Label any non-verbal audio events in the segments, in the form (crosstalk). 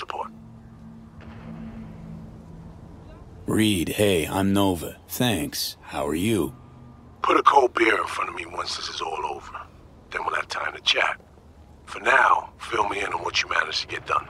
Report. Reed, hey, I'm Nova. Thanks. How are you? Put a cold beer in front of me once this is all over. Then we'll have time to chat. For now, fill me in on what you managed to get done.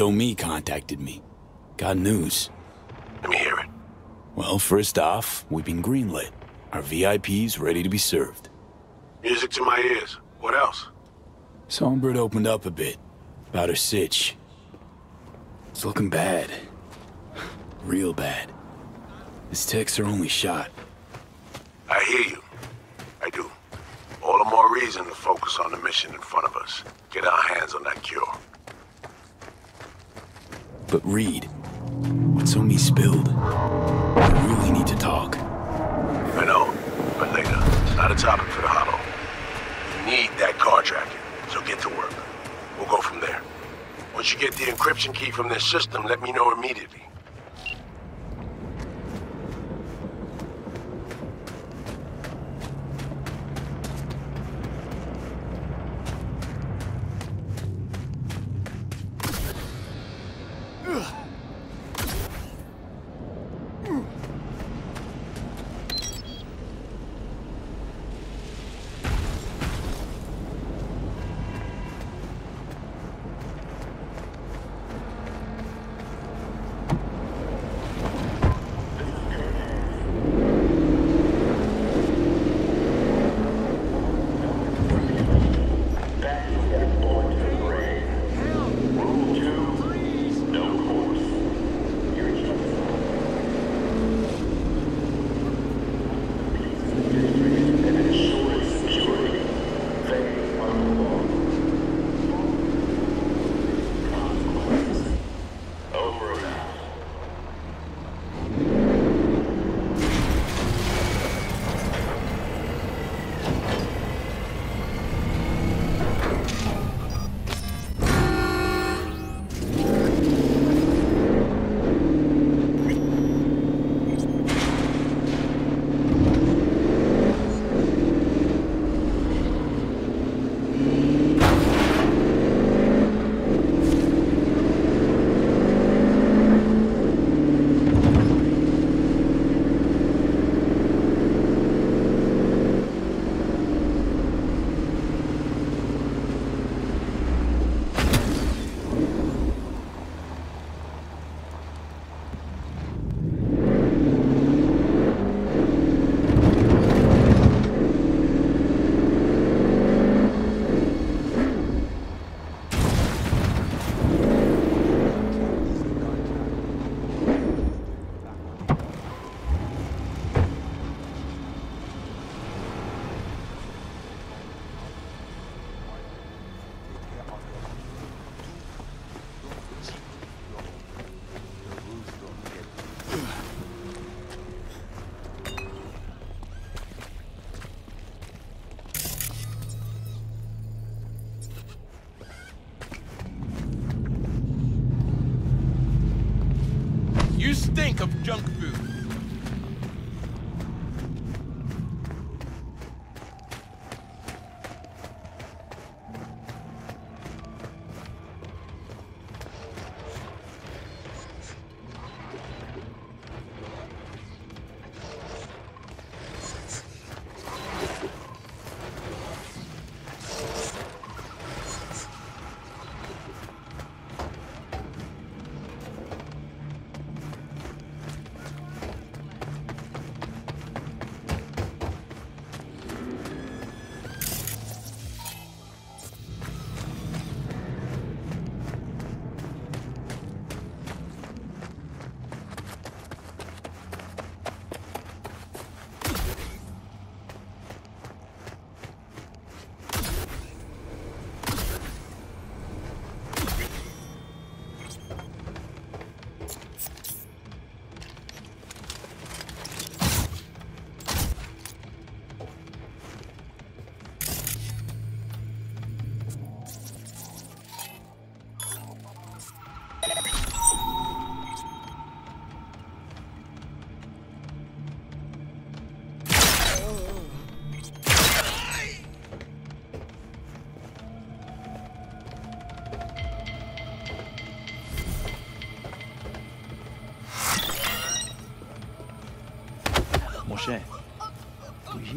So Mi contacted me. Got news. Let me hear it. Well, first off, we've been greenlit. Our VIP's ready to be served. Music to my ears. What else? Songbird opened up a bit. About her sitch. It's looking bad. Real bad. His tech's her only shot. I hear you. I do. All the more reason to focus on the mission in front of us. Get our hands on that cure. But Reed, what's on me spilled? We really need to talk. I know, but later. It's not a topic for the Hollow. You need that car tracking, so get to work. We'll go from there. Once you get the encryption key from this system, let me know immediately.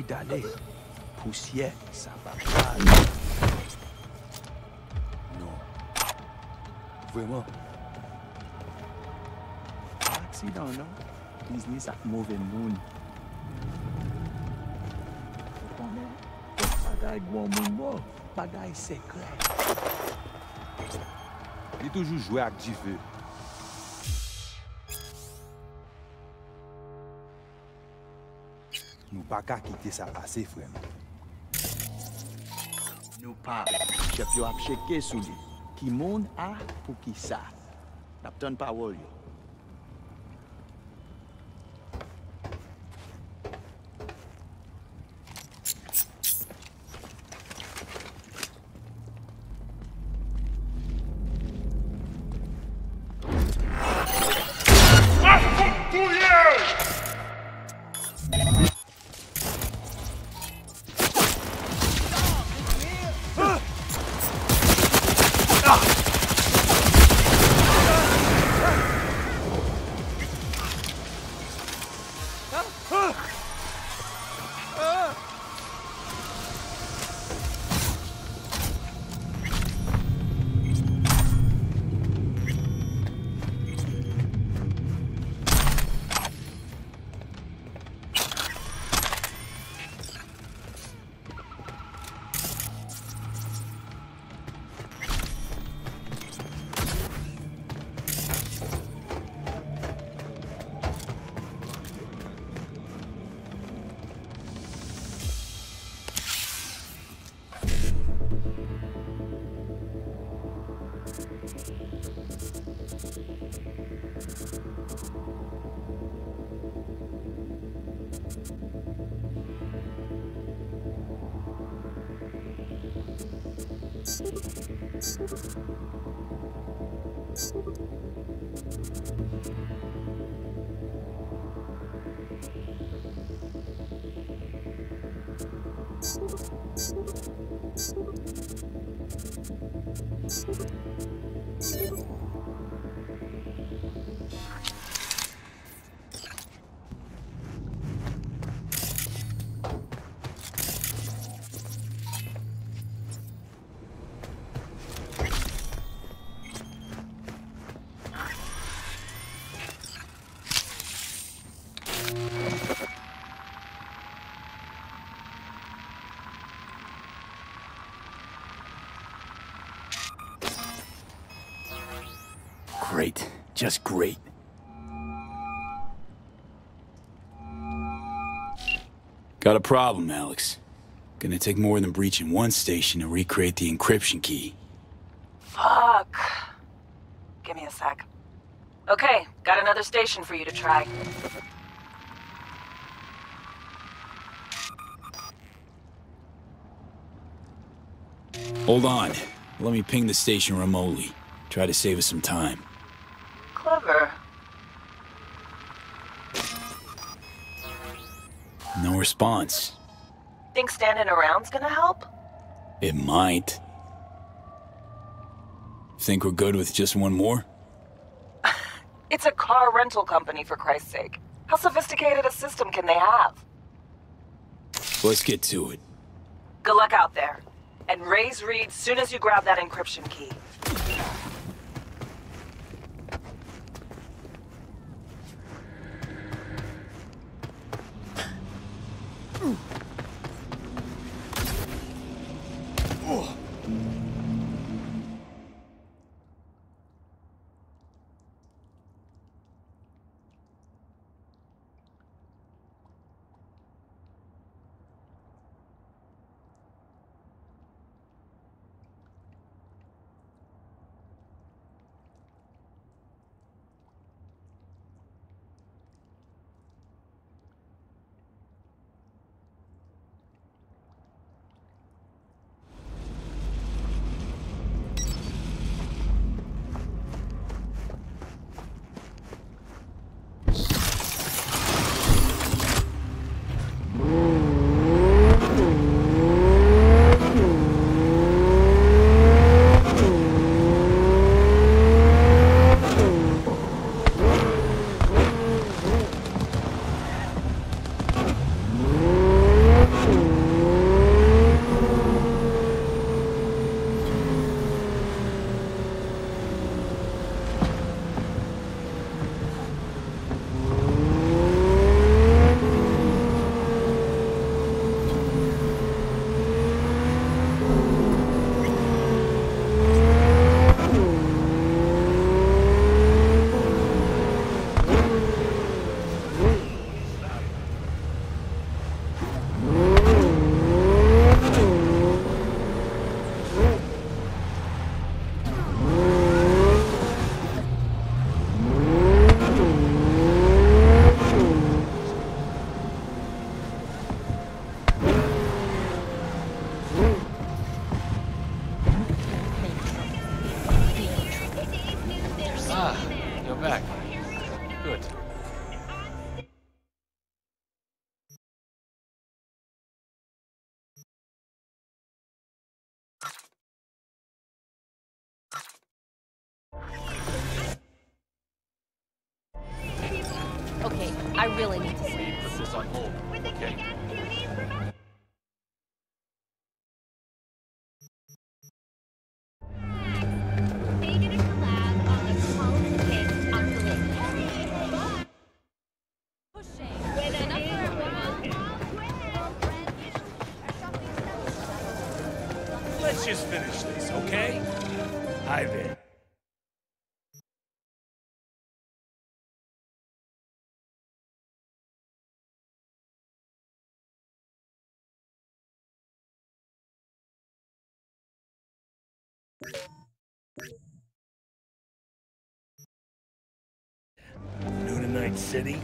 D'aller. Poussière, ça va pas. Non. Vraiment. Accident, non? Business ak mauvais konen? Bagay gwan moun mo. Bagay sekret. Li toujou jwe ak di pa ka kite sa pase, freman. Nou pa. Chef yo ap cheke sou li. Ki moun a pou ki sa. Nap ton pawol yo. Just great. Got a problem, Alex. Gonna take more than breaching one station to recreate the encryption key. Fuck. Give me a sec. Okay, got another station for you to try. Hold on. Let me ping the station remotely. Try to save us some time. Response. Think standing around's gonna help? It might. Think we're good with just one more? (laughs) It's a car rental company, for Christ's sake. How sophisticated a system can they have? Let's get to it. Good luck out there. And raise Reed soon as you grab that encryption key. Really need to see. New to Night City?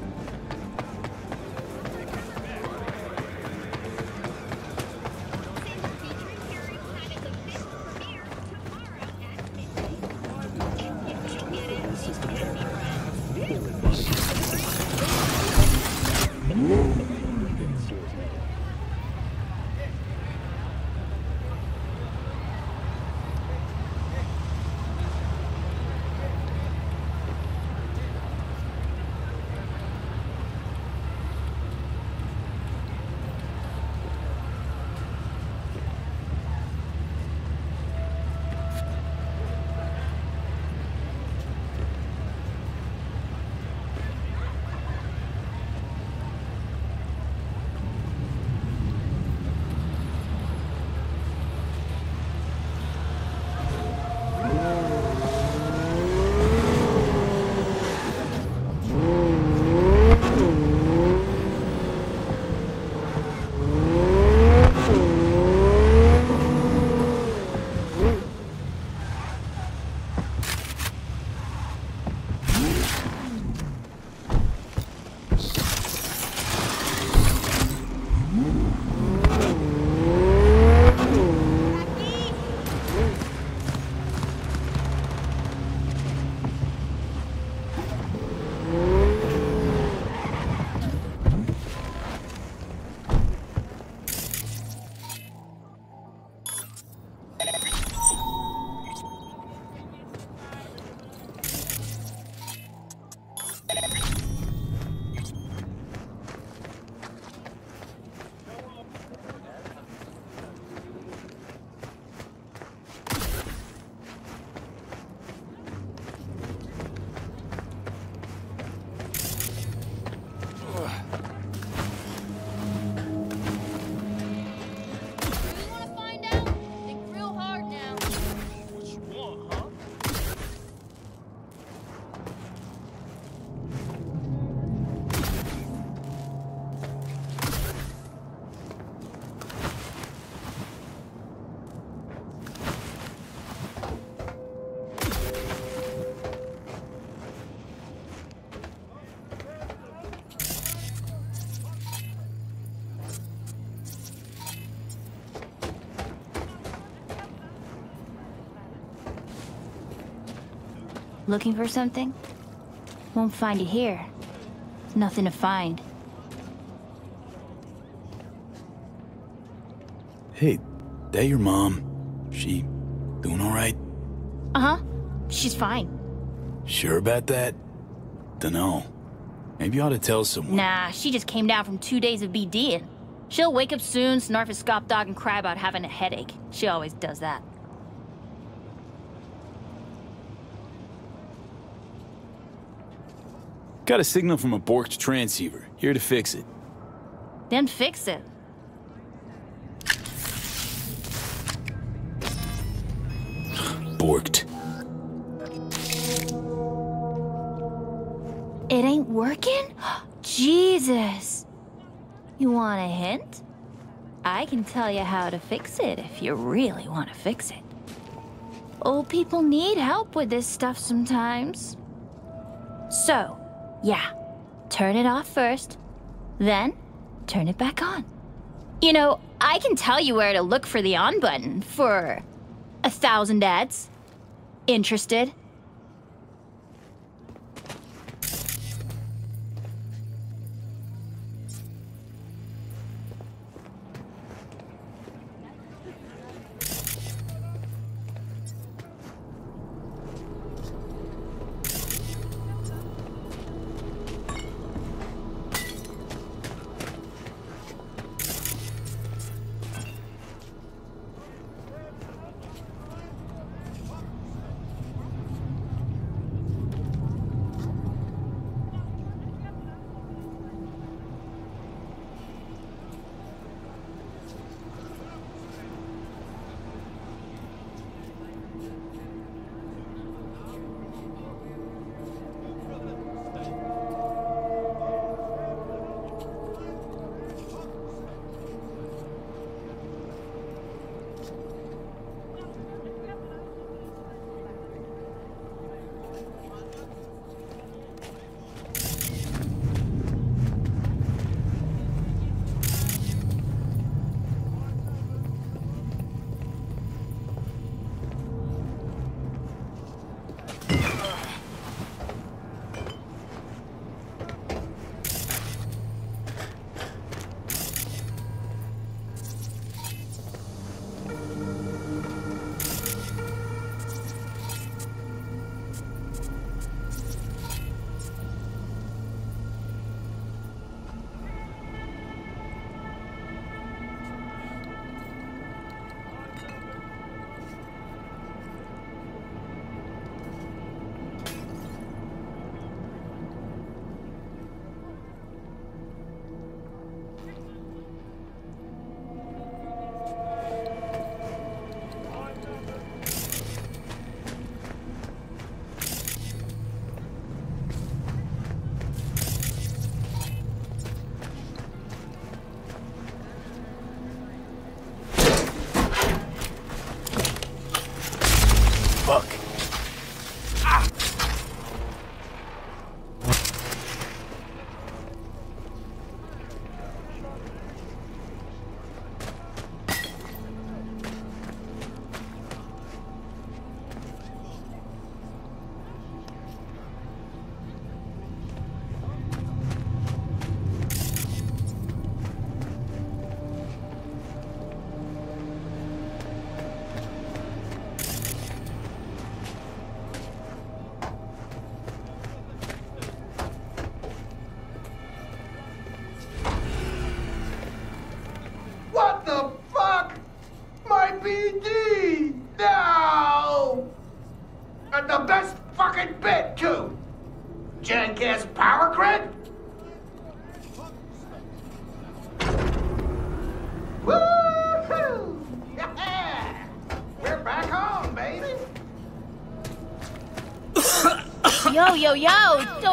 Looking for something? Won't find it here. Nothing to find. Hey, that your mom? She doing all right? Uh huh. She's fine. Sure about that? Dunno. Maybe you ought to tell someone. Nah, she just came down from two days of B D, BDing. She'll wake up soon, snarf a scop dog, and cry about having a headache. She always does that. Got a signal from a borked transceiver. Here to fix it. Then fix it. Borked. It ain't working? (gasps) Jesus! You want a hint? I can tell you how to fix it if you really want to fix it. Old people need help with this stuff sometimes. So, yeah, turn it off first, then turn it back on. You know, I can tell you where to look for the on button for a thousand eddies. Interested?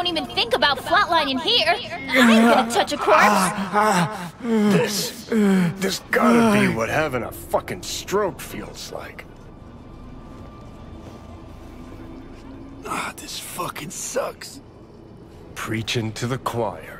Don't even think about flatlining here. Uh, I'm gonna touch a corpse. Ah, ah, this. This gotta be what having a fucking stroke feels like. Ah, this fucking sucks. Preaching to the choir.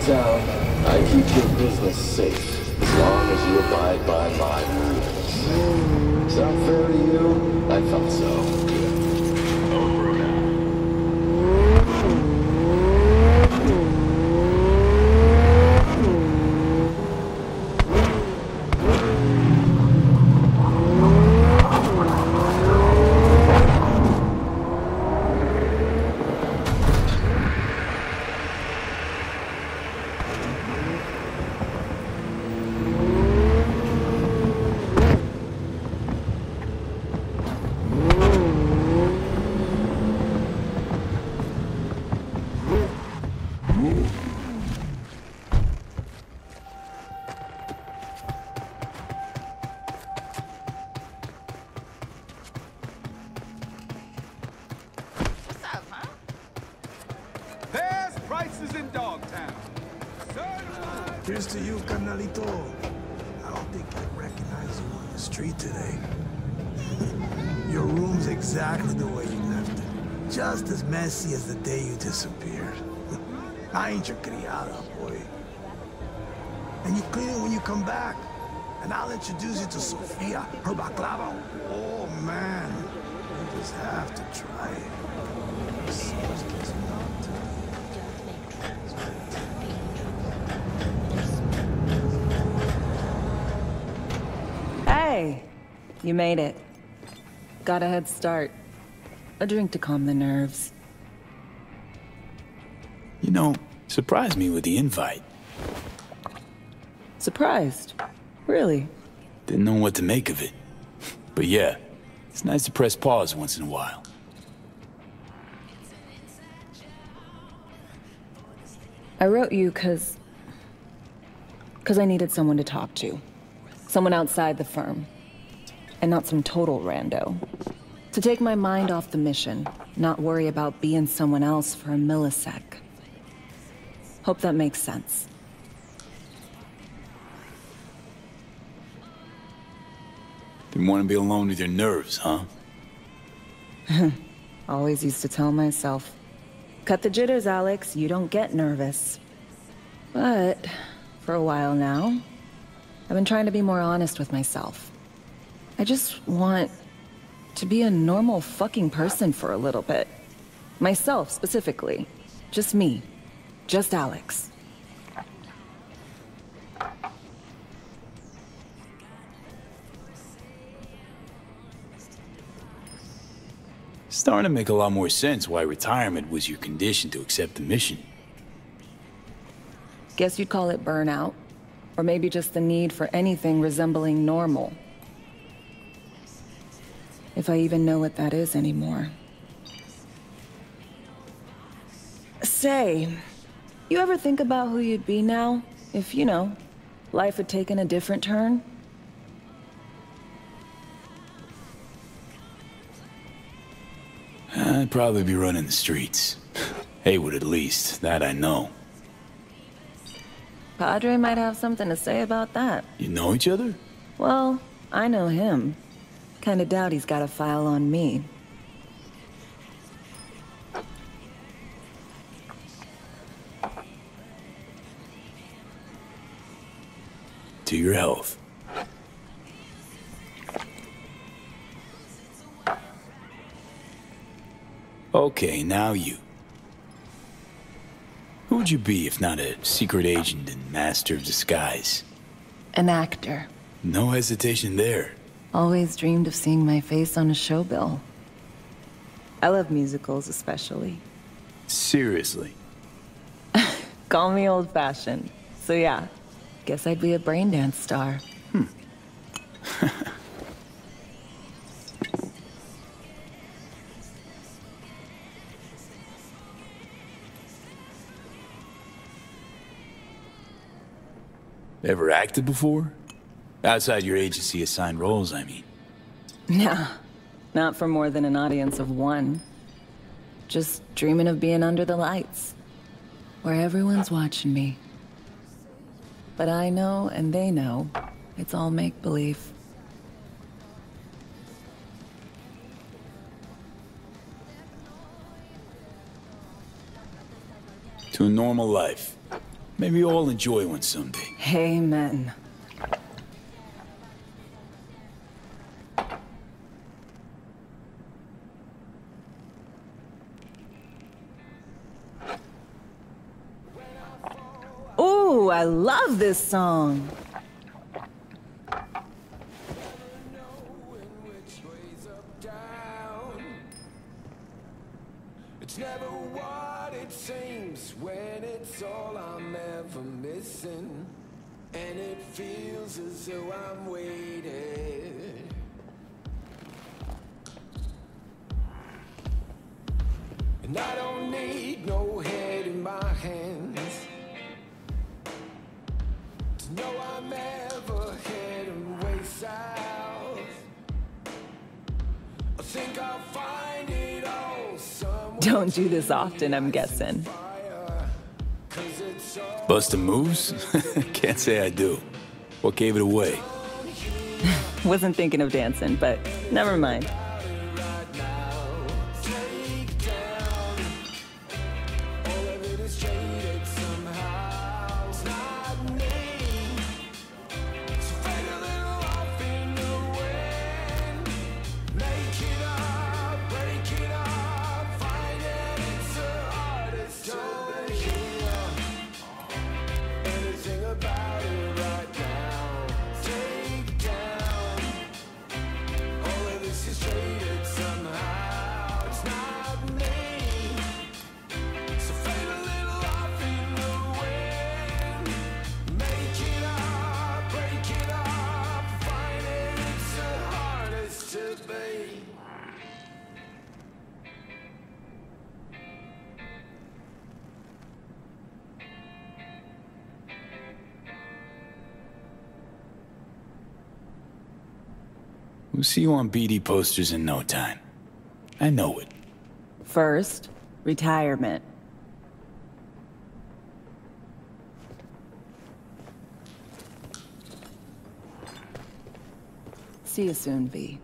In Dogtown, uh, I keep your business safe introduce you to Sofia, her baklava. Oh, man. You just have to try it. So it's not to Hey, you made it. Got a head start. A drink to calm the nerves. You know, surprised me with the invite. Surprised? Really? Didn't know what to make of it. (laughs) But yeah, it's nice to press pause once in a while. I wrote you because. because I needed someone to talk to. Someone outside the firm. And not some total rando. To take my mind off the mission, not worry about being someone else for a millisec. Hope that makes sense. Didn't want to be alone with your nerves, huh? (laughs) Always used to tell myself, cut the jitters, Alex, you don't get nervous. But, for a while now, I've been trying to be more honest with myself. I just want to be a normal fucking person for a little bit. Myself, specifically. Just me. Just Alex. Starting to make a lot more sense why retirement was your condition to accept the mission. Guess you'd call it burnout. Or maybe just the need for anything resembling normal. If I even know what that is anymore. Say, you ever think about who you'd be now? If, you know, life had taken a different turn? I'd probably be running the streets. Heywood at least, that I know. Padre might have something to say about that. You know each other? Well, I know him. Kinda doubt he's got a file on me. To your health. Okay, now you. Who would you be if not a secret agent and master of disguise? An actor. No hesitation there. Always dreamed of seeing my face on a show bill. I love musicals especially. Seriously. (laughs) Call me old-fashioned. So yeah, guess I'd be a brain dance star. Hmm. (laughs) Ever acted before? Outside your agency assigned roles, I mean. (laughs) Nah, not for more than an audience of one. Just dreaming of being under the lights. Where everyone's watching me. But I know, and they know, it's all make believe. To a normal life. Maybe we'll all enjoy one someday. Amen. Ooh, I love this song. This often, I'm guessing. Busting moves? (laughs) Can't say I do. What gave it away? (laughs) Wasn't thinking of dancing, but never mind. You on BD posters in no time. I know it. First, retirement. See you soon, V.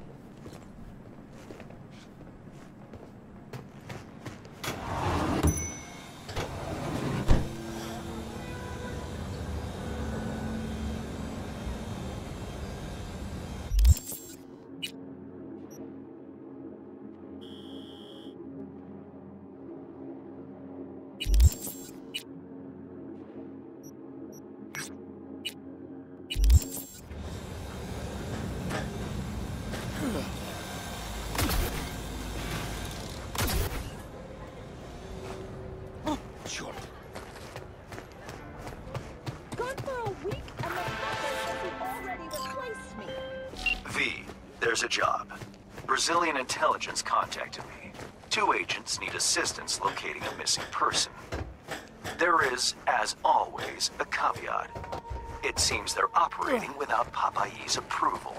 contacted me. Two agents need assistance locating a missing person. There is, as always, a caveat. It seems they're operating hmm. without Papayi's approval.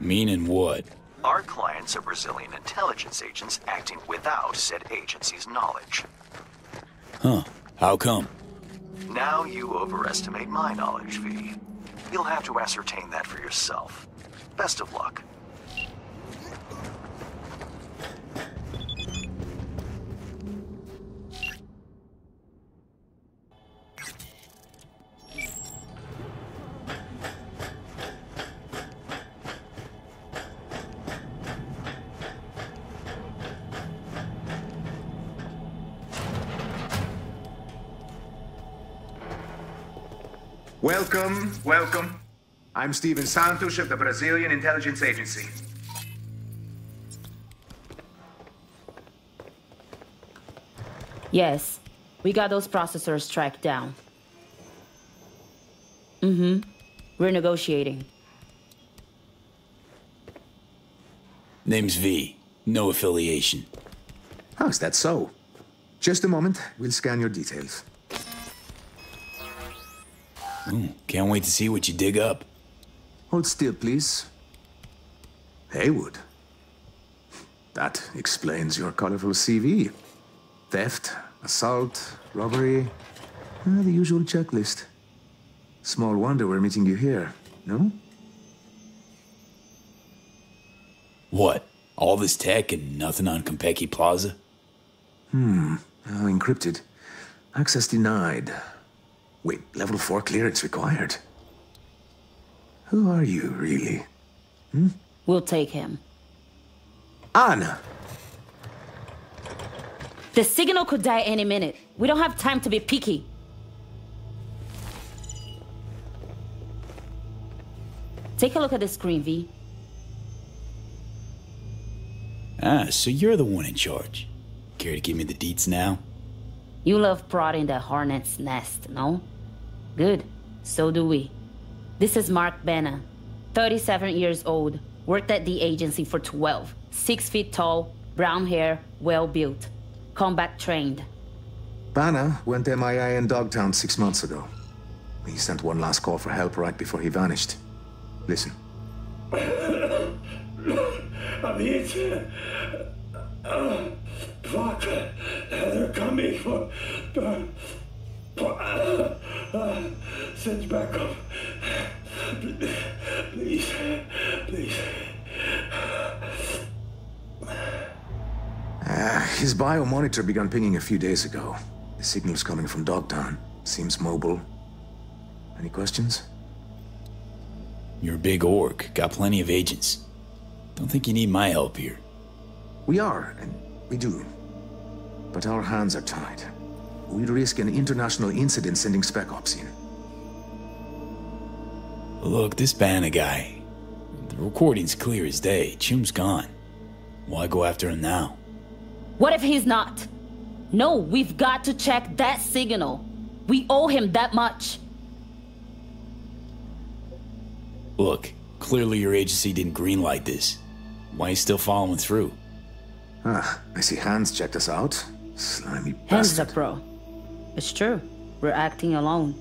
Meaning what? Our clients are Brazilian intelligence agents acting without said agency's knowledge. Huh. How come? Now you overestimate my knowledge, V. You'll have to ascertain that for yourself. Best of luck. Welcome, welcome. I'm Steven Santos of the Brazilian Intelligence Agency. Yes, we got those processors tracked down. Mm-hmm. We're negotiating. Name's V. No affiliation. How's that so? Just a moment, we'll scan your details. Ooh, can't wait to see what you dig up. Hold still, please. Heywood. That explains your colorful CV. Theft, assault, robbery. Ah, the usual checklist. Small wonder we're meeting you here, no? What? All this tech and nothing on Konpeki Plaza? Hmm. Oh, encrypted. Access denied. Wait, level 4 clearance required. Who are you, really? Hmm? We'll take him. Anna! The signal could die any minute. We don't have time to be picky. Take a look at the screen, V. Ah, so you're the one in charge. Care to give me the deets now? You love prodding the hornet's nest, no? Good. So do we. This is Mark Benna, 37 years old, worked at the agency for 12, 6 feet tall, brown hair, well built, combat trained. Banner went MIA in Dogtown six months ago. He sent one last call for help right before he vanished. Listen. (coughs) Amit, uh, (coughs) fuck, they're coming for, send back up. Please, please. Uh, his biomonitor began pinging a few days ago. The signal's coming from Dogtown. Seems mobile. Any questions? You're a big org, got plenty of agents. Don't think you need my help here. We are, and we do. But our hands are tied. We'd risk an international incident sending Spec Ops in. Look, this Banner guy. The recording's clear as day. Choom's gone. Why go after him now? What if he's not? No, we've got to check that signal. We owe him that much. Look, clearly your agency didn't greenlight this. Why are you still following through? Ah, I see Hands checked us out. Slimy Hands is bastard. a pro. It's true. We're acting alone.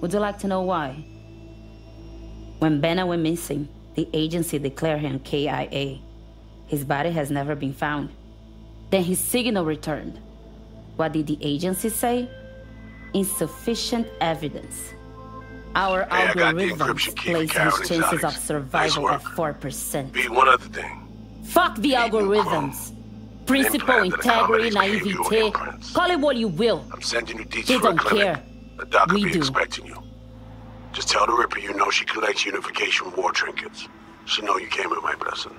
Would you like to know why? When Benna went missing, the agency declared him KIA. His body has never been found. Then his signal returned. What did the agency say? Insufficient evidence. Our Hey, algorithms encryption key for place his chances of survival Nice at 4%. Be one other thing. Fuck the algorithms. Principle, integrity, naivete. Call it what you will. I'm sending you deets They for don't clinic. care. The doc will We be do. expecting you. Just tell the Ripper you know she collects unification war trinkets. She know you came with my blessing.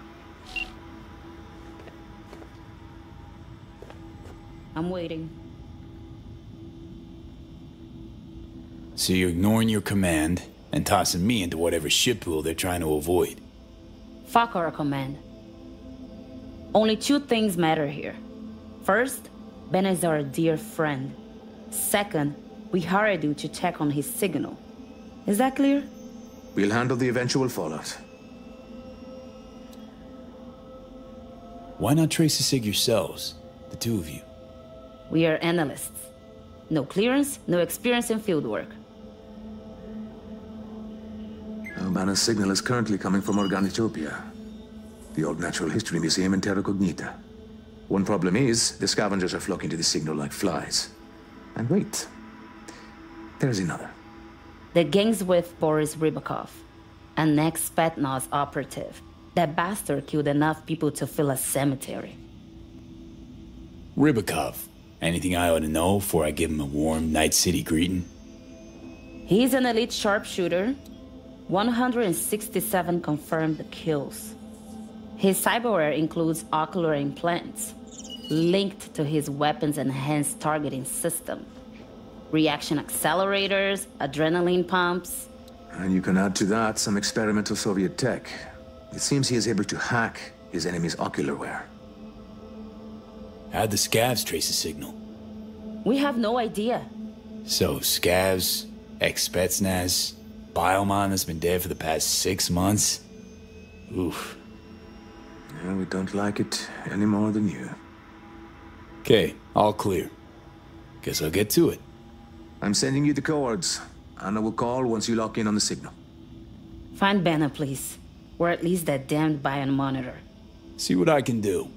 I'm waiting. So you're ignoring your command and tossing me into whatever shit pool they're trying to avoid. Fuck our command. Only two things matter here. First, Ben is our dear friend. Second, we hired you to check on his signal. Is that clear? We'll handle the eventual fallout. Why not trace the sig yourselves? The two of you. We are analysts. No clearance, no experience in fieldwork. Albana's signal is currently coming from Organitopia, the old Natural History Museum in Terra Cognita. One problem is, the scavengers are flocking to the signal like flies. And wait, there's another. The gang's with Boris Rybakov, an ex-Spetsnaz operative. That bastard killed enough people to fill a cemetery. Rybakov. Anything I ought to know before I give him a warm Night City greeting? He's an elite sharpshooter. 167 confirmed kills. His cyberware includes ocular implants linked to his weapons enhanced targeting system. Reaction accelerators, adrenaline pumps. And you can add to that some experimental Soviet tech. It seems he is able to hack his enemy's ocularware. How'd the scavs trace the signal? We have no idea. So, scavs, ex-Spetsnaz, Biomon has been dead for the past six months? Oof. Yeah, we don't like it any more than you. Okay, all clear. Guess I'll get to it. I'm sending you the coords. Anna will call once you lock in on the signal. Find Banner, please. Or at least that damned Bion monitor. See what I can do.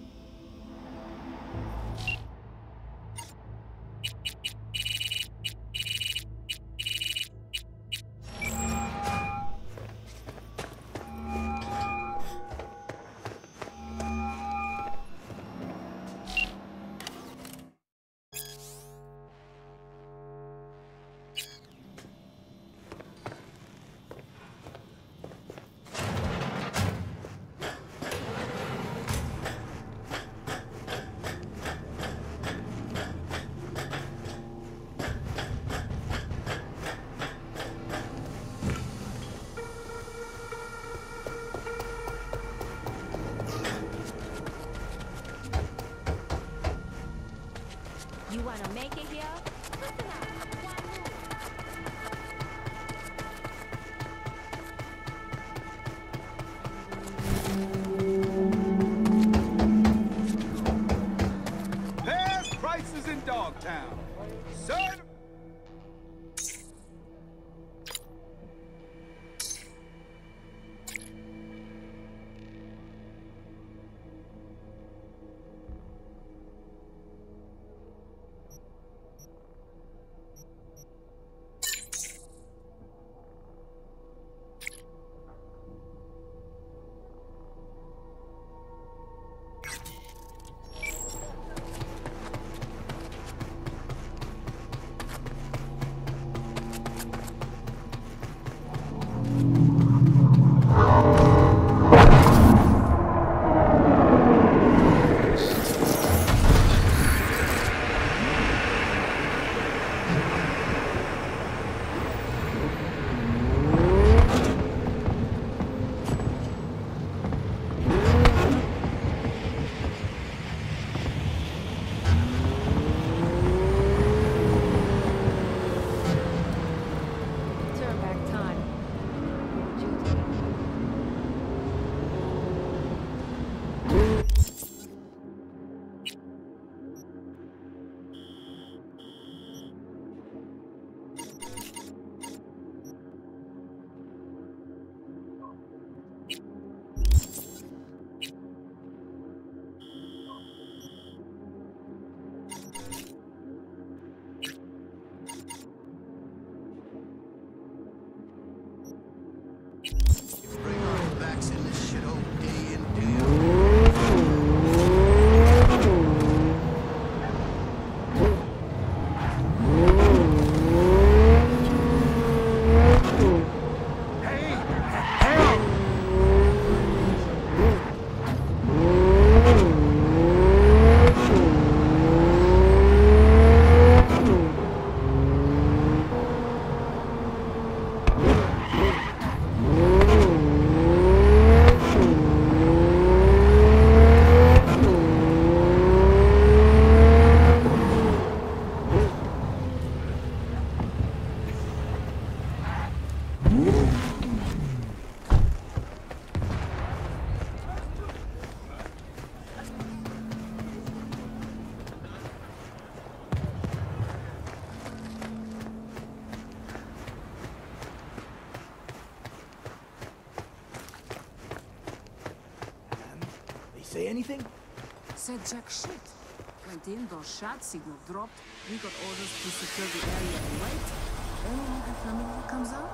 Shot signal dropped. We got orders to secure the area and wait. Any other family comes out?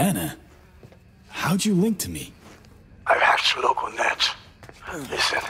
Banner? How'd you link to me? I've hacked some local nets. Listen,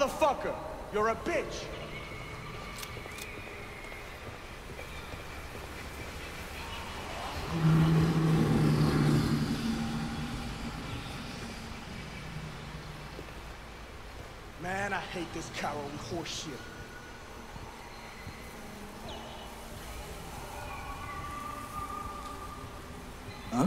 motherfucker! You're a bitch! Man, I hate this cowardly horseshit. Huh?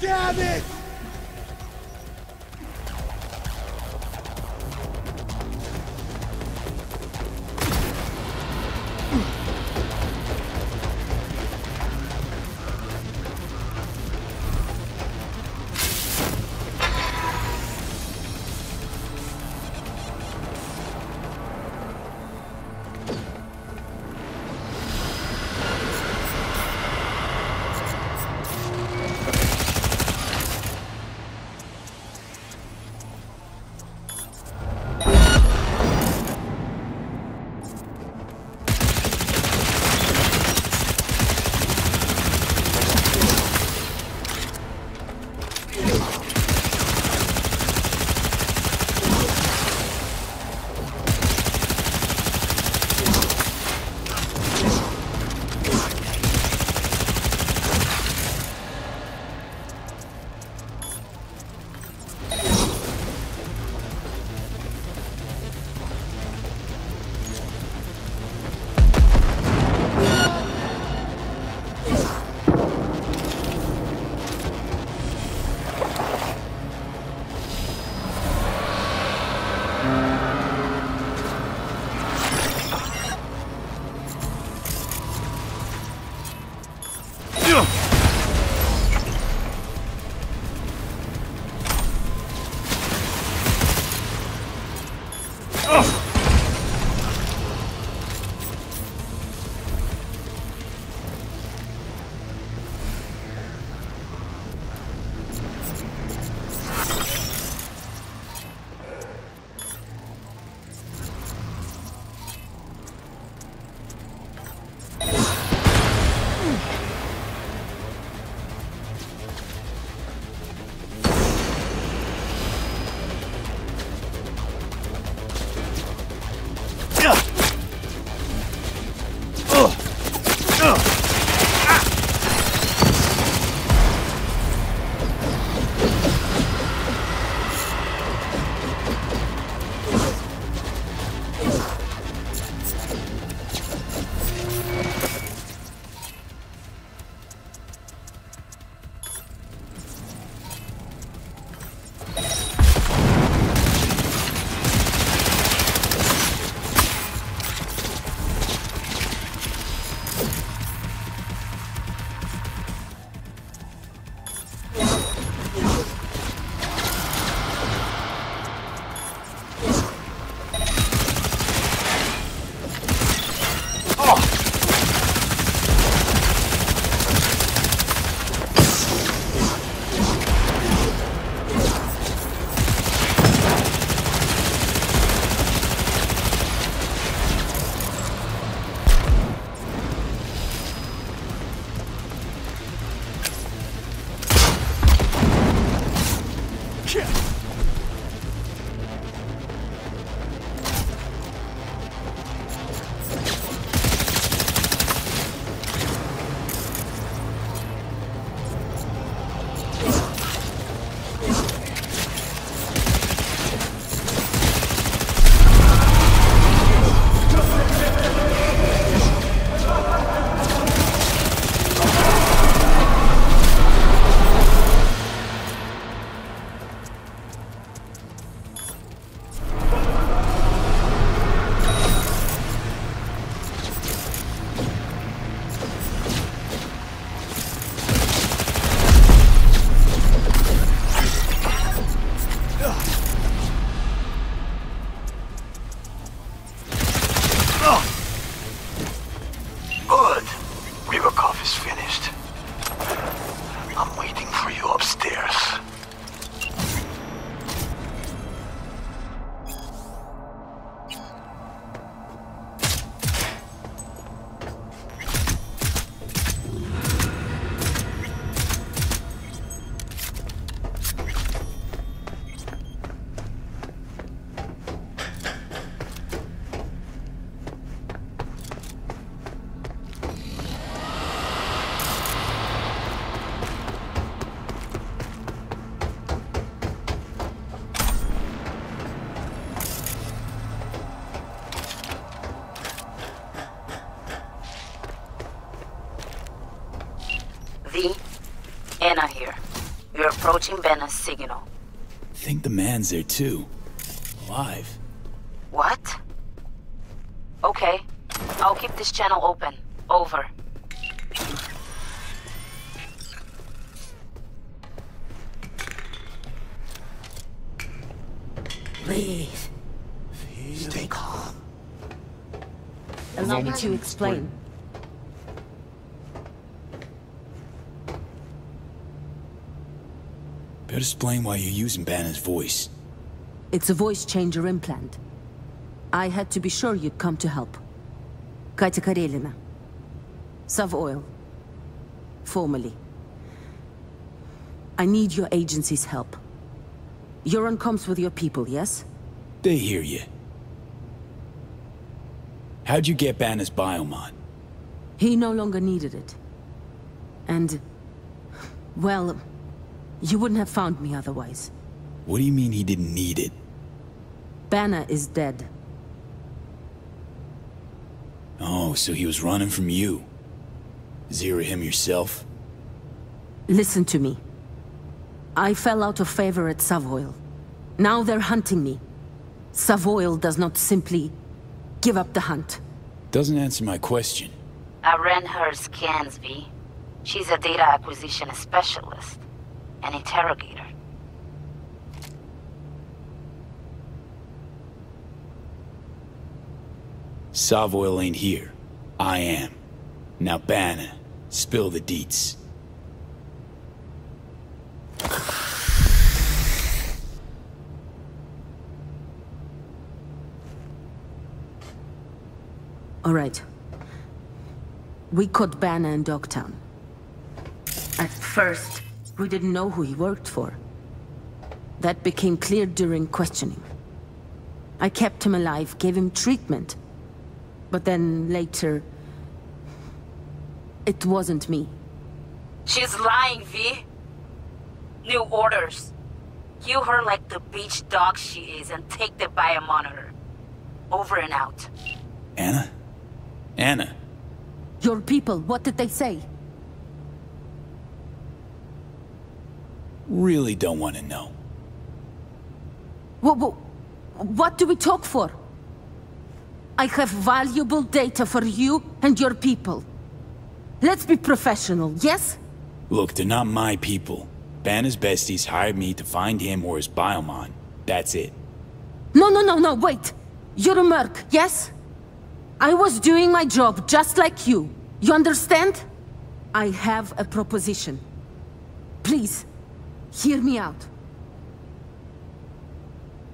Damn it! V, Anna here. You're approaching Banner's signal. Think the man's there too. Alive. What? Okay. I'll keep this channel open. Over. Please. Stay calm. Allow me to explain. Better explain why you're using Banner's voice. It's a voice changer implant. I had to be sure you'd come to help. Katya Karelina. SovOil. Formerly. I need your agency's help. You're on comms with your people, yes? They hear you. How'd you get Banner's biomon? He no longer needed it. And... Well... You wouldn't have found me otherwise. What do you mean he didn't need it? Banner is dead. Oh, so he was running from you. Zero him yourself? Listen to me. I fell out of favor at SovOil. Now they're hunting me. SovOil does not simply give up the hunt. Doesn't answer my question. I ran her scans, V. She's a data acquisition specialist. An interrogator. SovOil ain't here. I am. Now Banner, spill the deets. All right. We caught Banner in Dogtown. At first, we didn't know who he worked for. That became clear during questioning. I kept him alive, gave him treatment. But then later... It wasn't me. She's lying, V. New orders. Kill her like the beach dog she is and take the biomonitor. Over and out. Anna? Anna. Your people, what did they say? Really don't want to know. What, do we talk for? I have valuable data for you and your people. Let's be professional, yes? Look, they're not my people. Banner's besties hired me to find him or his biomon. That's it. No, no, no, no, wait. You're a merc, yes? I was doing my job just like you. You understand? I have a proposition. Please, hear me out.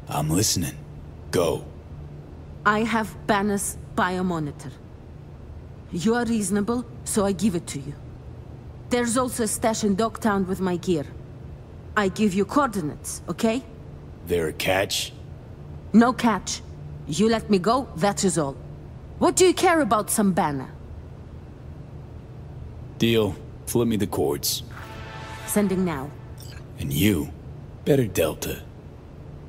I'm listening. Go. I have Banner's biomonitor. You are reasonable, so I give it to you. There's also a stash in Dogtown with my gear. I give you coordinates, okay? There a catch? No catch. You let me go, that is all. What do you care about some banner? Deal. Flip me the cords. Sending now. And you, better Delta.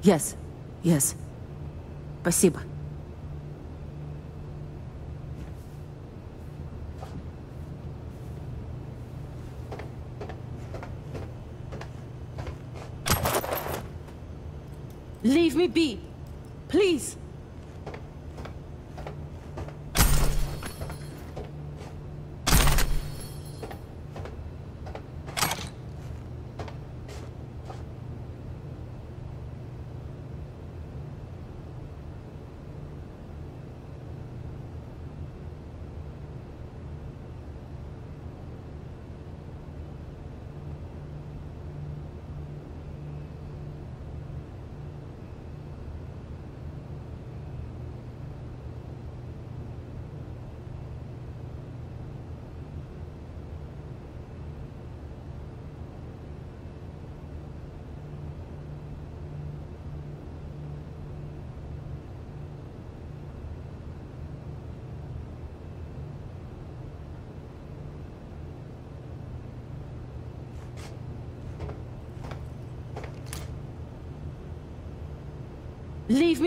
Yes, yes. Спасибо. Leave me be. Please.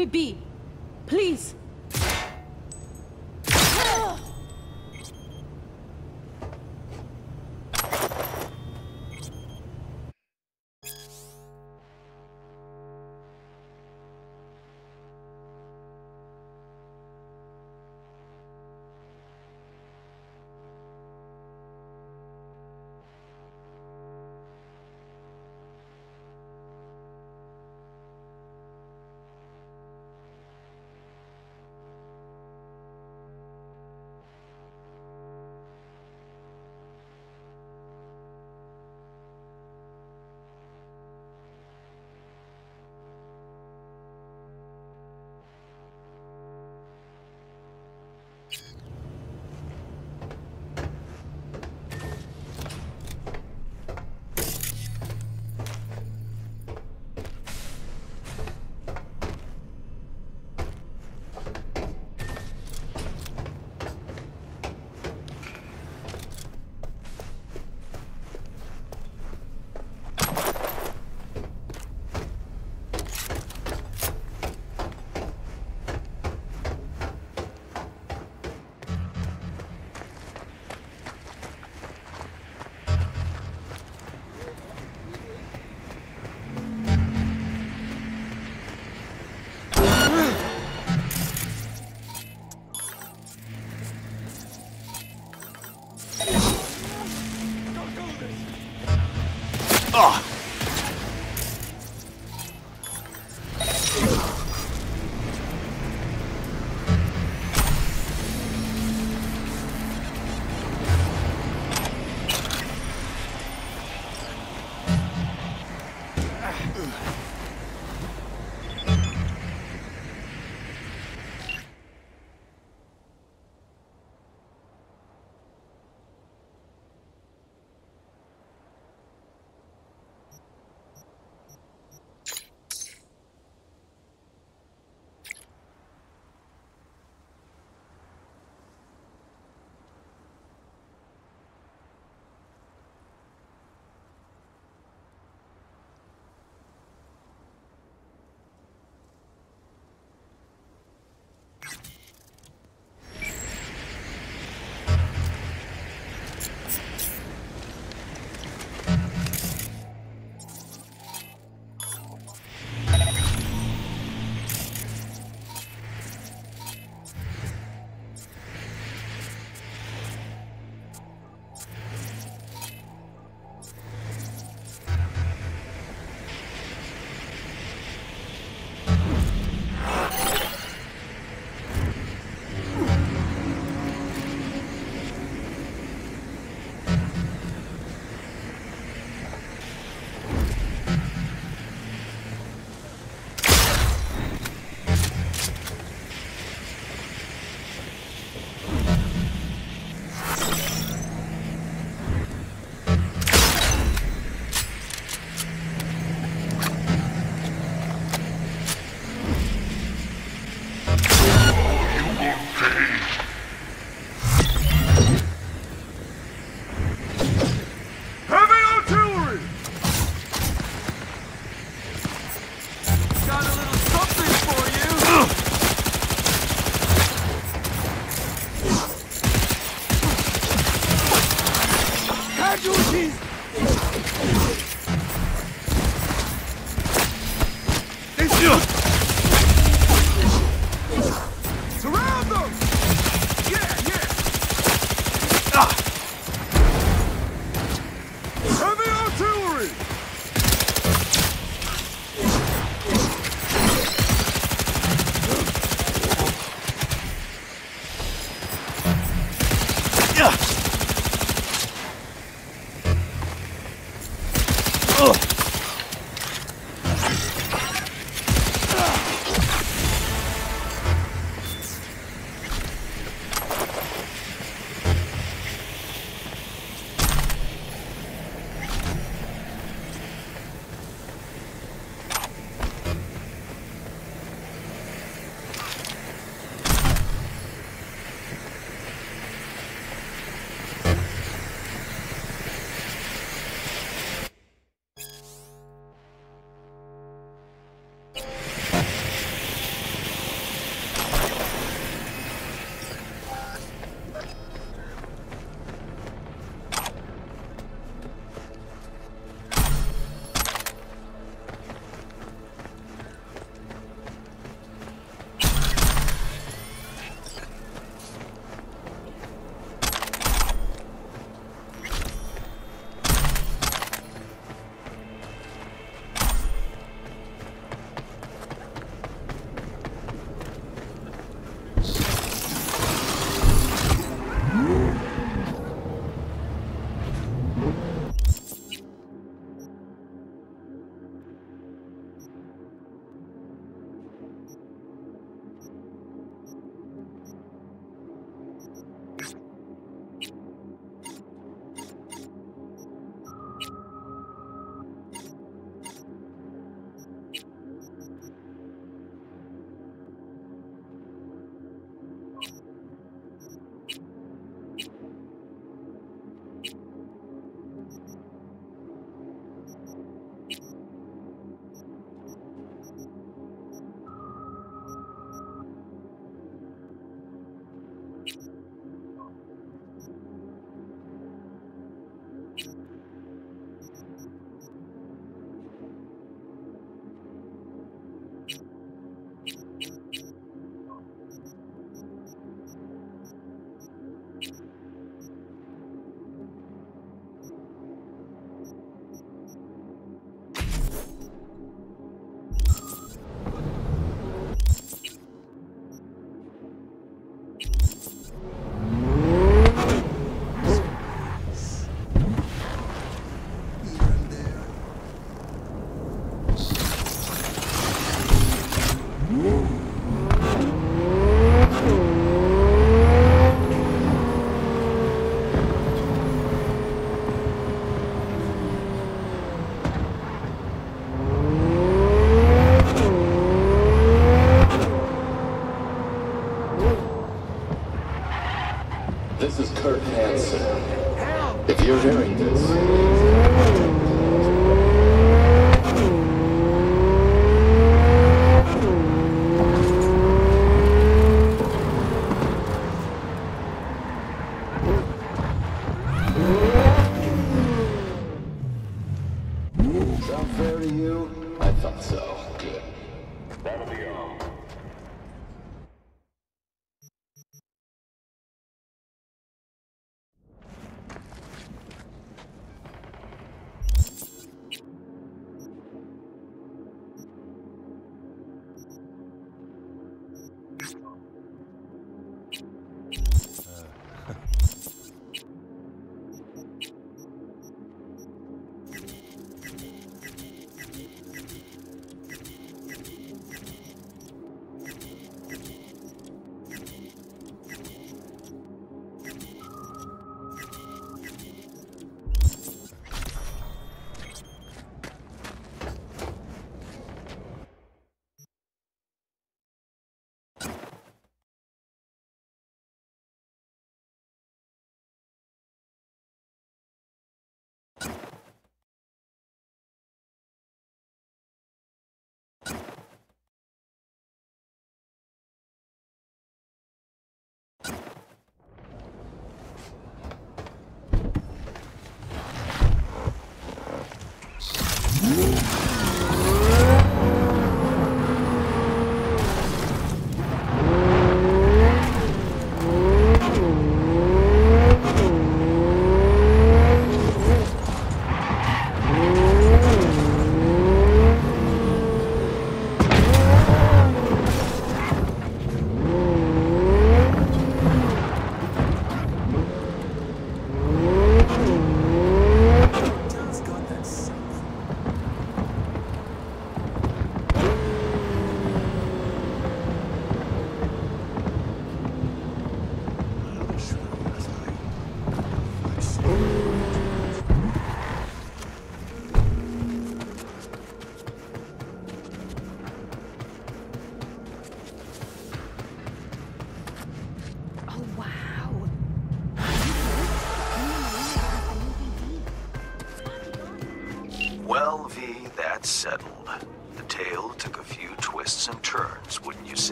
Me be. Please. If you're hearing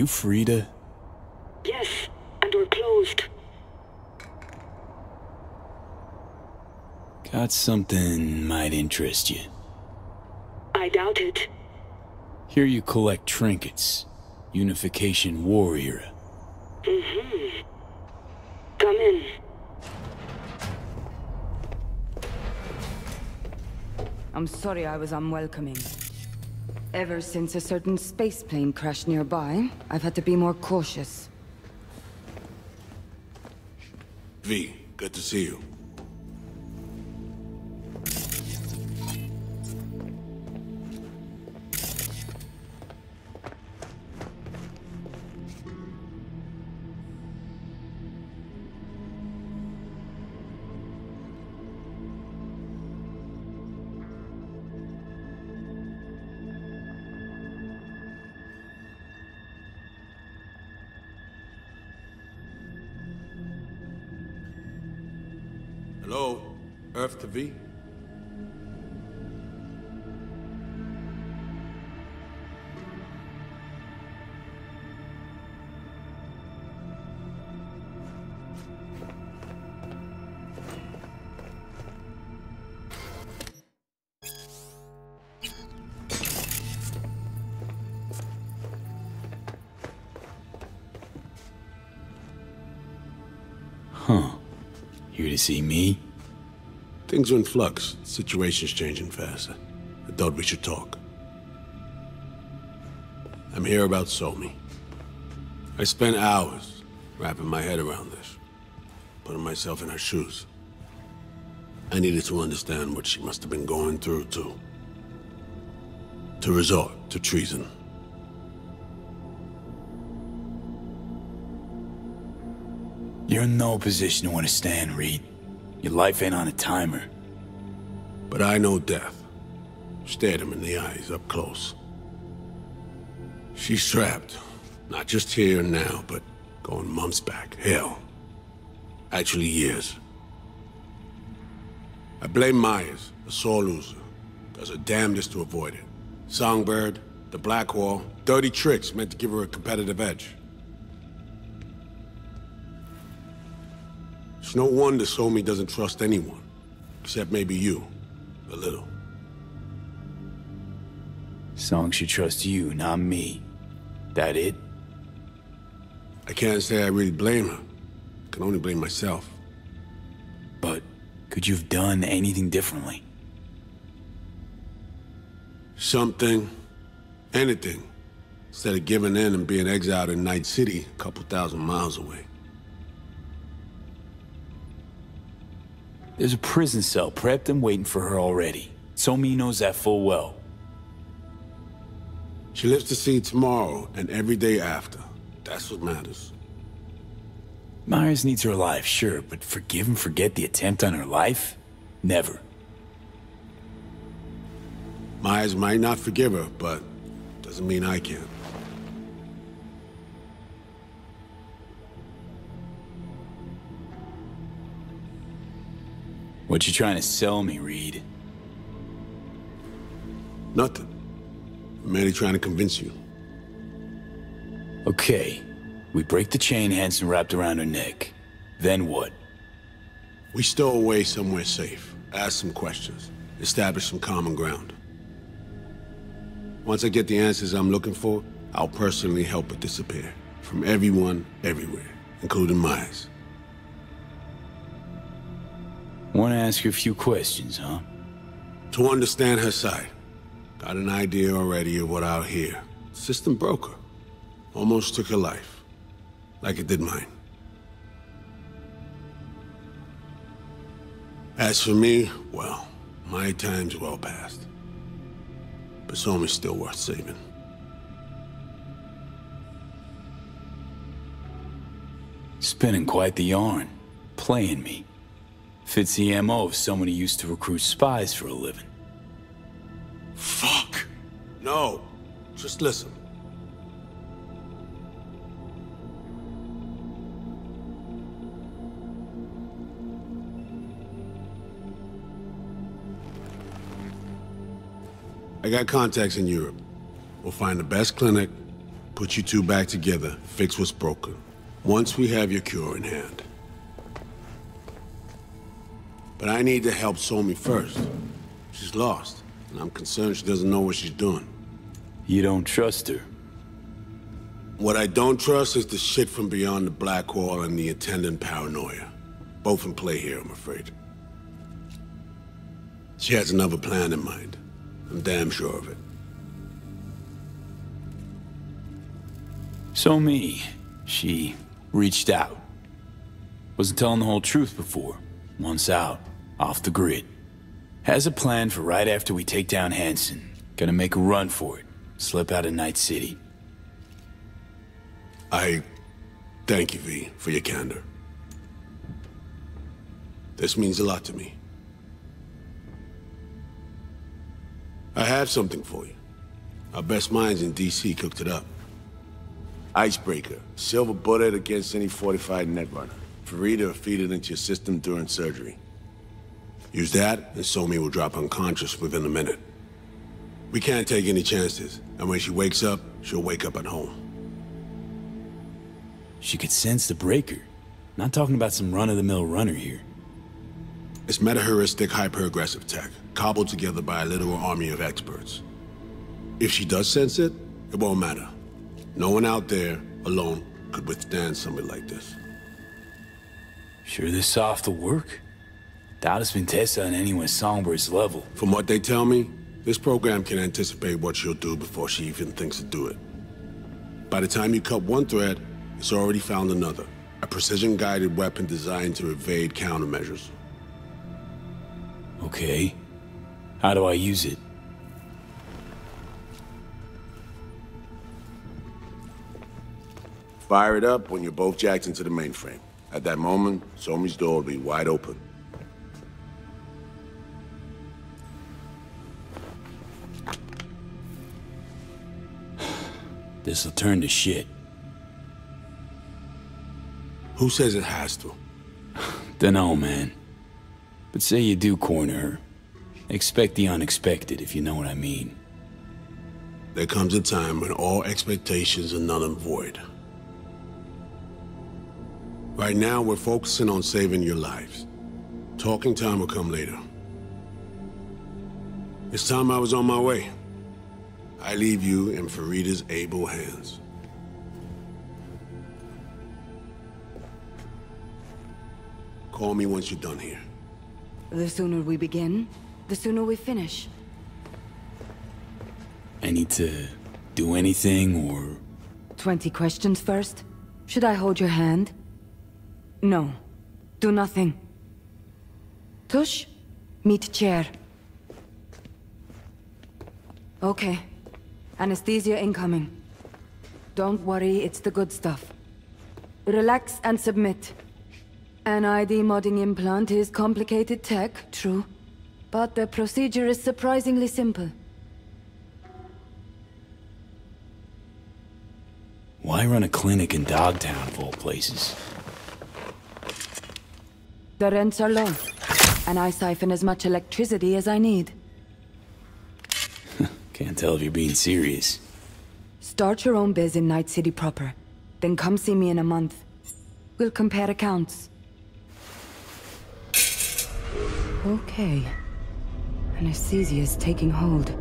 You Farida? Yes, and we're closed. Got something might interest you. I doubt it. Here you collect trinkets. Unification warrior. Mm-hmm. Come in. I'm sorry I was unwelcoming. Ever since a certain space plane crashed nearby, I've had to be more cautious. V, good to see you. Things are in flux. Situation's changing fast. I thought we should talk. I'm here about So Mi. I spent hours wrapping my head around this, putting myself in her shoes. I needed to understand what she must have been going through, too. To resort to treason. You're in no position to understand, Reed. Your life ain't on a timer. But I know death. Stared him in the eyes up close. She's trapped. Not just here and now, but going months back. Hell. Actually years. I blame Myers, a sore loser. Does her damnedest to avoid it. Songbird, the Blackwall, dirty tricks meant to give her a competitive edge. It's no wonder So Mi doesn't trust anyone. Except maybe you. A little. Song should trust you, not me. That it? I can't say I really blame her. I can only blame myself. But could you have done anything differently? Something. Anything. Instead of giving in and being exiled in Night City, a couple thousand miles away. There's a prison cell prepped and waiting for her already. So Mi knows that full well. She lives to see tomorrow and every day after. That's what matters. Myers needs her alive, sure, but forgive and forget the attempt on her life? Never. Myers might not forgive her, but doesn't mean I can. What you trying to sell me, Reed? Nothing. I'm merely trying to convince you. Okay. We break the chain Hansen wrapped around her neck. Then what? We stow away somewhere safe. Ask some questions. Establish some common ground. Once I get the answers I'm looking for, I'll personally help it disappear. From everyone, everywhere, including Myers. Want to ask you a few questions, huh? To understand her side. Got an idea already of what I'll hear. System broke her. Almost took her life. Like it did mine. As for me, well, my time's well past. But So Mi's still worth saving. Spinning quite the yarn. Playing me. Fits the MO of someone who used to recruit spies for a living. Fuck! No. Just listen. I got contacts in Europe. We'll find the best clinic, put you two back together, fix what's broken. Once we have your cure in hand. But I need to help So Mi first. She's lost, and I'm concerned she doesn't know what she's doing. You don't trust her? What I don't trust is the shit from beyond the black wall and the attendant paranoia. Both in play here, I'm afraid. She has another plan in mind. I'm damn sure of it. So Mi, she reached out. Wasn't telling the whole truth before. Once out, off the grid. Has a plan for right after we take down Hansen. Gonna make a run for it. Slip out of Night City. I thank you, V, for your candor. This means a lot to me. I have something for you. Our best minds in D.C. cooked it up. Icebreaker. Silver bullet against any fortified netrunner. You to feed it into your system during surgery. Use that, and So Mi will drop unconscious within a minute. We can't take any chances, and when she wakes up, she'll wake up at home. She could sense the breaker. Not talking about some run-of-the-mill runner here. It's metaheuristic hyper-aggressive tech, cobbled together by a literal army of experts. If she does sense it, it won't matter. No one out there, alone, could withstand something like this. Sure this soft will work? Doubt it's been tested on anyone Songbird's level. From what they tell me, this program can anticipate what she'll do before she even thinks to do it. By the time you cut one thread, it's already found another. A precision-guided weapon designed to evade countermeasures. Okay. How do I use it? Fire it up when you're both jacked into the mainframe. At that moment, So Mi's door will be wide open. This'll turn to shit. Who says it has to? (laughs) Dunno, man. But say you do corner her. Expect the unexpected, if you know what I mean. There comes a time when all expectations are null and void. Right now, we're focusing on saving your lives. Talking time will come later. It's time I was on my way. I leave you in Farida's able hands. Call me once you're done here. The sooner we begin, the sooner we finish. I need to do anything, or... 20 questions first? Should I hold your hand? No. Do nothing. Tush, meet chair. Okay. Anesthesia incoming. Don't worry, it's the good stuff. Relax and submit. An ID modding implant is complicated tech, true. But the procedure is surprisingly simple. Why run a clinic in Dogtown, of all places? The rents are low, and I siphon as much electricity as I need. Can't tell if you're being serious. Start your own biz in Night City proper. Then come see me in a month. We'll compare accounts. Okay. Anesthesia is taking hold.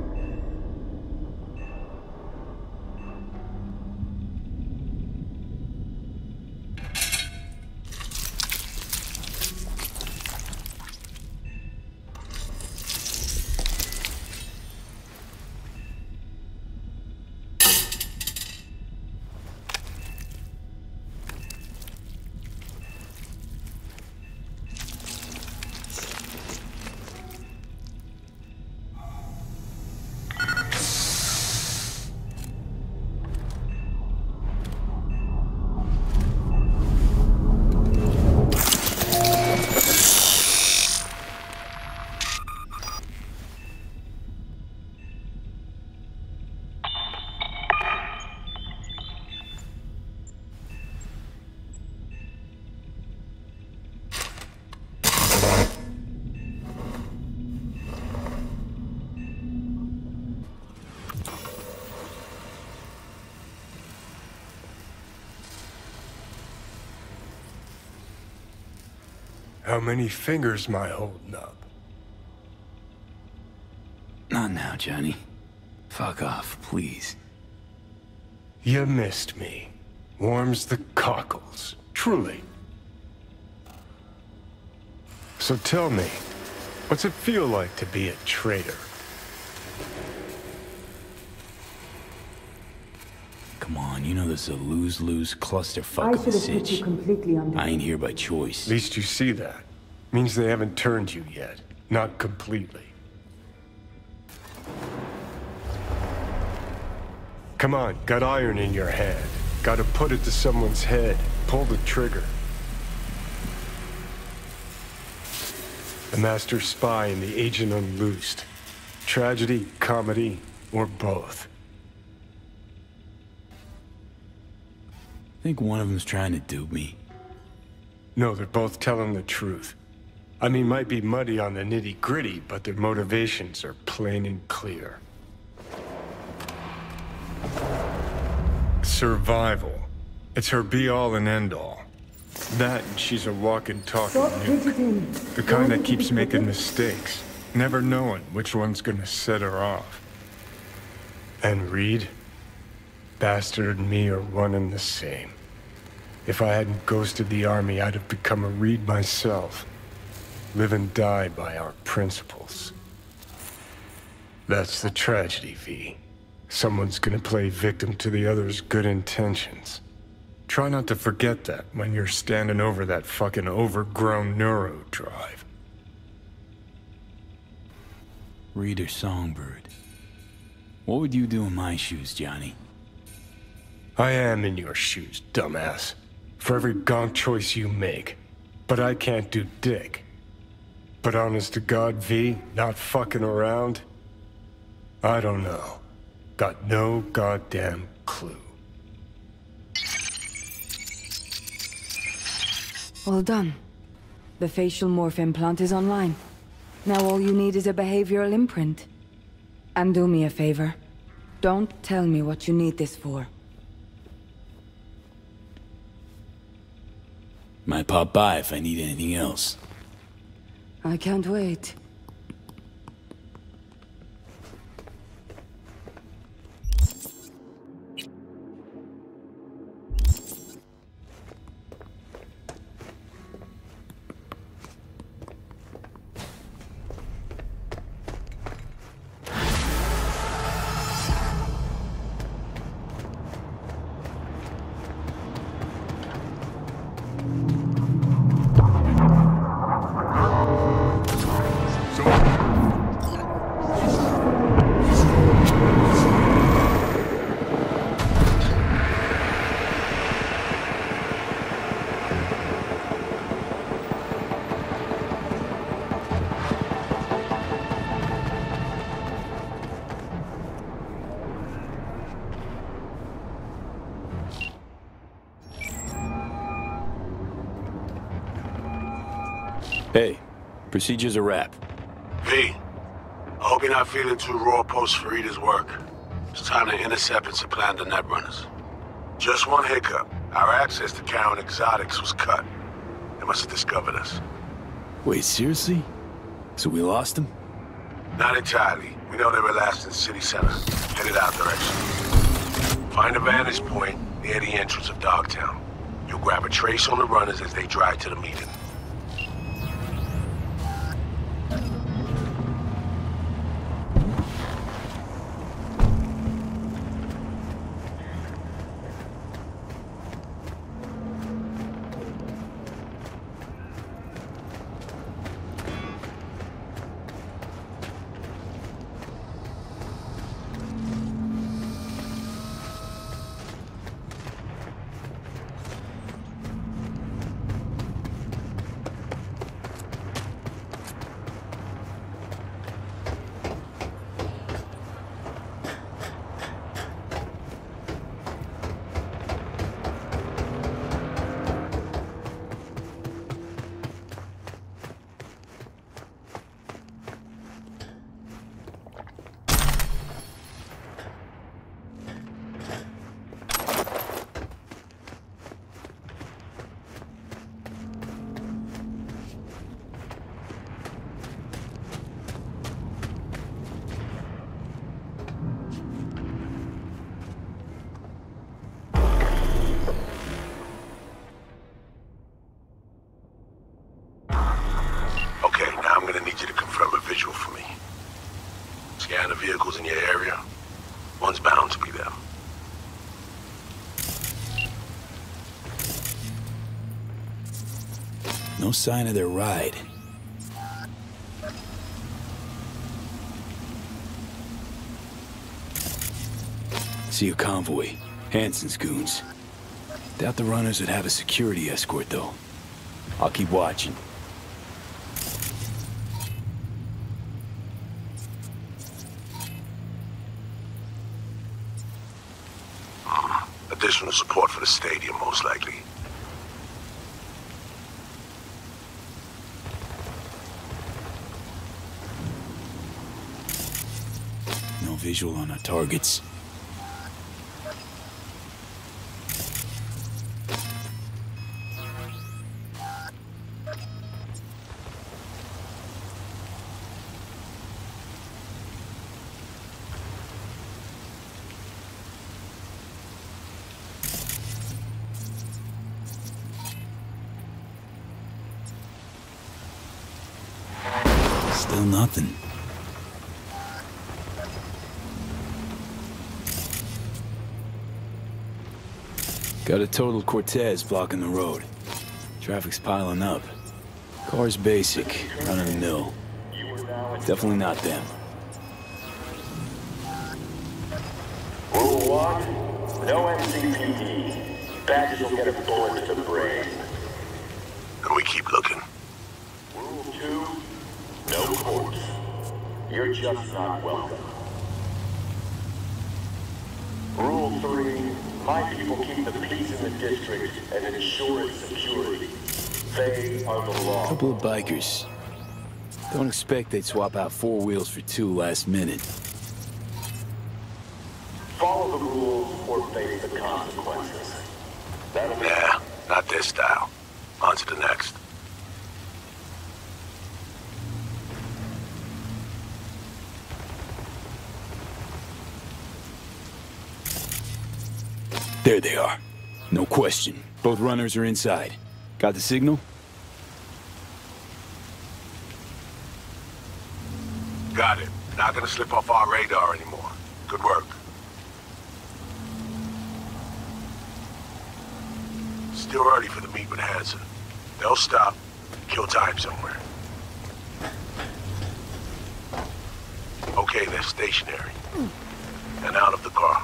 How many fingers am I holding up? Not now, Johnny. Fuck off, please. You missed me. Warms the cockles. Truly. So tell me, what's it feel like to be a traitor? Come on, you know this is a lose-lose clusterfuck I of a should have put you sitch. I ain't here by choice. At least you see that. Means they haven't turned you yet. Not completely. Come on, got iron in your hand. Gotta put it to someone's head. Pull the trigger. The master spy and the agent unloosed. Tragedy, comedy, or both. I think one of them's trying to dupe me. No, they're both telling the truth. I mean, might be muddy on the nitty gritty, but their motivations are plain and clear. Survival. It's her be all and end all. That and she's a walking, talking nuke. The kind that keeps making mistakes, never knowing which one's gonna set her off. And Reed? Bastard and me are one and the same. If I hadn't ghosted the army, I'd have become a Reed myself. Live and die by our principles. That's the tragedy, V. Someone's gonna play victim to the other's good intentions. Try not to forget that when you're standing over that fucking overgrown neuro drive. Reader Songbird. What would you do in my shoes, Johnny? I am in your shoes, dumbass. For every gonk choice you make. But I can't do dick. But honest to God, V, not fucking around? I don't know. Got no goddamn clue. Well done. The facial morph implant is online. Now all you need is a behavioral imprint. And do me a favor. Don't tell me what you need this for. Might pop by if I need anything else. I can't wait. Procedure's a wrap. V, I hope you're not feeling too raw post Farida's work. It's time to intercept and supplant the netrunners. Just one hiccup. Our access to Karen Exotics was cut. They must have discovered us. Wait, seriously? So we lost them? Not entirely. We know they were last in city center. Headed out direction. Find a vantage point near the entrance of Dogtown. You'll grab a trace on the runners as they drive to the meeting. Sign of their ride. See a convoy. Hansen's goons. Doubt the runners would have a security escort, though. I'll keep watching. Additional support for the stadium, most likely. Visual on our targets. Still nothing. Got a total Cortez blocking the road. Traffic's piling up. Car's basic, run of the mill. Definitely not them. Rule one, no NCPD. Badges will get a bullet to the brain. And we keep looking. Rule two, no corps. You're just not welcome. Rule three, my people keep the peace in the district and ensure its security. They are the law. Couple of bikers. Don't expect they'd swap out four wheels for two last minute. Follow the rules or face the consequences. That'll be Yeah, not this style. On to the next. There they are. No question. Both runners are inside. Got the signal? Got it. Not gonna slip off our radar anymore. Good work. Still early for the meet with Hansen. They'll stop, kill time somewhere. Okay, they're stationary. And out of the car.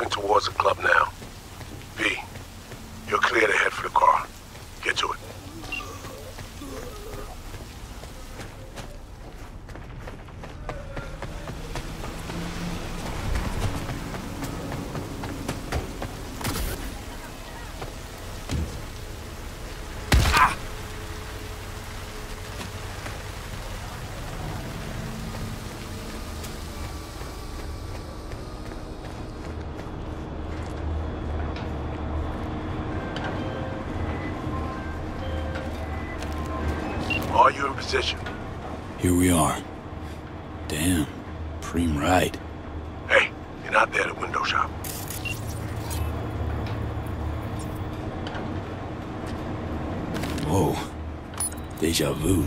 Walking towards the club now. V, you're clear to head for the car. Get to it. Are you in position? Here we are. Damn. Preem right. Hey, you're not there at window shop. Whoa. Deja vu.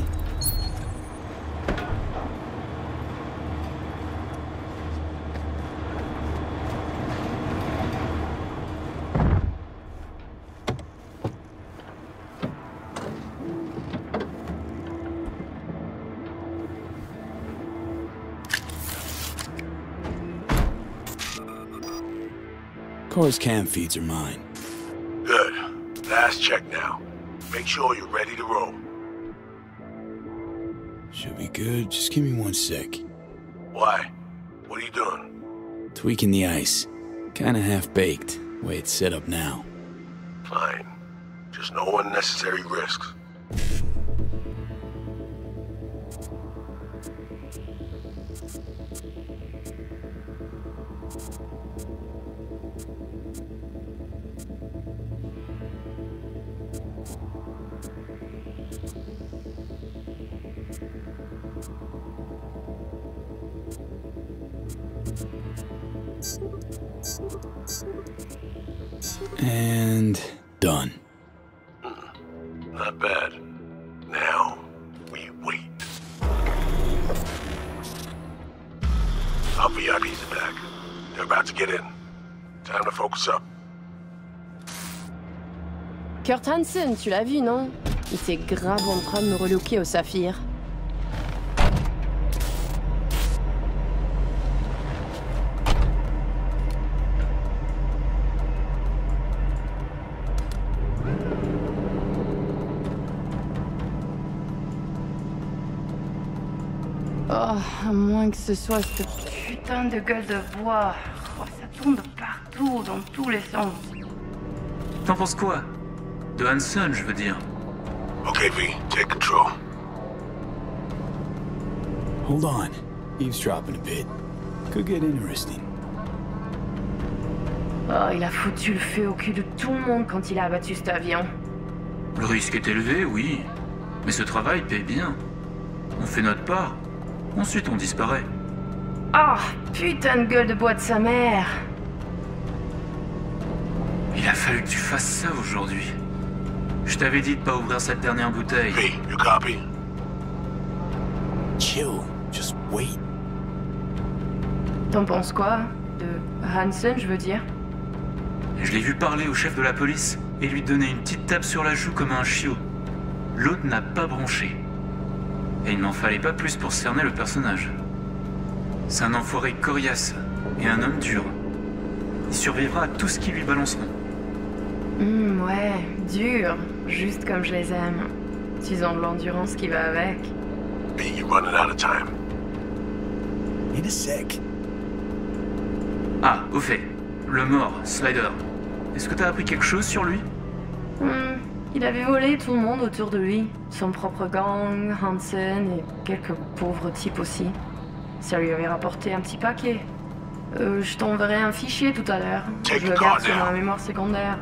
Car's cam feeds are mine. Good. Last check now. Make sure you're ready to roll. Good. Just give me one sec. Why? What are you doing? Tweaking the ice. Kinda half-baked, way it's set up now. Fine. Just no unnecessary risks. Tu l'as vu, non? Il était grave en train de me relooker au saphir. Oh, à moins que ce soit cette putain de gueule de bois. Oh, ça tourne de partout, dans tous les sens. T'en penses quoi? De Hanson, je veux dire. Okay, V, take control. Hold on. Eavesdropping a bit. Could get interesting. Oh, il a foutu le feu au cul de tout le monde quand il a abattu cet avion. Le risque est élevé, oui. Mais ce travail paie bien. On fait notre part. Ensuite, on disparaît. Oh, putain de gueule de bois de sa mère. Il a fallu que tu fasses ça aujourd'hui. Je t'avais dit de pas ouvrir cette dernière bouteille. Hey, you copy? Chill. Just wait. T'en penses quoi De Hansen, je veux dire? Je l'ai vu parler au chef de la police et lui donner une petite tape sur la joue comme un chiot. L'autre n'a pas branché. Et il n'en fallait pas plus pour cerner le personnage. C'est un enfoiré coriace et un homme dur. Il survivra à tout ce qui lui balanceront. Hum, ouais, dur. Juste comme je les aime. Ils ont de l'endurance qui va avec. Running out of time. In a sec. Ah, au fait, le mort, Slider. Est-ce que t'as appris quelque chose sur lui? Hum, il avait volé tout le monde autour de lui. Son propre gang, Hansen et quelques pauvres types aussi. Ça lui avait rapporté un petit paquet. Euh, je t'enverrai un fichier tout à l'heure. Je le garde sur ma mémoire secondaire.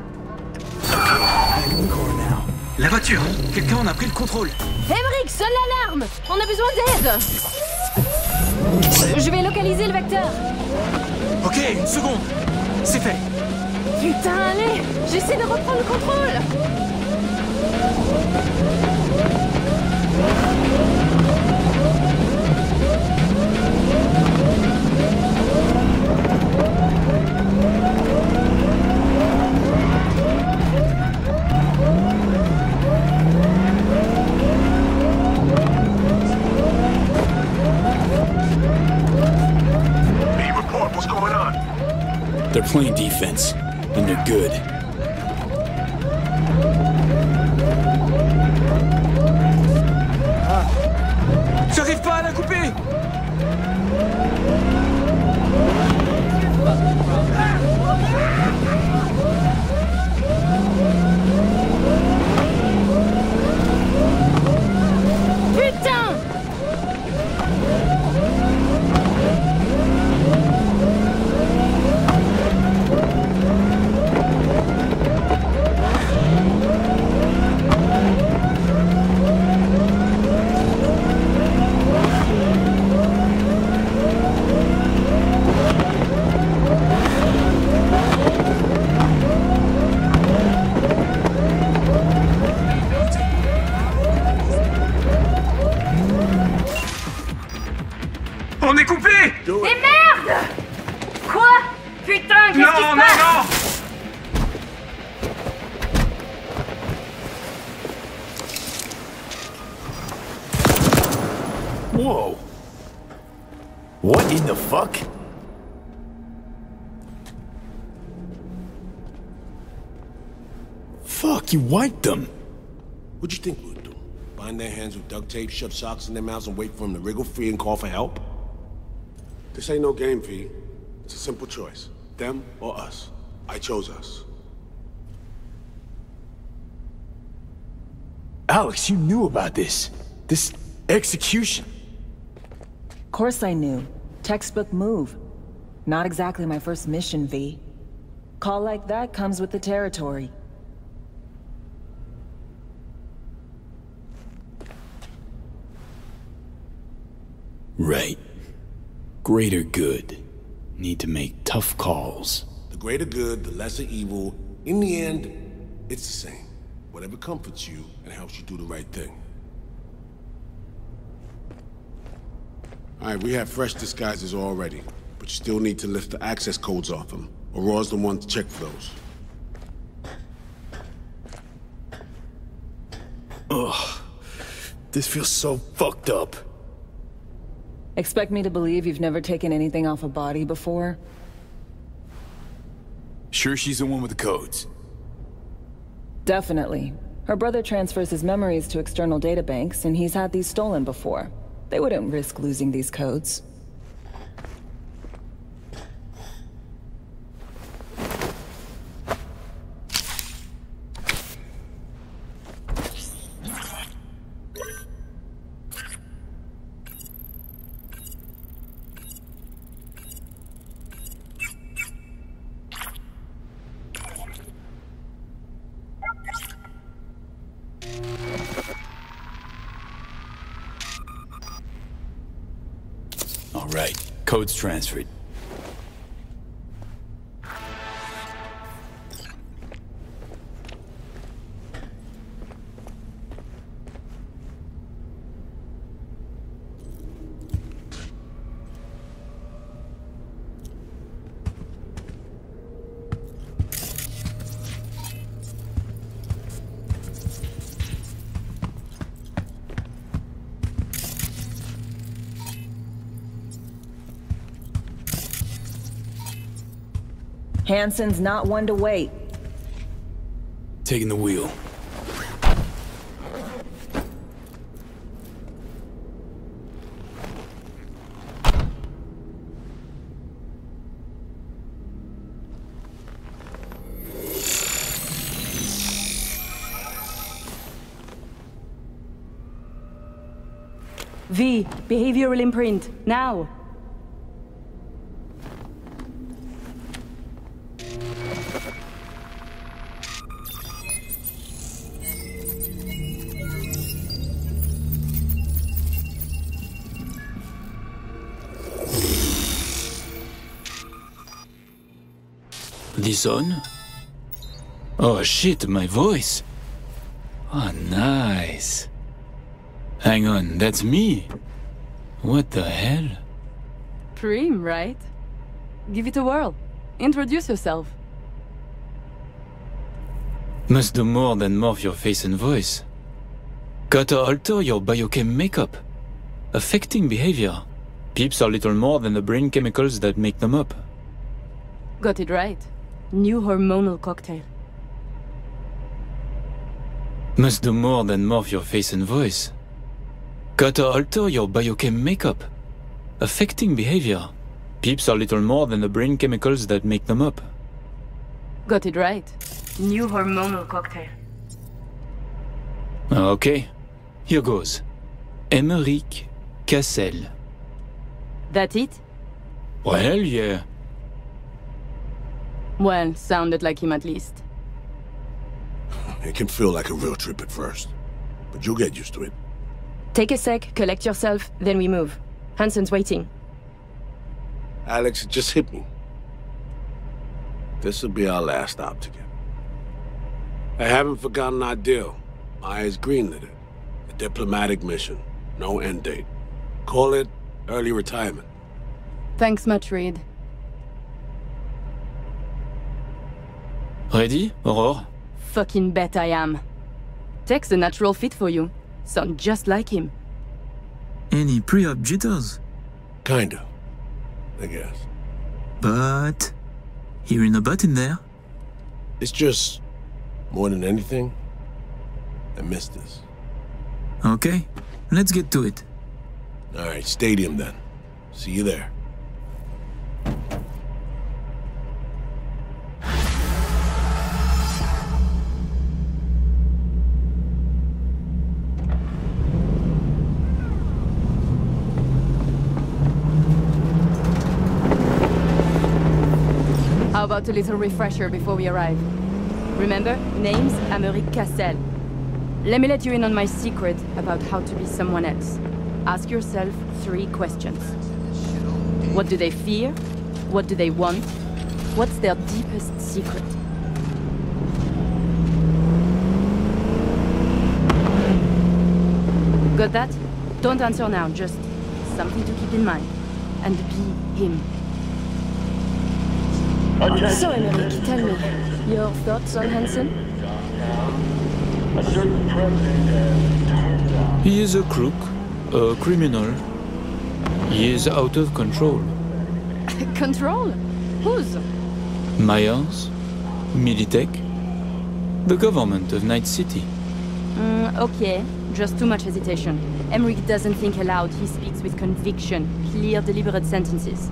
La voiture. Quelqu'un en a pris le contrôle. Emmerich, sonne l'alarme. On a besoin d'aide. Je vais localiser le vecteur. Ok, une seconde. C'est fait. Putain, allez J'essaie de reprendre le contrôle They're playing defense, and they're good. You wiped them. What'd you think we would do? Bind their hands with duct tape, shove socks in their mouths, and wait for them to wriggle free and call for help? This ain't no game, V. It's a simple choice. Them or us. I chose us. Alex, you knew about this. This execution. Of Course I knew. Textbook move. Not exactly my first mission, V. Call like that comes with the territory. Right. Greater good. Need to make tough calls. The greater good, the lesser evil. In the end, it's the same. Whatever comforts you and helps you do the right thing. Alright, we have fresh disguises already, but you still need to lift the access codes off them. Aurore's the one to check for those. Ugh. This feels so fucked up. Expect me to believe you've never taken anything off a body before? Sure she's the one with the codes. Definitely. Her brother transfers his memories to external databanks, and he's had these stolen before. They wouldn't risk losing these codes. Code's transferred. Hansen's not one to wait. Taking the wheel. V, behavioral imprint, now! This on? Oh shit, my voice. Oh, nice. Hang on, that's me. What the hell? Prim, right? Give it a whirl. Introduce yourself. Must do more than morph your face and voice. Gotta alter your biochem makeup. Affecting behavior. Peeps are little more than the brain chemicals that make them up. Got it right. New hormonal cocktail. Must do more than morph your face and voice. Gotta alter your biochem makeup. Affecting behavior. Peeps are little more than the brain chemicals that make them up. Got it right. New hormonal cocktail. Okay, here goes. Emmerich Cassel. That it? Well, yeah. Well, sounded like him at least. It can feel like a real trip at first, but you'll get used to it. Take a sec, collect yourself, then we move. Hansen's waiting. Alex, it just hit me. This'll be our last stop together. I haven't forgotten our deal. Myers greenlit it. A diplomatic mission. No end date. Call it early retirement. Thanks much, Reed. Ready, Aurore? Fucking bet I am. Tech's a natural fit for you. Sound just like him. Any pre-op jitters? Kinda. I guess. But... Hearing a but in there? It's just, more than anything, I miss this. Okay, let's get to it. Alright, stadium then. See you there. A little refresher before we arrive? Remember, name's Emmerich Cassel. Let me let you in on my secret about how to be someone else. Ask yourself three questions. What do they fear? What do they want? What's their deepest secret? Got that? Don't answer now, just something to keep in mind. And be him. So, Emmerich, tell me, your thoughts on Hansen? A certain president has turned out. He is a crook, a criminal. He is out of control. (laughs) Control? Whose? Myers, Militech, the government of Night City. Mm, okay, just too much hesitation. Emmerich doesn't think aloud, he speaks with conviction, clear, deliberate sentences.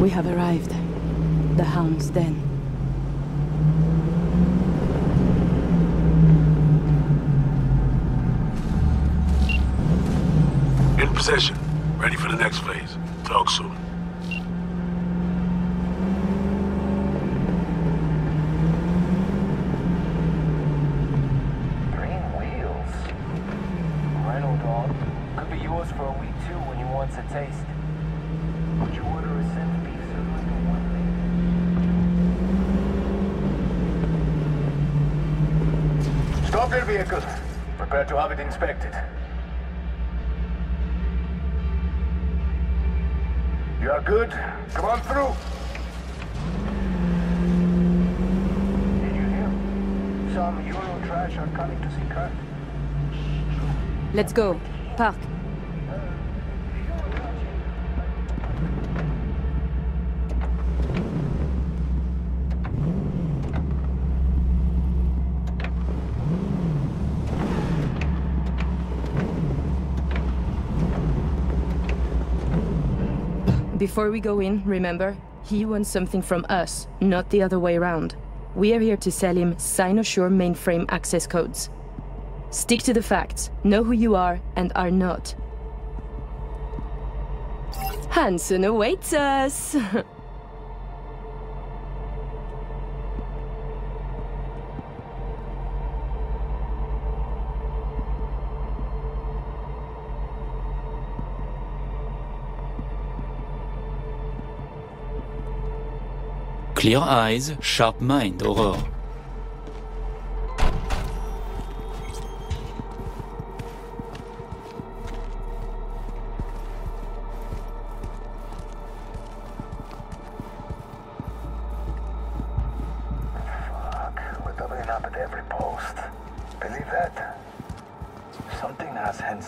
We have arrived. The Hound's Den. In position. Ready for the next phase. Talk soon. Green wheels. Rhino dog. Could be yours for a week too when you want a taste. Would you order a centipede sirloin or one leg? Stop your vehicle. Prepare to have it inspected. You are good. Come on through. Did you hear? Some Euro trash are coming to see Kurt. Let's go. Park. Before we go in, remember, he wants something from us, not the other way around. We are here to sell him Sinosure mainframe access codes. Stick to the facts, know who you are and are not. Hansen awaits us! (laughs) Clear eyes, sharp mind, Aurore.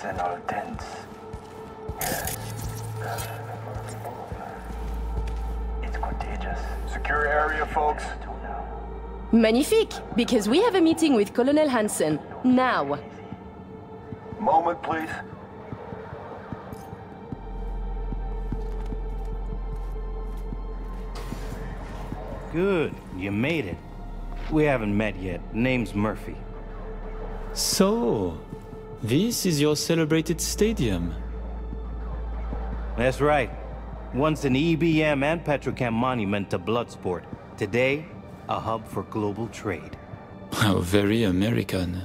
Has all tense. Yes. It's contagious. Secure area, folks. Magnifique! Because we have a meeting with Colonel Hansen. Now! Moment, please. Good, you made it. We haven't met yet. Name's Murphy. So, this is your celebrated stadium. That's right. Once an EBM and Petrochem monument to Bloodsport. Today, a hub for global trade. How very American.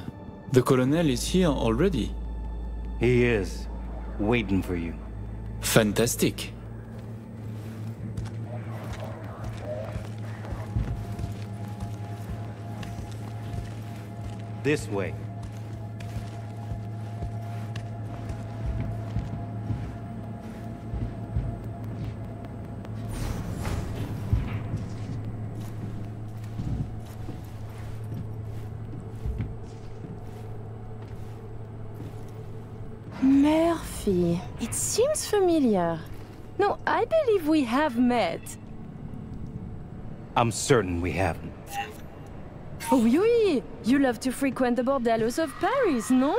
The colonel is here already. He is. Waiting for you. Fantastic. This way. Murphy. It seems familiar. No, I believe we have met. I'm certain we haven't. Oh, oui! You love to frequent the bordellos of Paris, no?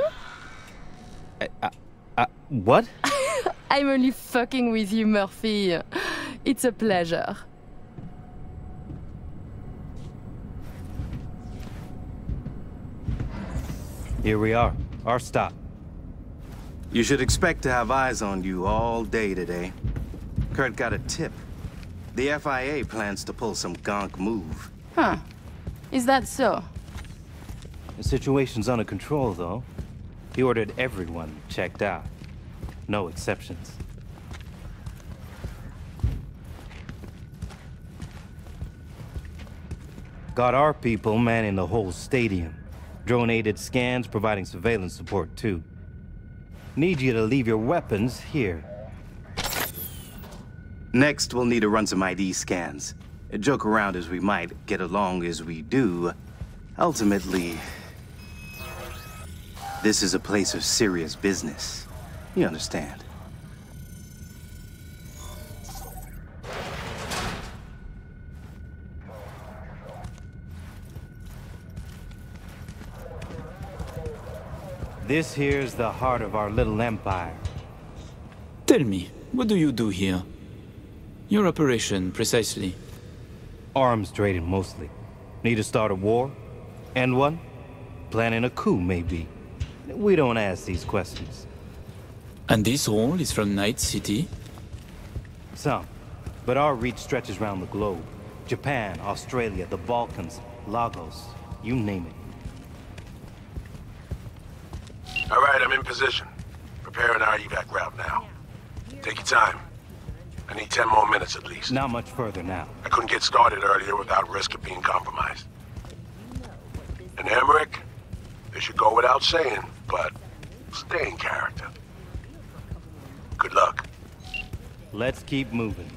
Uh, what? (laughs) I'm only fucking with you, Murphy. It's a pleasure. Here we are. Our stop. You should expect to have eyes on you all day today. Kurt got a tip. The FIA plans to pull some gonk move. Huh. Is that so? The situation's under control, though. He ordered everyone checked out. No exceptions. Got our people manning the whole stadium. Drone-aided scans providing surveillance support, too. Need you to leave your weapons here. Next, we'll need to run some ID scans. Joke around as we might, get along as we do. Ultimately, this is a place of serious business. You understand? This here's the heart of our little empire. Tell me, what do you do here? Your operation, precisely. Arms trading, mostly. Need to start a war? End one? Planning a coup, maybe. We don't ask these questions. And this all is from Night City? Some. But our reach stretches around the globe. Japan, Australia, the Balkans, Lagos, you name it. All right, I'm in position. Preparing our evac route now. Take your time. I need 10 more minutes at least. Not much further now. I couldn't get started earlier without risk of being compromised. And Emmerich, they should go without saying, but stay in character. Good luck. Let's keep moving.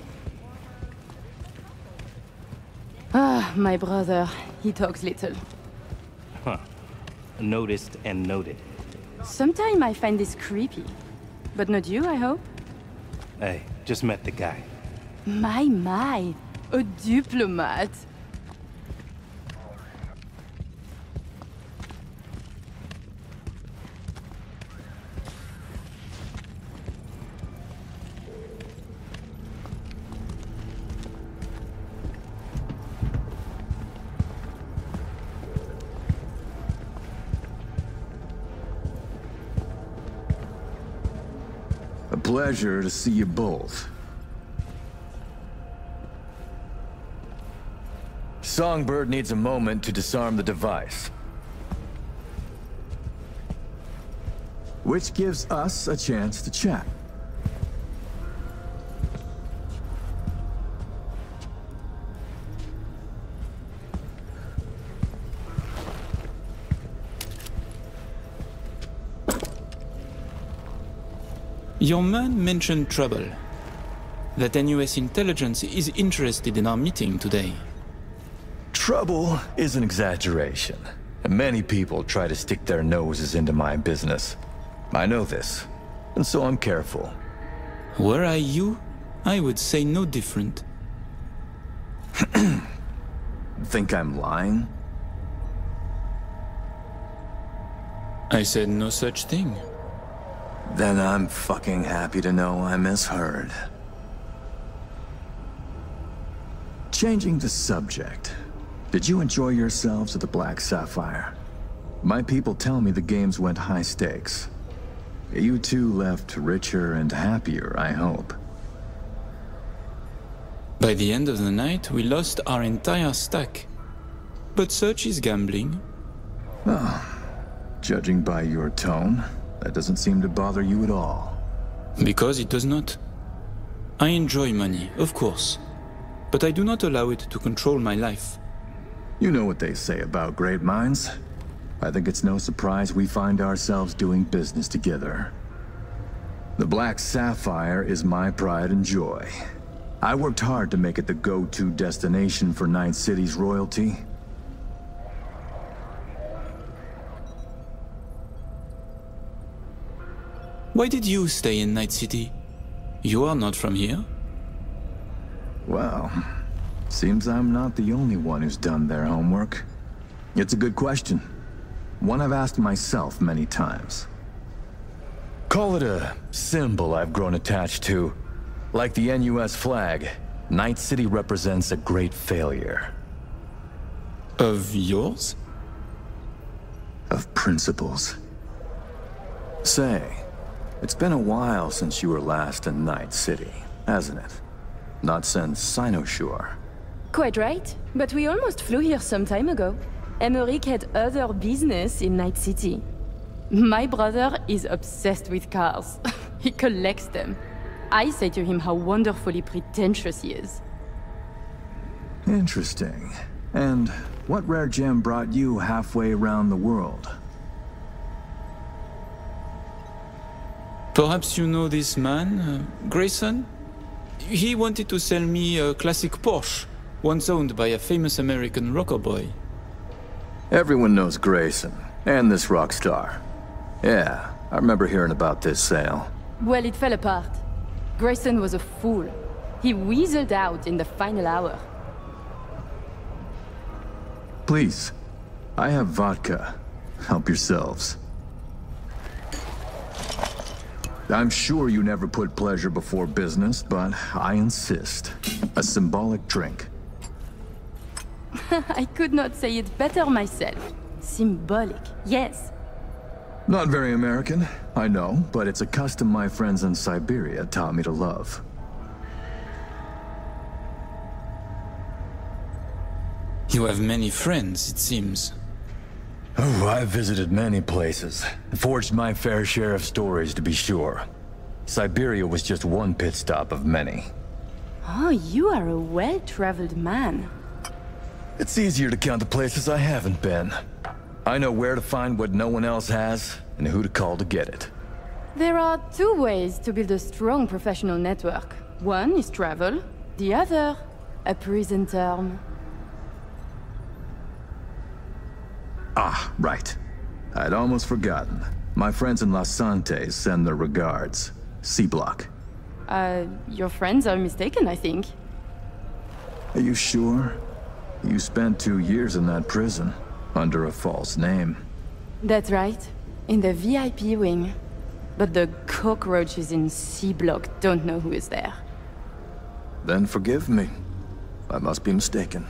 Ah, my brother. He talks little. Huh. Noticed and noted. Sometimes I find this creepy. But not you, I hope? Hey, just met the guy. My, my. A diplomat. Pleasure to see you both. Songbird needs a moment to disarm the device. Which gives us a chance to chat. Your man mentioned trouble. That NUS intelligence is interested in our meeting today. Trouble is an exaggeration. And many people try to stick their noses into my business. I know this, and so I'm careful. Were I you, I would say no different. (clears throat) Think I'm lying? I said no such thing. Then I'm fucking happy to know I misheard. Changing the subject. Did you enjoy yourselves at the Black Sapphire? My people tell me the games went high stakes. You two left richer and happier, I hope. By the end of the night, we lost our entire stack. But such is gambling. Oh, judging by your tone, that doesn't seem to bother you at all. Because it does not. I enjoy money, of course. But I do not allow it to control my life. You know what they say about great minds. I think it's no surprise we find ourselves doing business together. The Black Sapphire is my pride and joy. I worked hard to make it the go-to destination for Night City's royalty. Why did you stay in Night City? You are not from here. Well, seems I'm not the only one who's done their homework. It's a good question. One I've asked myself many times. Call it a symbol I've grown attached to. Like the NUS flag, Night City represents a great failure. Of yours? Of principles. Say, it's been a while since you were last in Night City, hasn't it? Not since Sinosure. Quite right. But we almost flew here some time ago. Emmerich had other business in Night City. My brother is obsessed with cars. (laughs) he collects them. I say to him how wonderfully pretentious he is. Interesting. And what rare gem brought you halfway around the world? Perhaps you know this man, uh, Grayson? He wanted to sell me a classic Porsche, once owned by a famous American rocker boy. Everyone knows Grayson, and this rock star. Yeah, I remember hearing about this sale. Well, it fell apart. Grayson was a fool. He weaseled out in the final hour. Please, I have vodka. Help yourselves. I'm sure you never put pleasure before business, but I insist. A symbolic drink. (laughs) I could not say it better myself. Symbolic, yes. Not very American, I know, but it's a custom my friends in Siberia taught me to love. You have many friends, it seems. Oh, I've visited many places. Forged my fair share of stories, to be sure. Siberia was just one pit stop of many. Oh, you are a well-traveled man. It's easier to count the places I haven't been. I know where to find what no one else has, and who to call to get it. There are two ways to build a strong professional network. One is travel, the other, a prison term. Ah, right. I'd almost forgotten. My friends in Los Santes send their regards. C-Block. Uh, your friends are mistaken, I think. Are you sure? You spent two years in that prison, under a false name. That's right. In the VIP wing. But the cockroaches in C-Block don't know who is there. Then forgive me. I must be mistaken.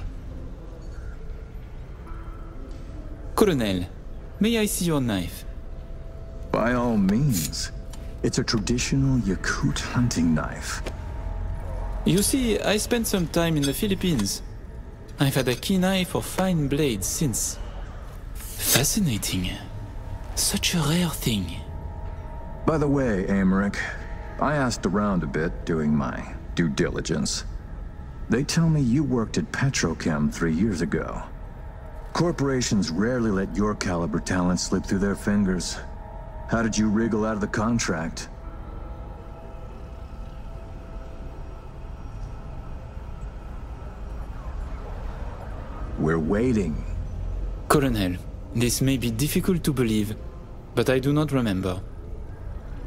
Colonel, may I see your knife? By all means. It's a traditional Yakut hunting knife. You see, I spent some time in the Philippines. I've had a keen eye for fine blades since. Fascinating. Such a rare thing. By the way, Emmerich, I asked around a bit doing my due diligence. They tell me you worked at Petrochem three years ago. Corporations rarely let your caliber talent slip through their fingers. How did you wriggle out of the contract? We're waiting. Colonel, this may be difficult to believe, but I do not remember.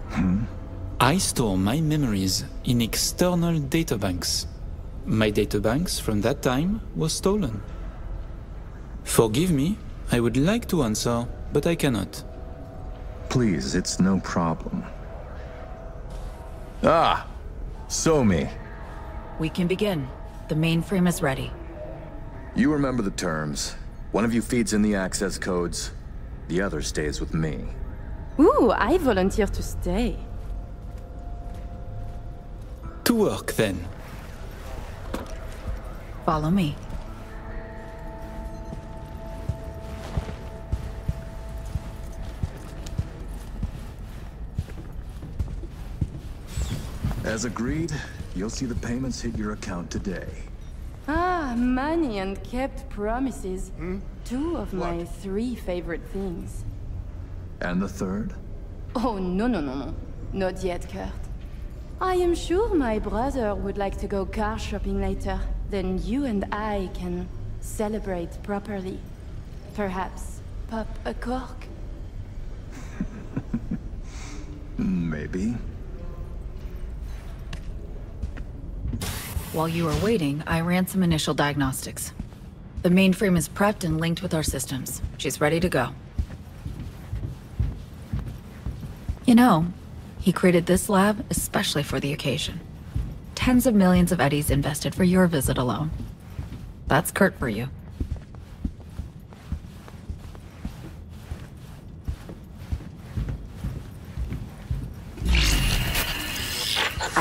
Hmm? I store my memories in external databanks. My databanks from that time was stolen. Forgive me, I would like to answer, but I cannot. Please, it's no problem. Ah! So Mi. We can begin. The mainframe is ready. You remember the terms. One of you feeds in the access codes. The other stays with me. Ooh, I volunteer to stay. To work, then. Follow me. As agreed, you'll see the payments hit your account today. Ah, money and kept promises. Two of my three favorite things. And the third? Oh, no, no, no, no. Not yet, Kurt. I am sure my brother would like to go car shopping later. Then you and I can celebrate properly. Perhaps pop a cork. (laughs) Maybe. While you were waiting, I ran some initial diagnostics. The mainframe is prepped and linked with our systems. She's ready to go. You know, he created this lab especially for the occasion. Tens of millions of eddies invested for your visit alone. That's Kurt for you.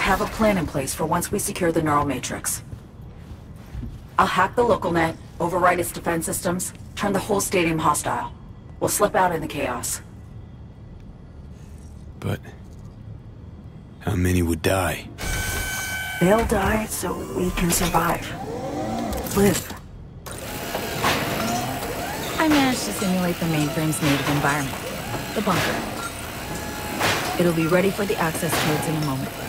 Have a plan in place for once we secure the neural matrix. I'll hack the local net, override its defense systems, turn the whole stadium hostile. We'll slip out in the chaos. But... How many would die? They'll die so we can survive. Live. I managed to simulate the mainframe's native environment. The bunker. It'll be ready for the access codes in a moment.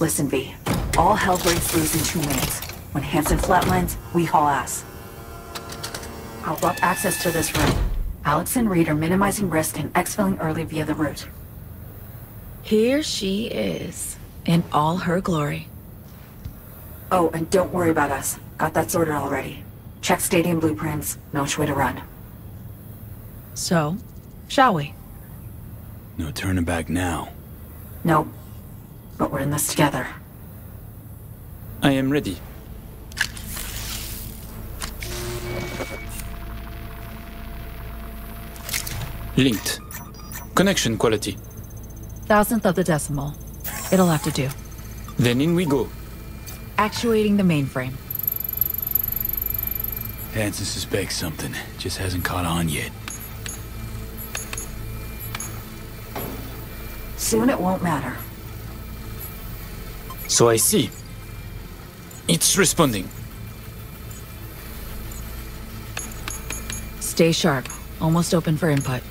Listen, V. All hell breaks loose in two minutes. When Hansen flatlines, we haul ass. I'll block access to this room. Alex and Reed are minimizing risk and exfilling early via the route. Here she is, in all her glory. Oh, and don't worry about us. Got that sorted already. Check stadium blueprints, no which way to run. So, shall we? No turning back now. Nope. But we're in this together. I am ready. Linked. Connection quality. Thousandth of the decimal. It'll have to do. Then in we go. Actuating the mainframe. Hansen suspects something. Just hasn't caught on yet. Soon it won't matter. So I see. It's responding. Stay sharp. Almost open for input.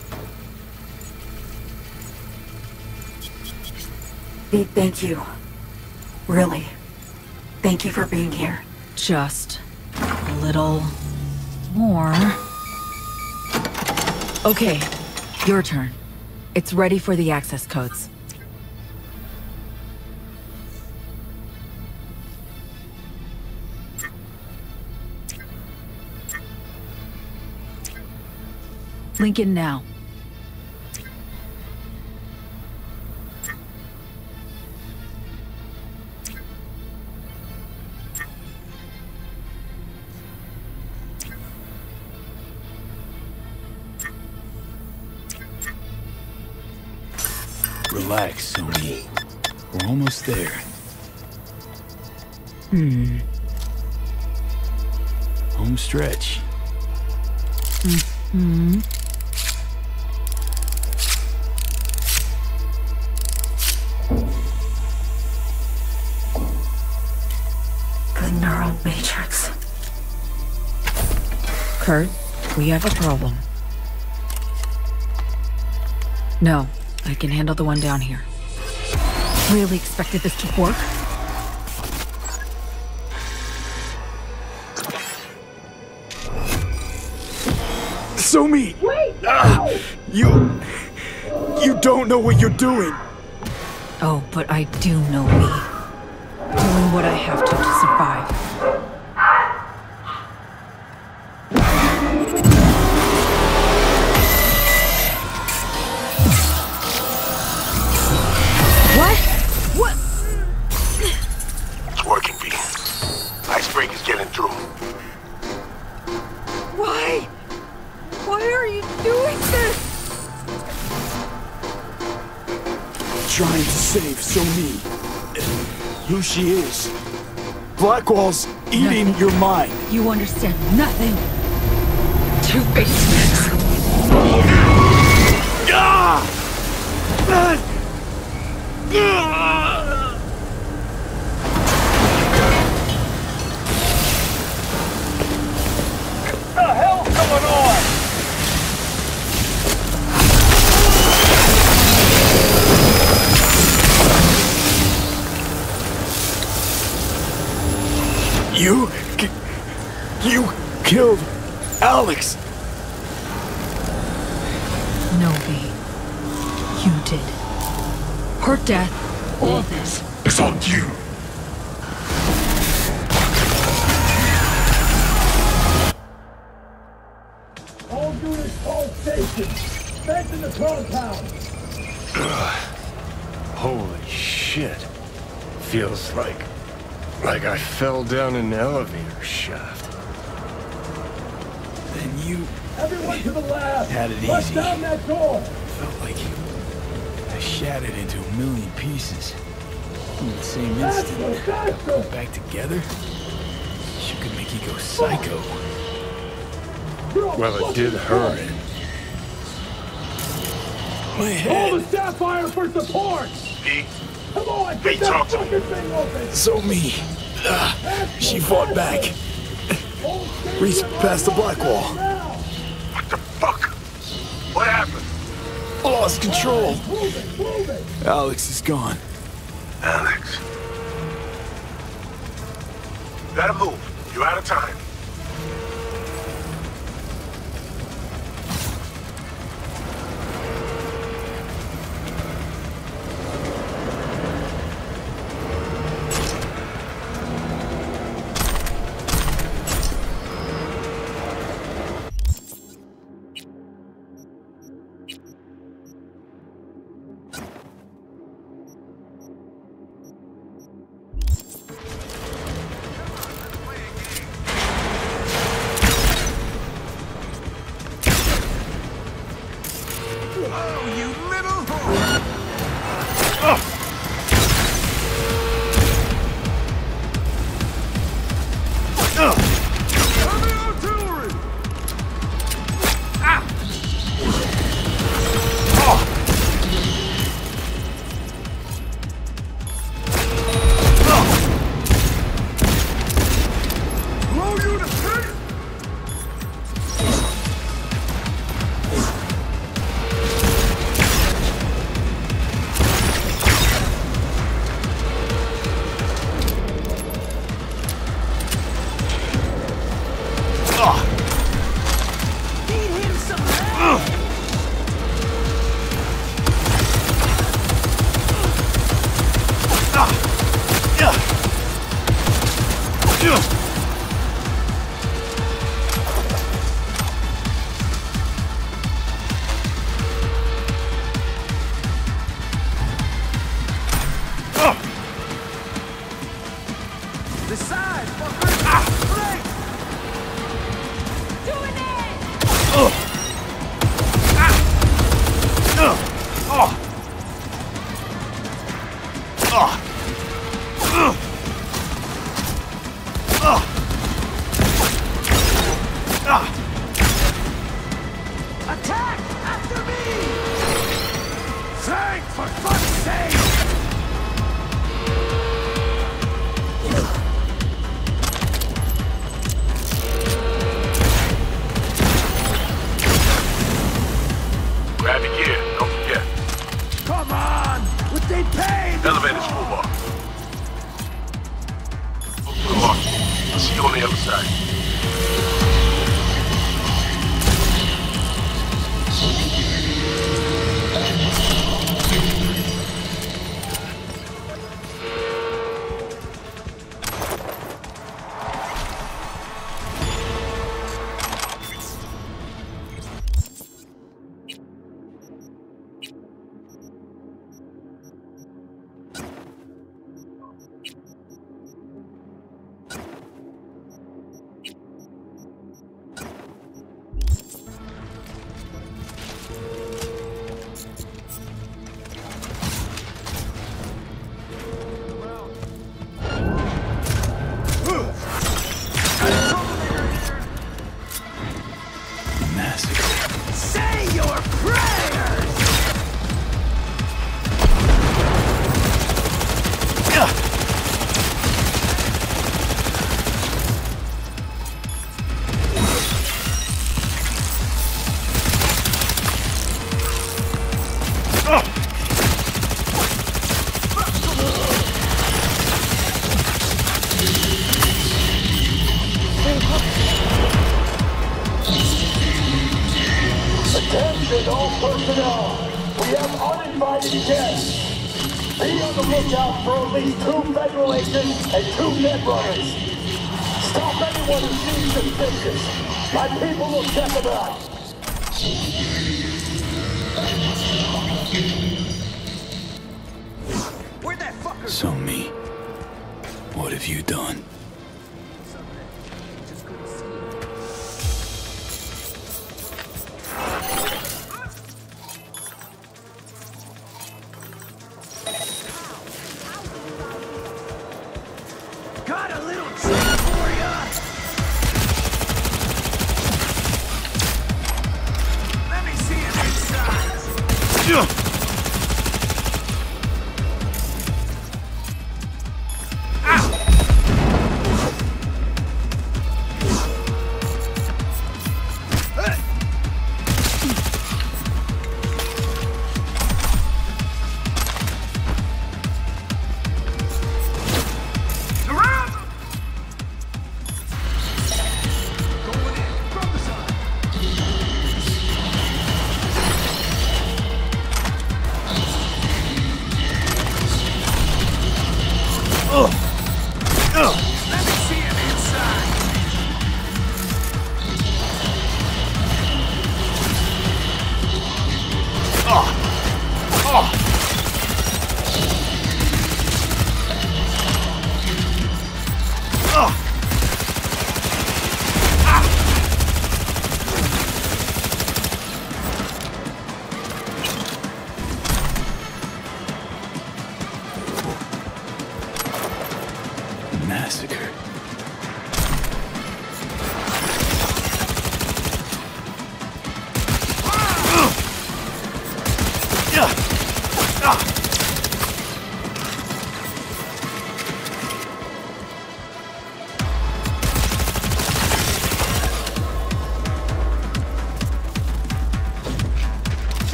Pete, thank you. Really. Thank you for being here. Just a little more. Okay, your turn. It's ready for the access codes. Lincoln now. Relax, Sony. We're almost there. Hmm. Home stretch. Hmm. Kurt, we have a problem. No, I can handle the one down here. Really expected this to work? So Mi. Wait! Ah, you. You don't know what you're doing. Oh, but I do know me. Doing what I have to Blackwall's eating your mind. You understand nothing. Two faced! Ah! (laughs) (laughs) back together? She could make you go psycho. Well, it did her in. My All head. the Sapphire for support. V, Come on, V, get that talk to me. fucking thing open. So Mi. Ah, she fought back. Reached past the Blackwall. What the fuck? What happened? Lost control. Move it, move it. Alex is gone.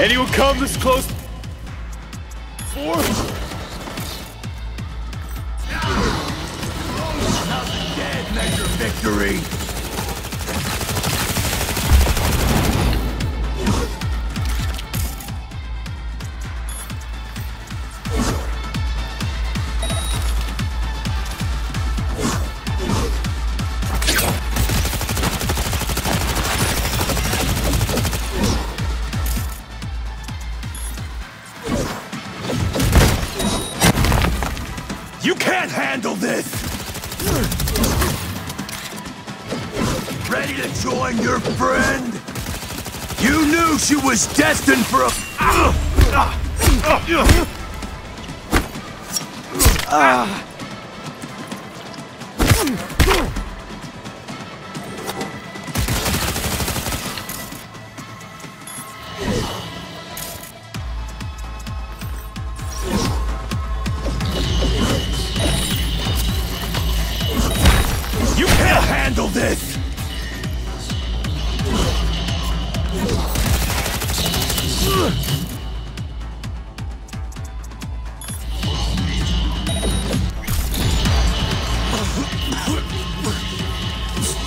Anyone come this close destined for a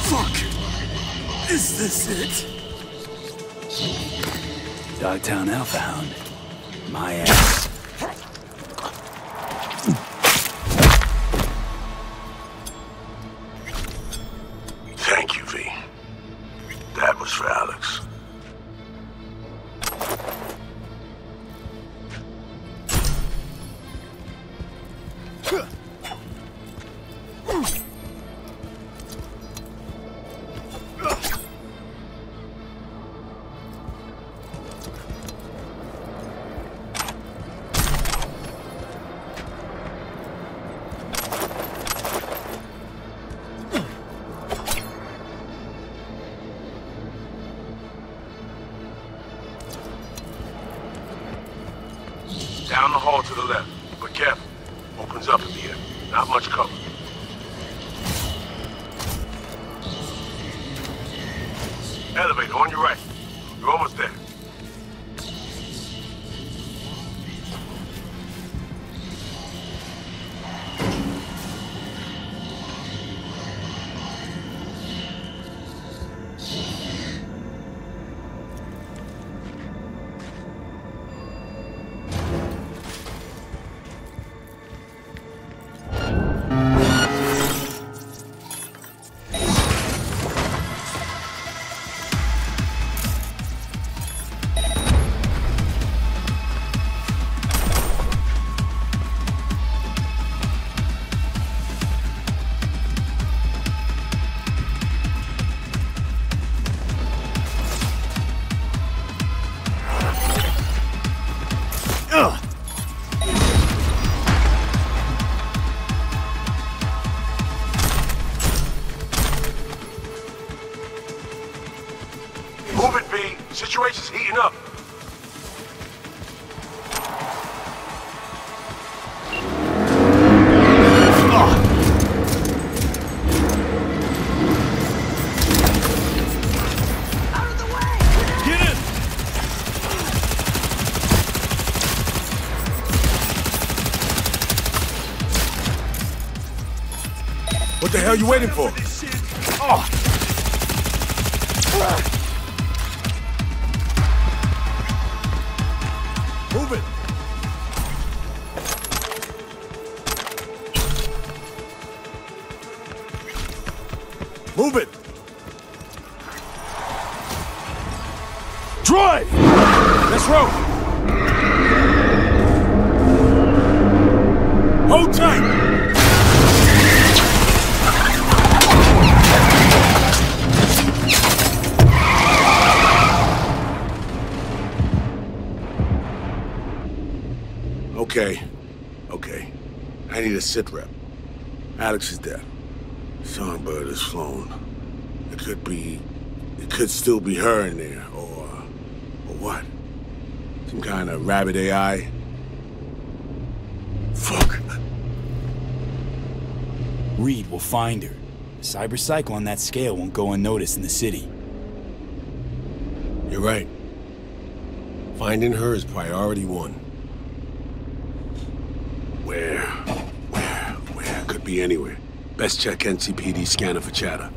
Fuck! Is this it? Dogtown Alpha Hound. My ass. Hell you waiting for? Sit rep. Alex is dead. Songbird is flown. It could be... It could still be her in there, or... Or what? Some kind of rabbit AI? Fuck. Reed will find her. A cyber cycle on that scale won't go unnoticed in the city. You're right. Finding her is priority one. Where? Where? Where? Could be anywhere. Best check NCPD scanner for chatter.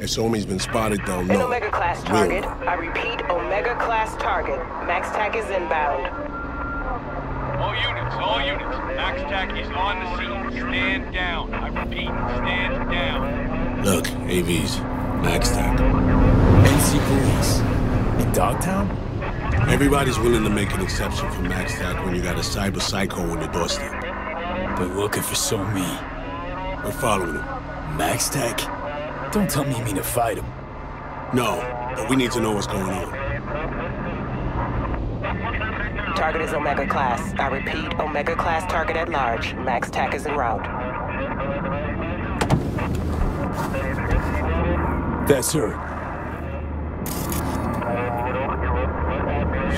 If So Mi's been spotted, they'll An know. Omega class target. know. I repeat, Omega class target. Max TAC is inbound. All units, all units. Max TAC is on the scene. Stand down. I repeat, stand down. Look, AVs. Max TAC. NC Police. In Dogtown? Everybody's willing to make an exception for Max TAC when you got a cyber psycho on your doorstep. But looking for So Mi. We're following him. Max TAC? Don't tell me you mean to fight him. No, but we need to know what's going on. Target is Omega class. I repeat, Omega class target at large. Max TAC is en route. That's her.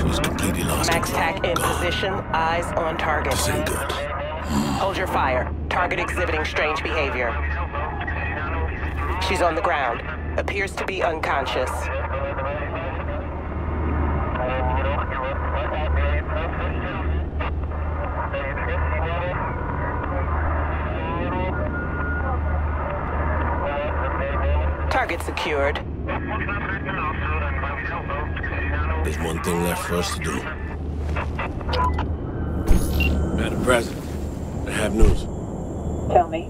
She's completely lost Max TAC in position. Eyes on target. This ain't good. Hold your fire. Target exhibiting strange behavior. She's on the ground. Appears to be unconscious. Target secured. There's one thing left for us to do. Madam President, I have news. Tell me.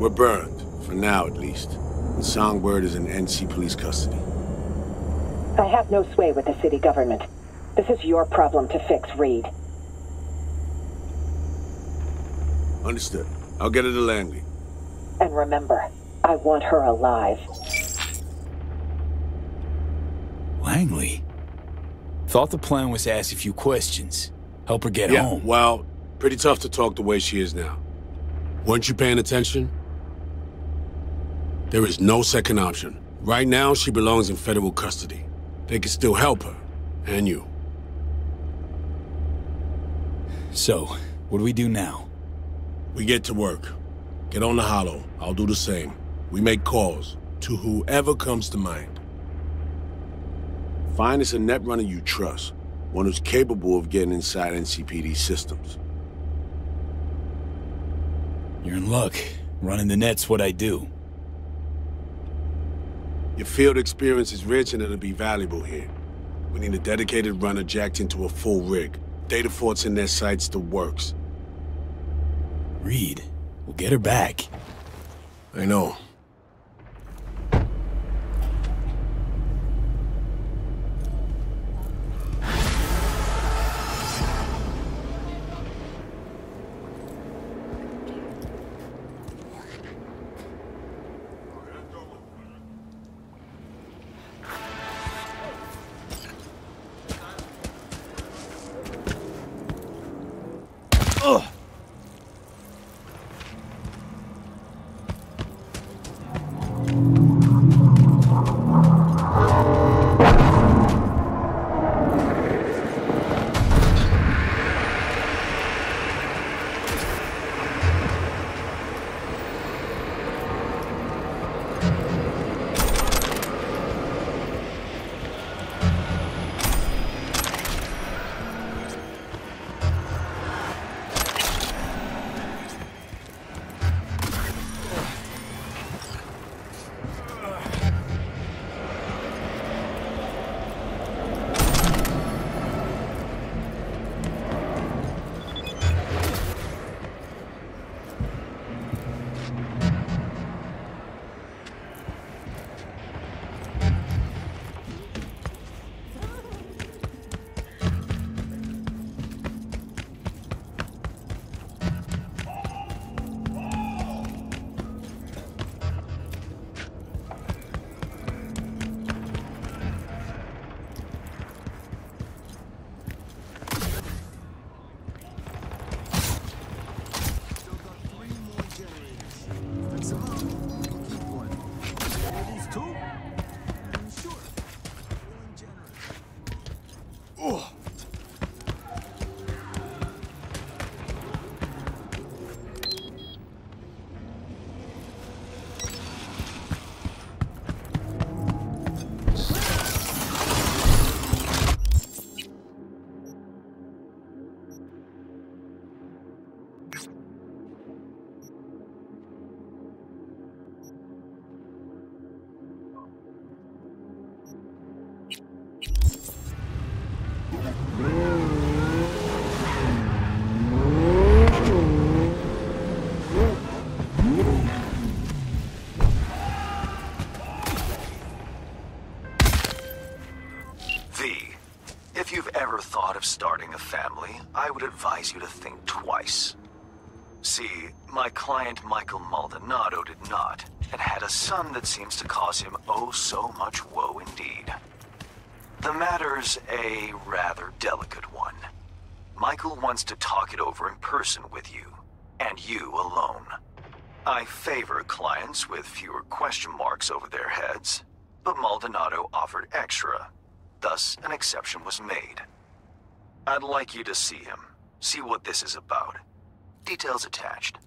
We're burned, for now at least. And Songbird is in NC police custody. I have no sway with the city government. This is your problem to fix, Reed. Understood. I'll get her to Langley. And remember, I want her alive. Langley? Thought the plan was to ask a few questions. Help her get yeah, home. well, pretty tough to talk the way she is now. Weren't you paying attention? There is no second option. Right now, she belongs in federal custody. They can still help her, and you. So, what do we do now? We get to work. Get on the holo. I'll do the same. We make calls to whoever comes to mind. Find us a netrunner you trust, one who's capable of getting inside NCPD systems. You're in luck. Running the net's what I do. Your field experience is rich and it'll be valuable here. We need a dedicated runner jacked into a full rig. Data forts in their sights, the works. Reed, we'll get her back. I know. Seems to cause him oh so much woe indeed. The matter's a rather delicate one. Michael wants to talk it over in person with you, and you alone. I favor clients with fewer question marks over their heads, but Maldonado offered extra, Thus, an exception was made. I'd like you to see him. See what this is about. Details attached.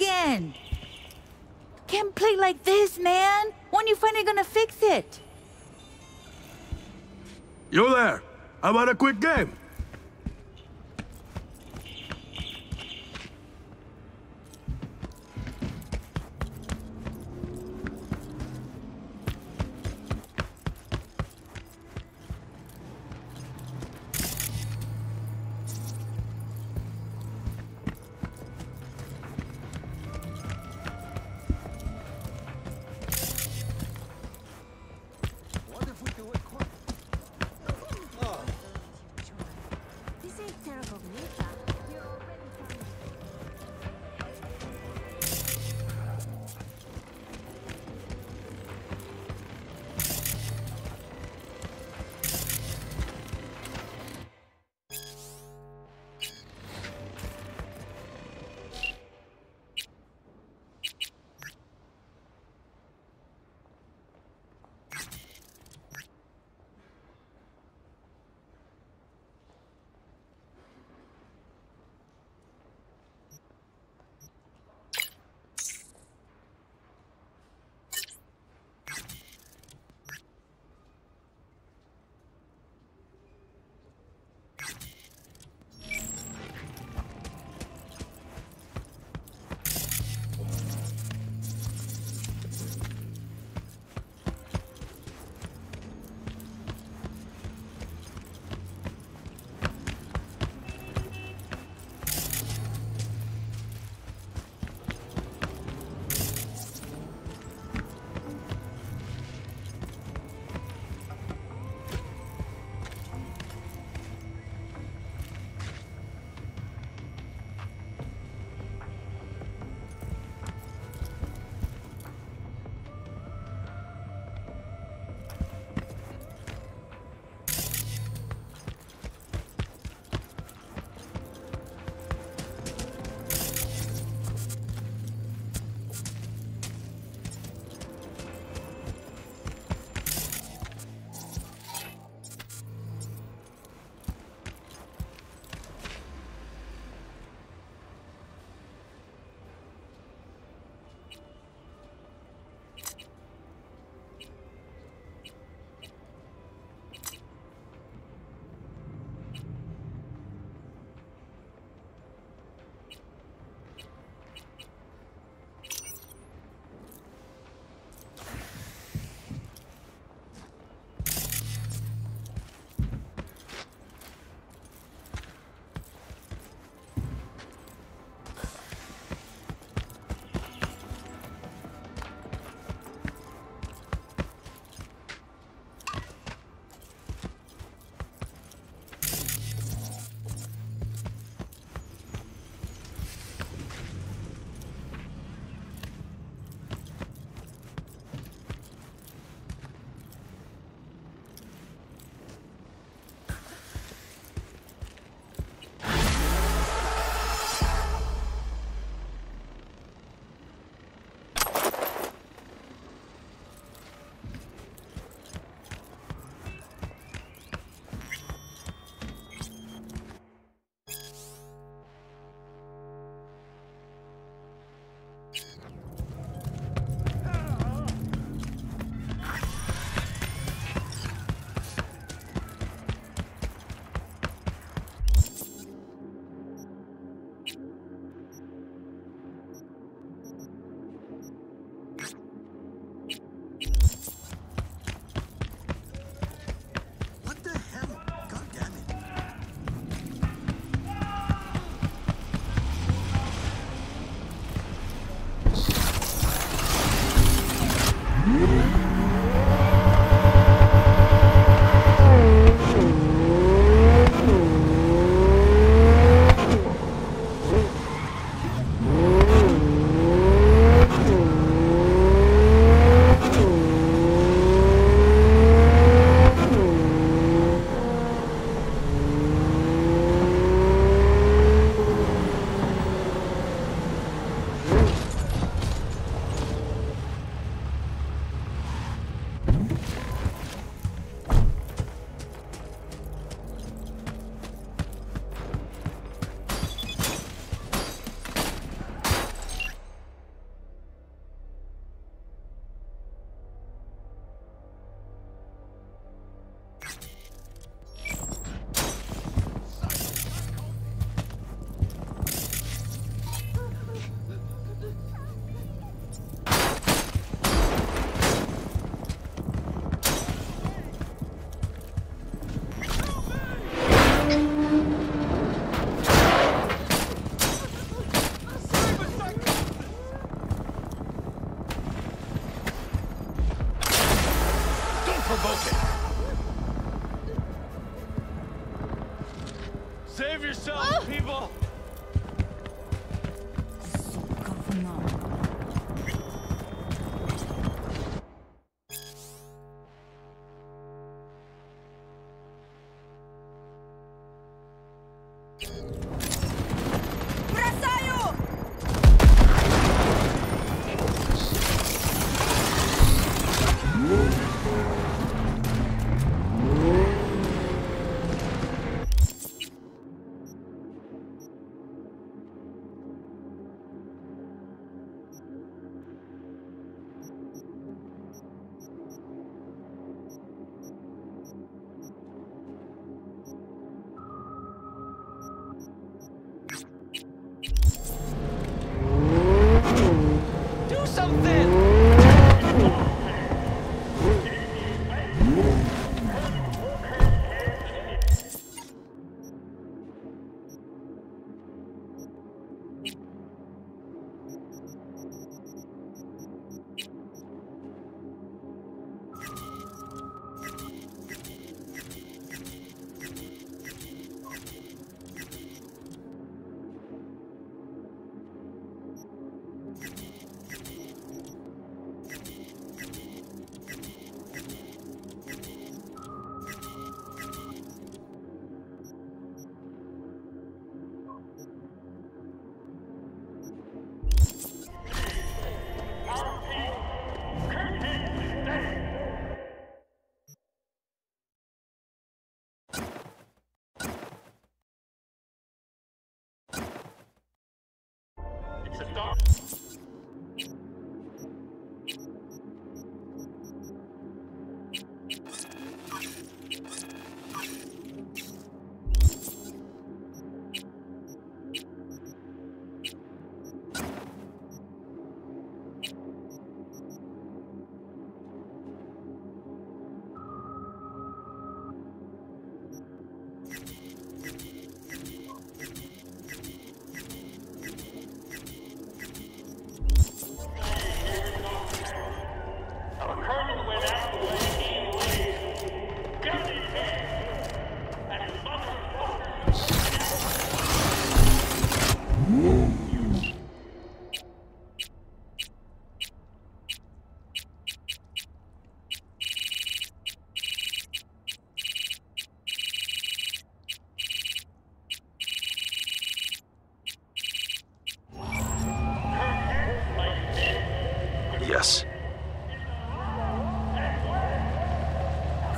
Again! Can't play like this, man! When you finally gonna fix it? You there? How about a quick game?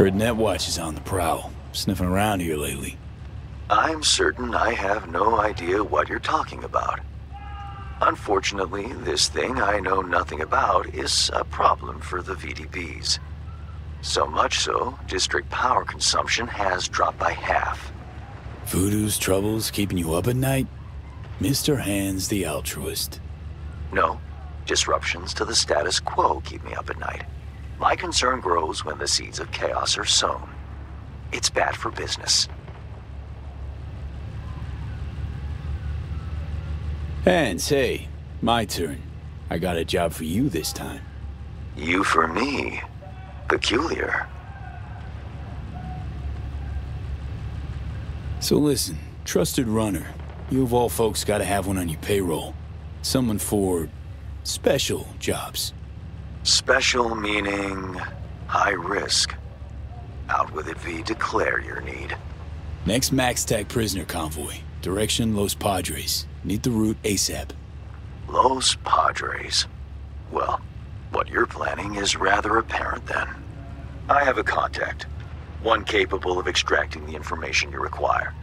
Heard Netwatch is on the prowl. Sniffing around here lately. I'm certain I have no idea what you're talking about. Unfortunately, this thing I know nothing about is a problem for the VDBs. So much so, district power consumption has dropped by half. Voodoo's troubles keeping you up at night? Mr. Hands the altruist. No, disruptions to the status quo keep me up at night. My concern grows when the seeds of chaos are sown. It's bad for business. And say, my turn. I got a job for you this time. You for me. Peculiar. So listen, trusted runner. You of all folks gotta have one on your payroll. Someone for special jobs. Special meaning high risk. Out with it, V. Declare your need. Next Max TAC prisoner convoy. Direction Los Padres. Need the route ASAP. Los Padres. Well, what you're planning is rather apparent then. I have a contact. One capable of extracting the information you require.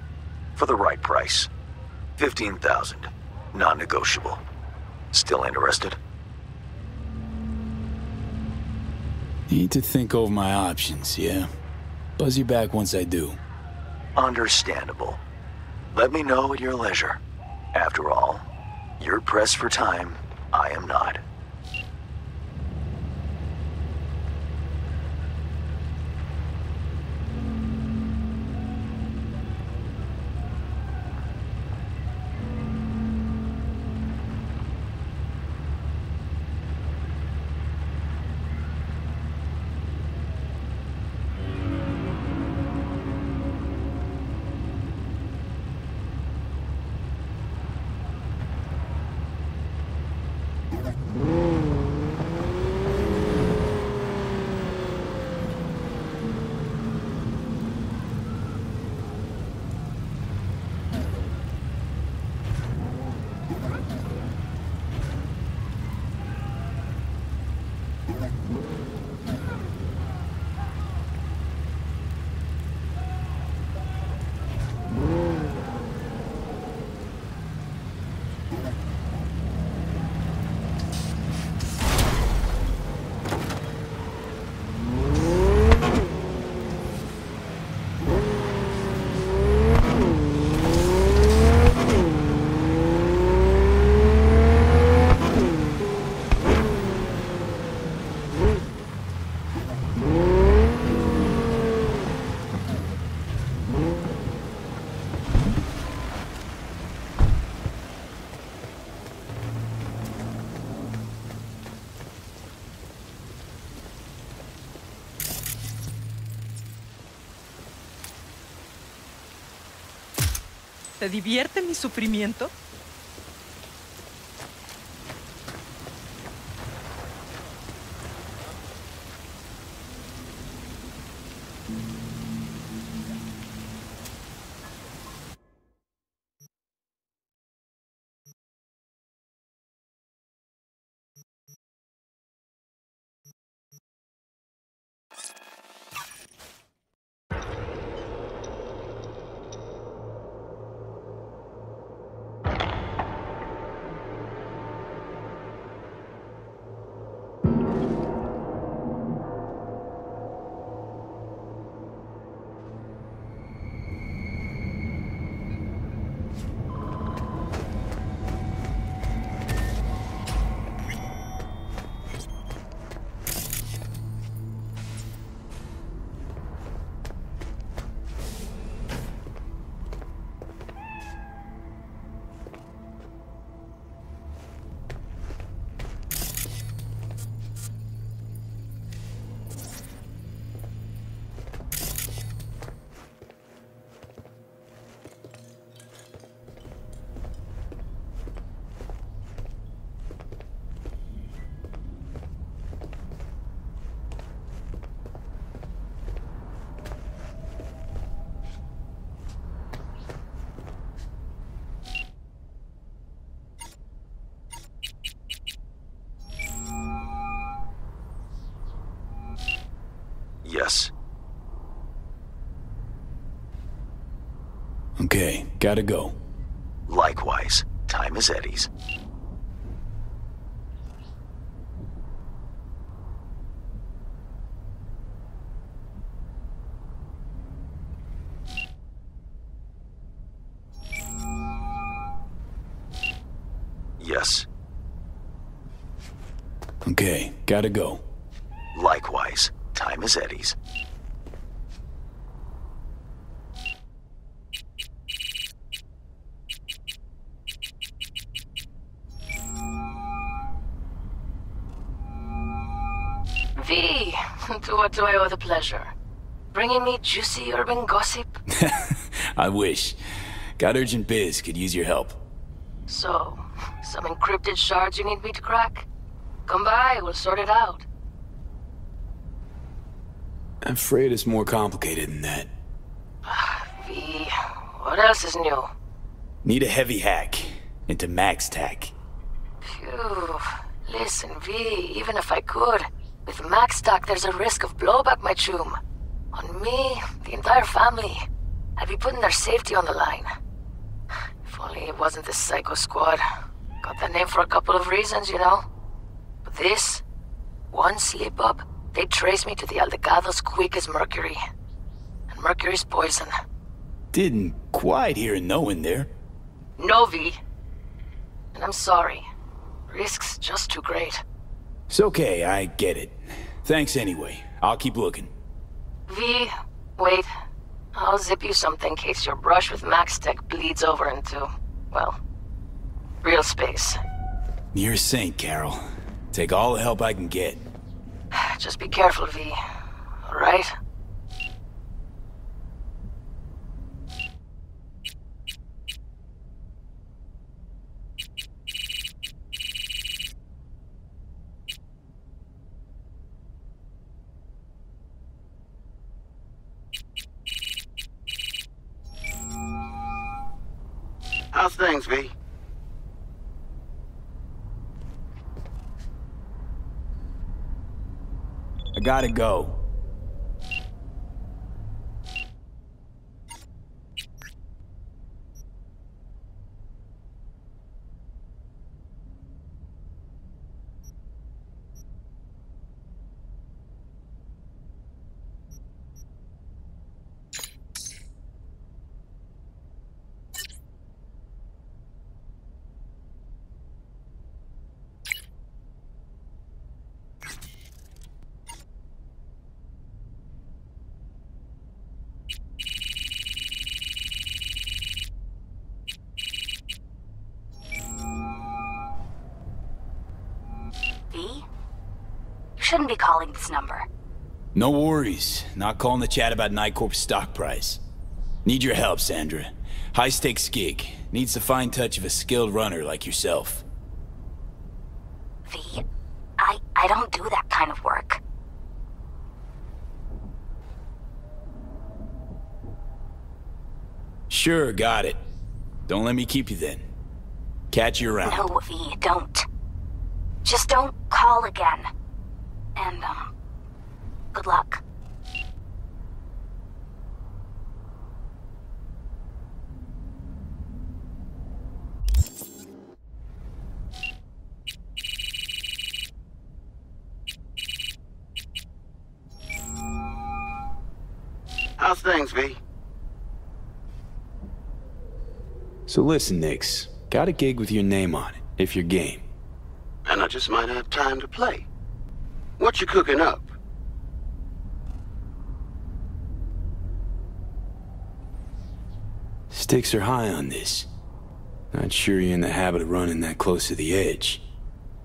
For the right price. 15,000. Non-negotiable. Still interested? Need to think over my options, yeah? Buzz you back once I do. Understandable. Let me know at your leisure. After all, you're pressed for time. I am not. Divierte mi sufrimiento? Gotta go. Likewise. Time is eddies. Yes. Okay, gotta go. Likewise. Time is eddies. Do I owe the pleasure? Bringing me juicy urban gossip? (laughs) I wish. Got urgent biz, could use your help. So, some encrypted shards you need me to crack? Come by, we'll sort it out. I'm afraid it's more complicated than that. (sighs) V, what else is new? Need a heavy hack into MaxTac. Phew. Listen, V, even if I could, with MaxTac there's a risk of blowback, my chum. On me, the entire family. I'd be putting their safety on the line. If only it wasn't the Psycho Squad. Got that name for a couple of reasons, you know? But this, one slip up, they trace me to the Aldecaldos quick as Mercury. And Mercury's poison. Didn't quite hear a no in there. No, V. And I'm sorry. Risk's just too great. It's okay, I get it. Thanks anyway. I'll keep looking. V, wait. I'll zip you something in case your brush with MaxTac bleeds over into, well, real space. You're a saint, Carol. Take all the help I can get. (sighs) Just be careful, V. Alright? How's things, V? I gotta go. No worries. Not calling the chat about NightCorp's stock price. Need your help, Sandra. High stakes gig. Needs the fine touch of a skilled runner like yourself. V, I, I don't do that kind of work. Sure, got it. Don't let me keep you then. Catch you around. No, V, don't. Just don't call again. And, um, good luck. How's things, V? So listen, Nix. Got a gig with your name on it, if you're game. And I just might have time to play. What you cooking up? Stakes are high on this. Not sure you're in the habit of running that close to the edge.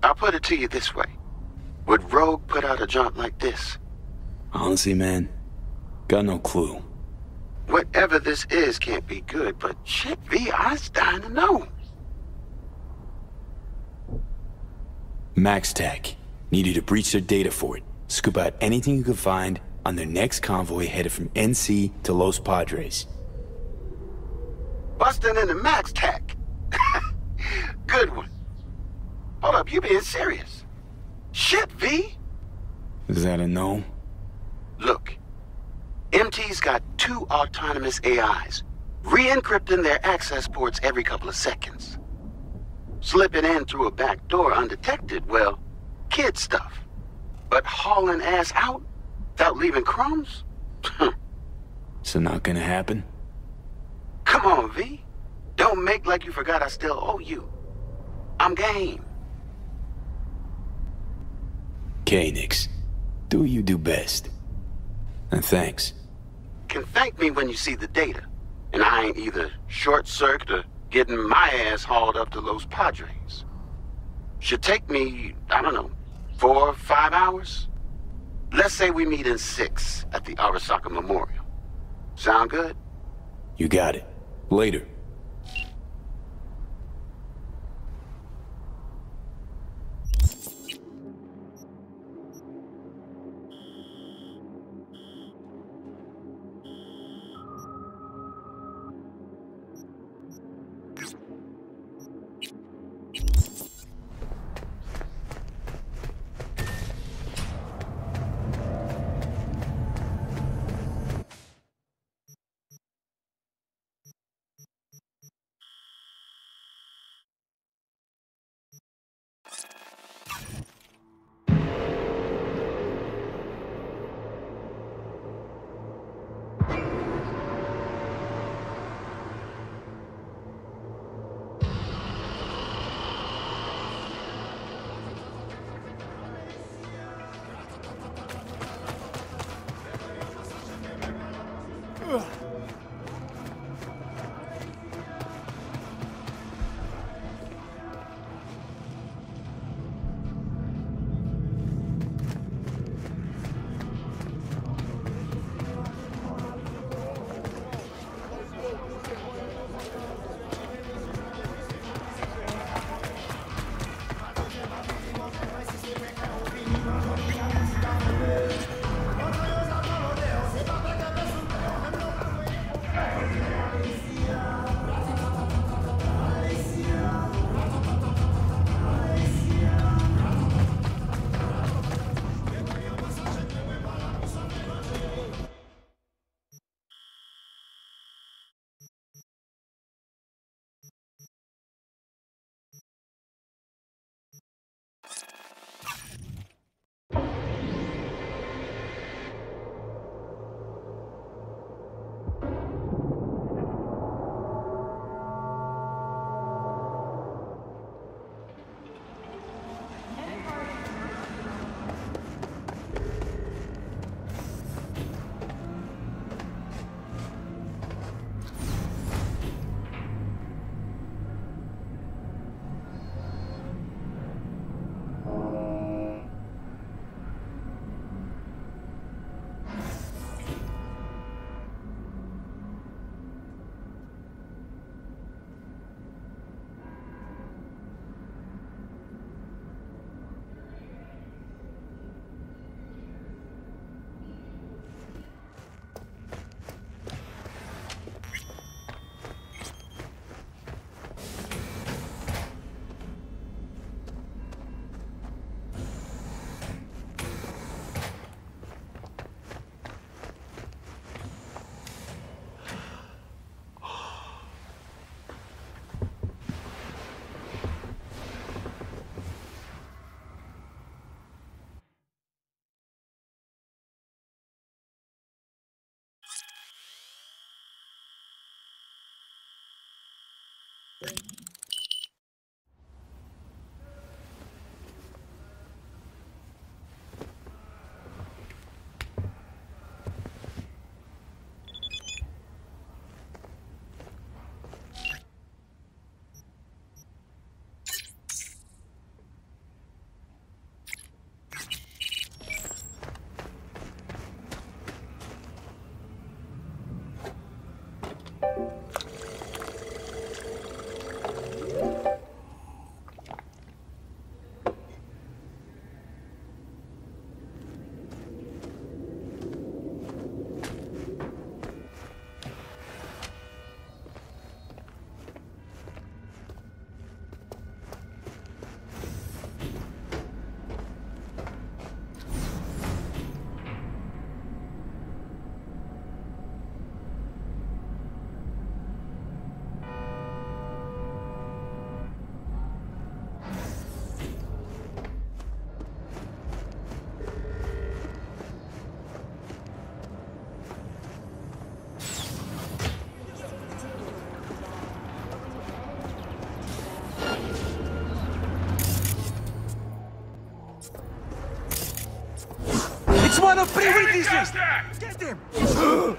I'll put it to you this way. Would Rogue put out a jaunt like this? Honestly, man, got no clue. Whatever this is can't be good, but shit, V, I dying to know. MaxTac. Need you to breach their data for it. Scoop out anything you can find on their next convoy headed from NC to Los Padres. Busting into MaxTac. (laughs) good one. Hold up, you being serious? Shit, V. Is that a no? Look, MT's got two autonomous AIs, re-encrypting their access ports every couple of seconds. Slipping in through a back door undetected, well, kid stuff. But hauling ass out without leaving crumbs? (laughs) So not gonna happen? Come on, V. Don't make like you forgot I still owe you. I'm game. Okay, Nix. Do you do best. And thanks. Can thank me when you see the data. And I ain't either short-circuit or getting my ass hauled up to Los Padres. Should take me, I don't know, four, or five hours? Let's say we meet in six at the Arasaka Memorial. Sound good? You got it. Later. It's one of three witnesses! Get him!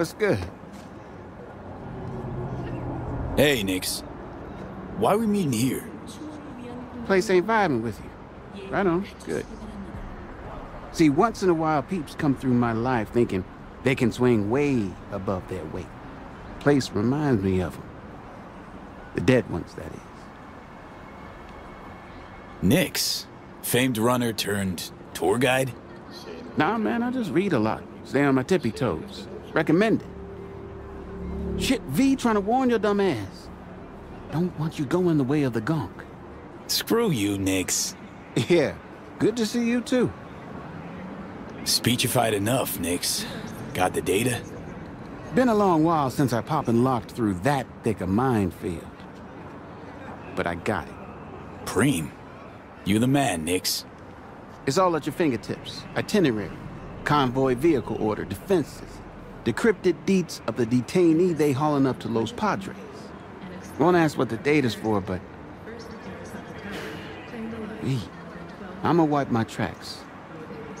What's good? Hey, Nix. Why are we meeting here? Place ain't vibing with you. Right on, good. See, once in a while, peeps come through my life thinking they can swing way above their weight. Place reminds me of them. The dead ones, that is. Nix. Famed runner turned tour guide? Nah, man, I just read a lot. Stay on my tippy toes. Recommend it. Shit, V trying to warn your dumb ass. Don't want you go in the way of the gonk. Screw you, Nix. Yeah, good to see you too. Speechified enough, Nix. Got the data? Been a long while since I pop and locked through that thick a minefield. But I got it. Preem. You the man, Nix. It's all at your fingertips. Itinerary, convoy vehicle order, defenses, decrypted deets of the detainee they hauling up to Los Padres. Won't ask what the data's for, but... E, I'ma wipe my tracks.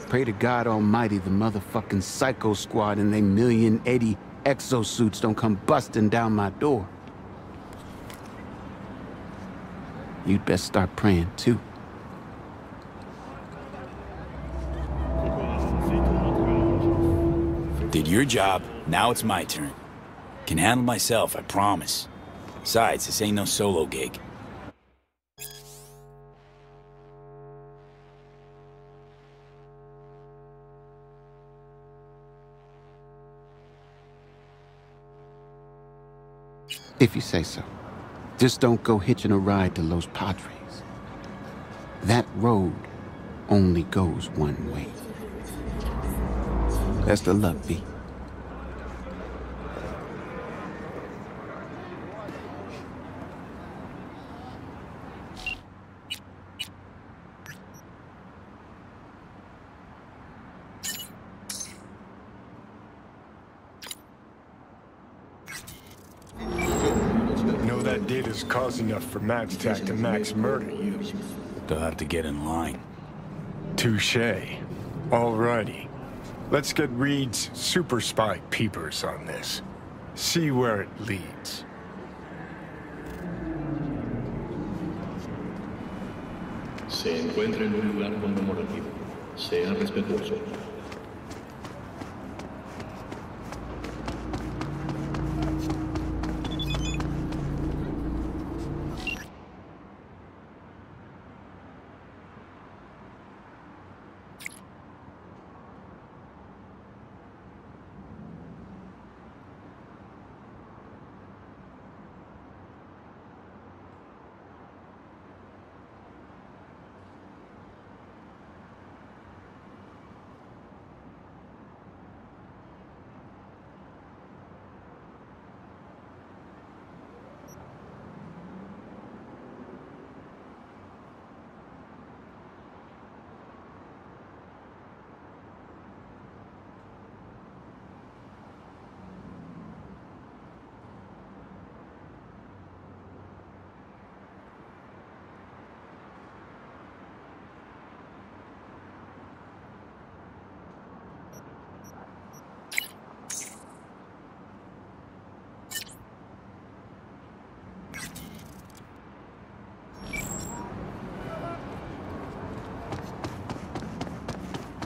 Pray to God Almighty the motherfucking Psycho Squad and they million eddie exosuits don't come busting down my door. You'd best start praying, too. Did your job, now it's my turn. Can handle myself, I promise. Besides, this ain't no solo gig. If you say so. Just don't go hitching a ride to Los Padres. That road only goes one way. Best of luck, B. Know that data's cause enough for tech to max murder you. They'll have to get in line. Touche. Alrighty. Let's get Reed's super spy peepers on this. See where it leads. Se encuentra en un lugar conmemorativo. Sea respetuoso.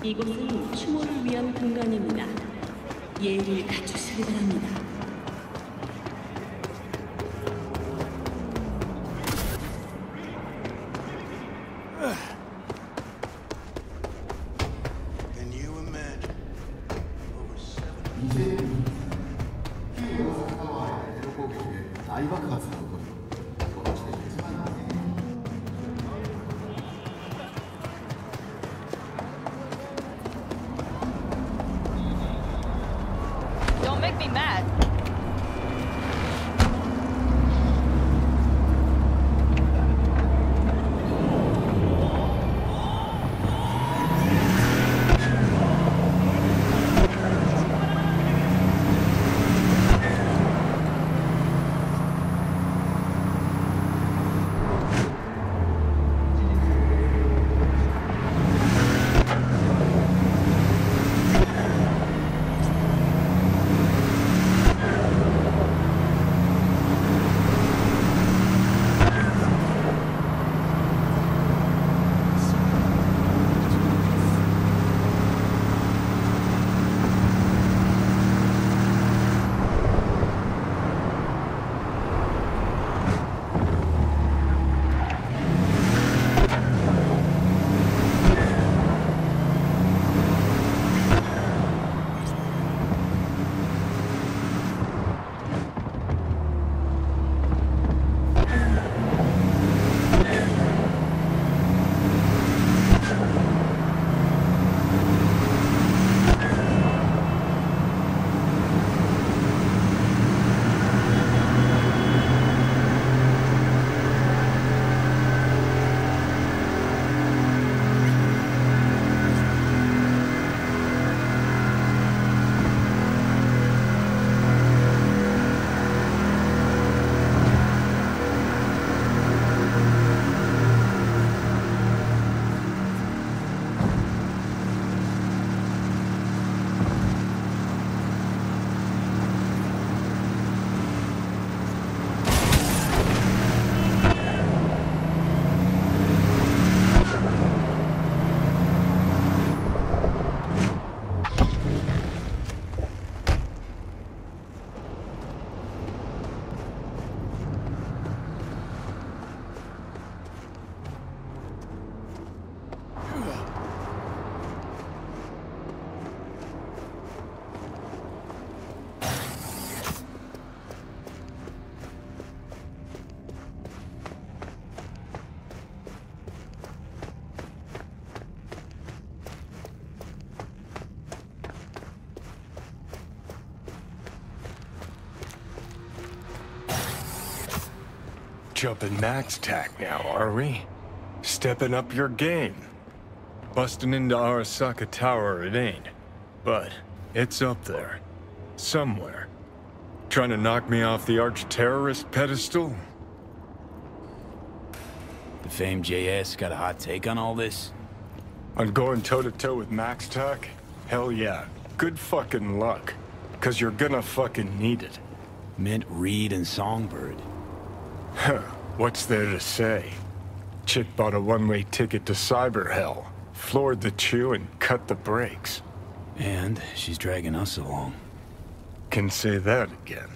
이곳은 추모를 위한 공간입니다. 예의를 갖추시기 바랍니다. In Max Tac now, are we? Stepping up your game. Busting into Arasaka Tower it ain't. But it's up there. Somewhere. Trying to knock me off the arch-terrorist pedestal? The famed JS got a hot take on all this? On going toe-to-toe with Max Tac? Hell yeah. Good fucking luck. Cause you're gonna fucking need it. Meant Reed and Songbird. Huh. What's there to say? Chick bought a one-way ticket to cyber hell, floored the chew and cut the brakes. And she's dragging us along. Can say that again.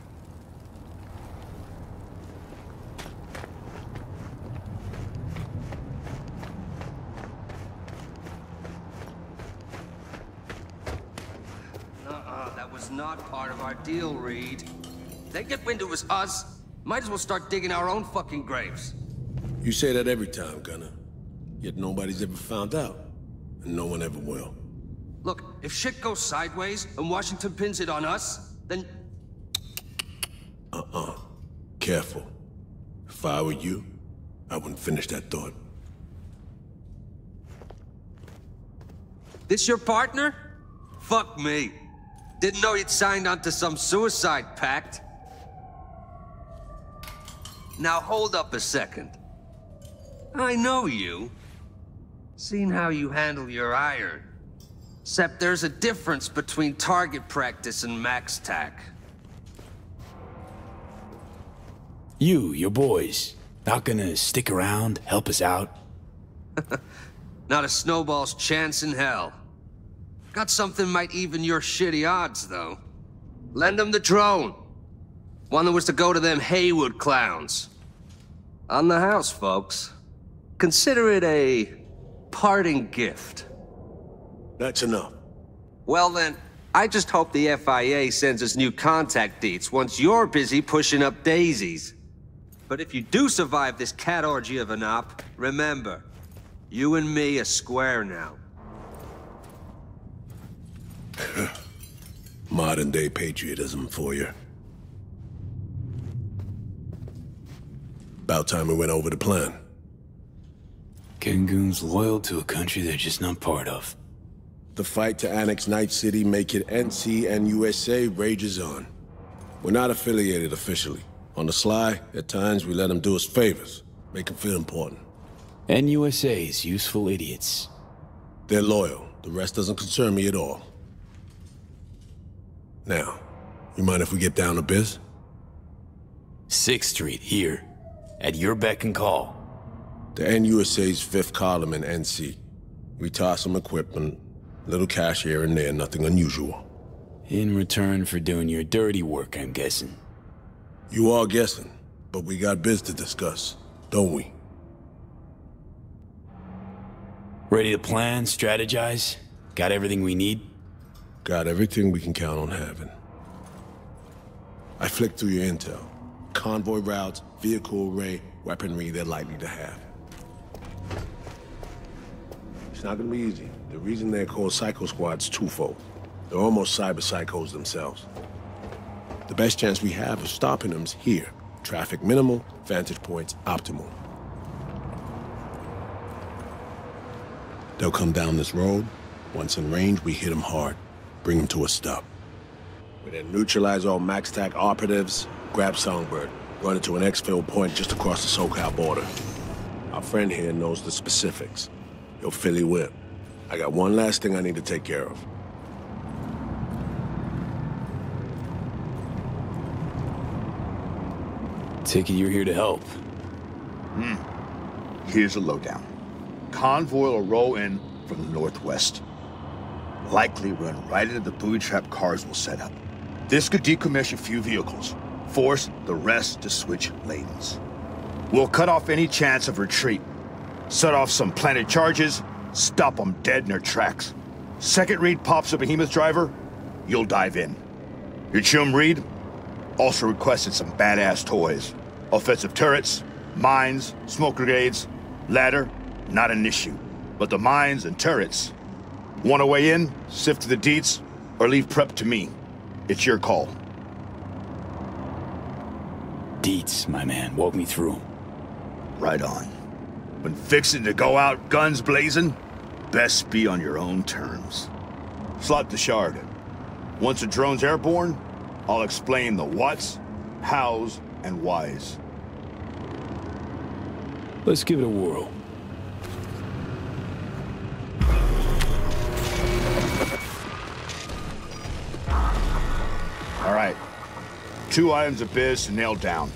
Uh-uh, that was not part of our deal, Reed. They get wind it was us, might as well start digging our own fucking graves. You say that every time, Gunner. Yet nobody's ever found out. And no one ever will. Look, if shit goes sideways and Washington pins it on us, then Uh-uh. Careful. If I were you, I wouldn't finish that thought. this your partner? Fuck me. Didn't know you'd signed onto some suicide pact. Now hold up a second. I know you. Seen how you handle your iron. Except there's a difference between target practice and MaxTac. You, your boys, not gonna stick around, help us out? (laughs) Not a snowball's chance in hell. Got something might even your shitty odds, though. Lend them the drone. One that was to go to them Heywood clowns. On the house, folks. Consider it a parting gift. That's enough. Well then, I just hope the FIA sends us new contact deets once you're busy pushing up daisies. But if you do survive this cat orgy of an op, remember, you and me are square now. (laughs) Modern day patriotism for you. About time we went over the plan. Kengun's loyal to a country they're just not part of. The fight to annex Night City, make it NC and USA rages on. We're not affiliated officially. On the sly, at times we let them do us favors, make them feel important. NUSA's useful idiots. They're loyal. The rest doesn't concern me at all. Now, you mind if we get down to biz? 6th Street, here. At your beck and call. The NUSA's fifth column in NC. We toss some equipment, little cash here and there, nothing unusual. In return for doing your dirty work, I'm guessing. You are guessing, but we got biz to discuss, don't we? Ready to plan, strategize? Got everything we need? Got everything we can count on having. I flicked through your intel. Convoy routes, vehicle array, weaponry they're likely to have. It's not gonna be easy. The reason they're called Psycho Squad's twofold. They're almost cyber psychos themselves. The best chance we have of stopping them's here. Traffic minimal, vantage points optimal. They'll come down this road. Once in range, we hit them hard. Bring them to a stop. We then neutralize all Max Tac operatives, grab Songbird, run to an exfil point just across the SoCal border. Our friend here knows the specifics. He'll fill you in. I got one last thing I need to take care of. Take it you're here to help. Hmm. Here's a lowdown. Convoy will roll in from the northwest. Likely run right into the booby trap cars will set up. This could decommission a few vehicles, force the rest to switch lanes. We'll cut off any chance of retreat, set off some planted charges, stop them dead in their tracks. Second Reed pops a behemoth driver, you'll dive in. Your chum Reed also requested some badass toys. Offensive turrets, mines, smoke grenades, ladder, not an issue. But the mines and turrets. Want to weigh in, sift the deets, or leave prep to me? It's your call. Deets, my man. Walk me through. Right on. When fixing to go out guns blazing, best be on your own terms. Slot the shard. Once the drone's airborne, I'll explain the whats, hows, and whys. Let's give it a whirl. All right. Two items of biz to nail down.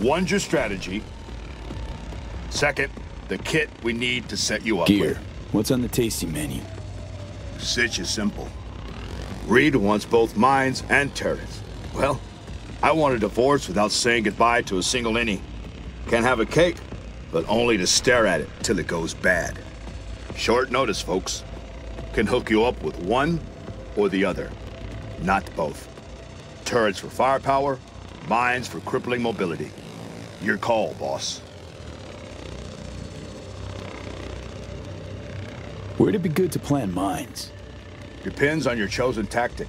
One's your strategy. Second, the kit we need to set you up Gear. with. What's on the tasting menu? Sitch is simple. Reed wants both mines and turrets. Well, I want a divorce without saying goodbye to a single innie. Can't have a cake, but only to stare at it till it goes bad. Short notice, folks. Can hook you up with one or the other, not both. Turrets for firepower, mines for crippling mobility. Your call, boss. Where'd it be good to plant mines? Depends on your chosen tactic.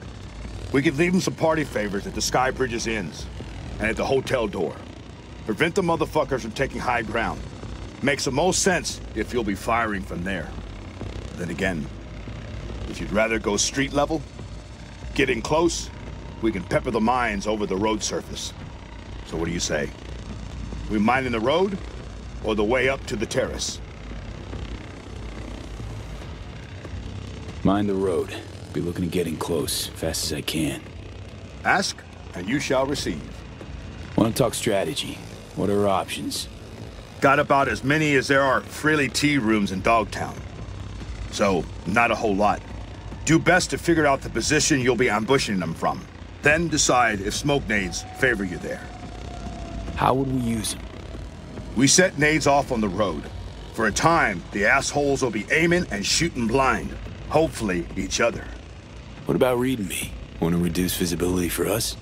We could leave them some party favors at the Sky Bridge's inns and at the hotel door. Prevent the motherfuckers from taking high ground. Makes the most sense if you'll be firing from there. Then again, if you'd rather go street level, get in close, we can pepper the mines over the road surface. So what do you say? We mining the road or the way up to the terrace? Mind the road. Be looking to get in close, fast as I can. Ask, and you shall receive. Want to talk strategy? What are our options? Got about as many as there are freely tea rooms in Dogtown. So, not a whole lot. Do best to figure out the position you'll be ambushing them from. Then decide if smoke nades favor you there. How would we use them? We set nades off on the road. For a time, the assholes will be aiming and shooting blind. Hopefully, each other. What about reading me? Want to reduce visibility for us?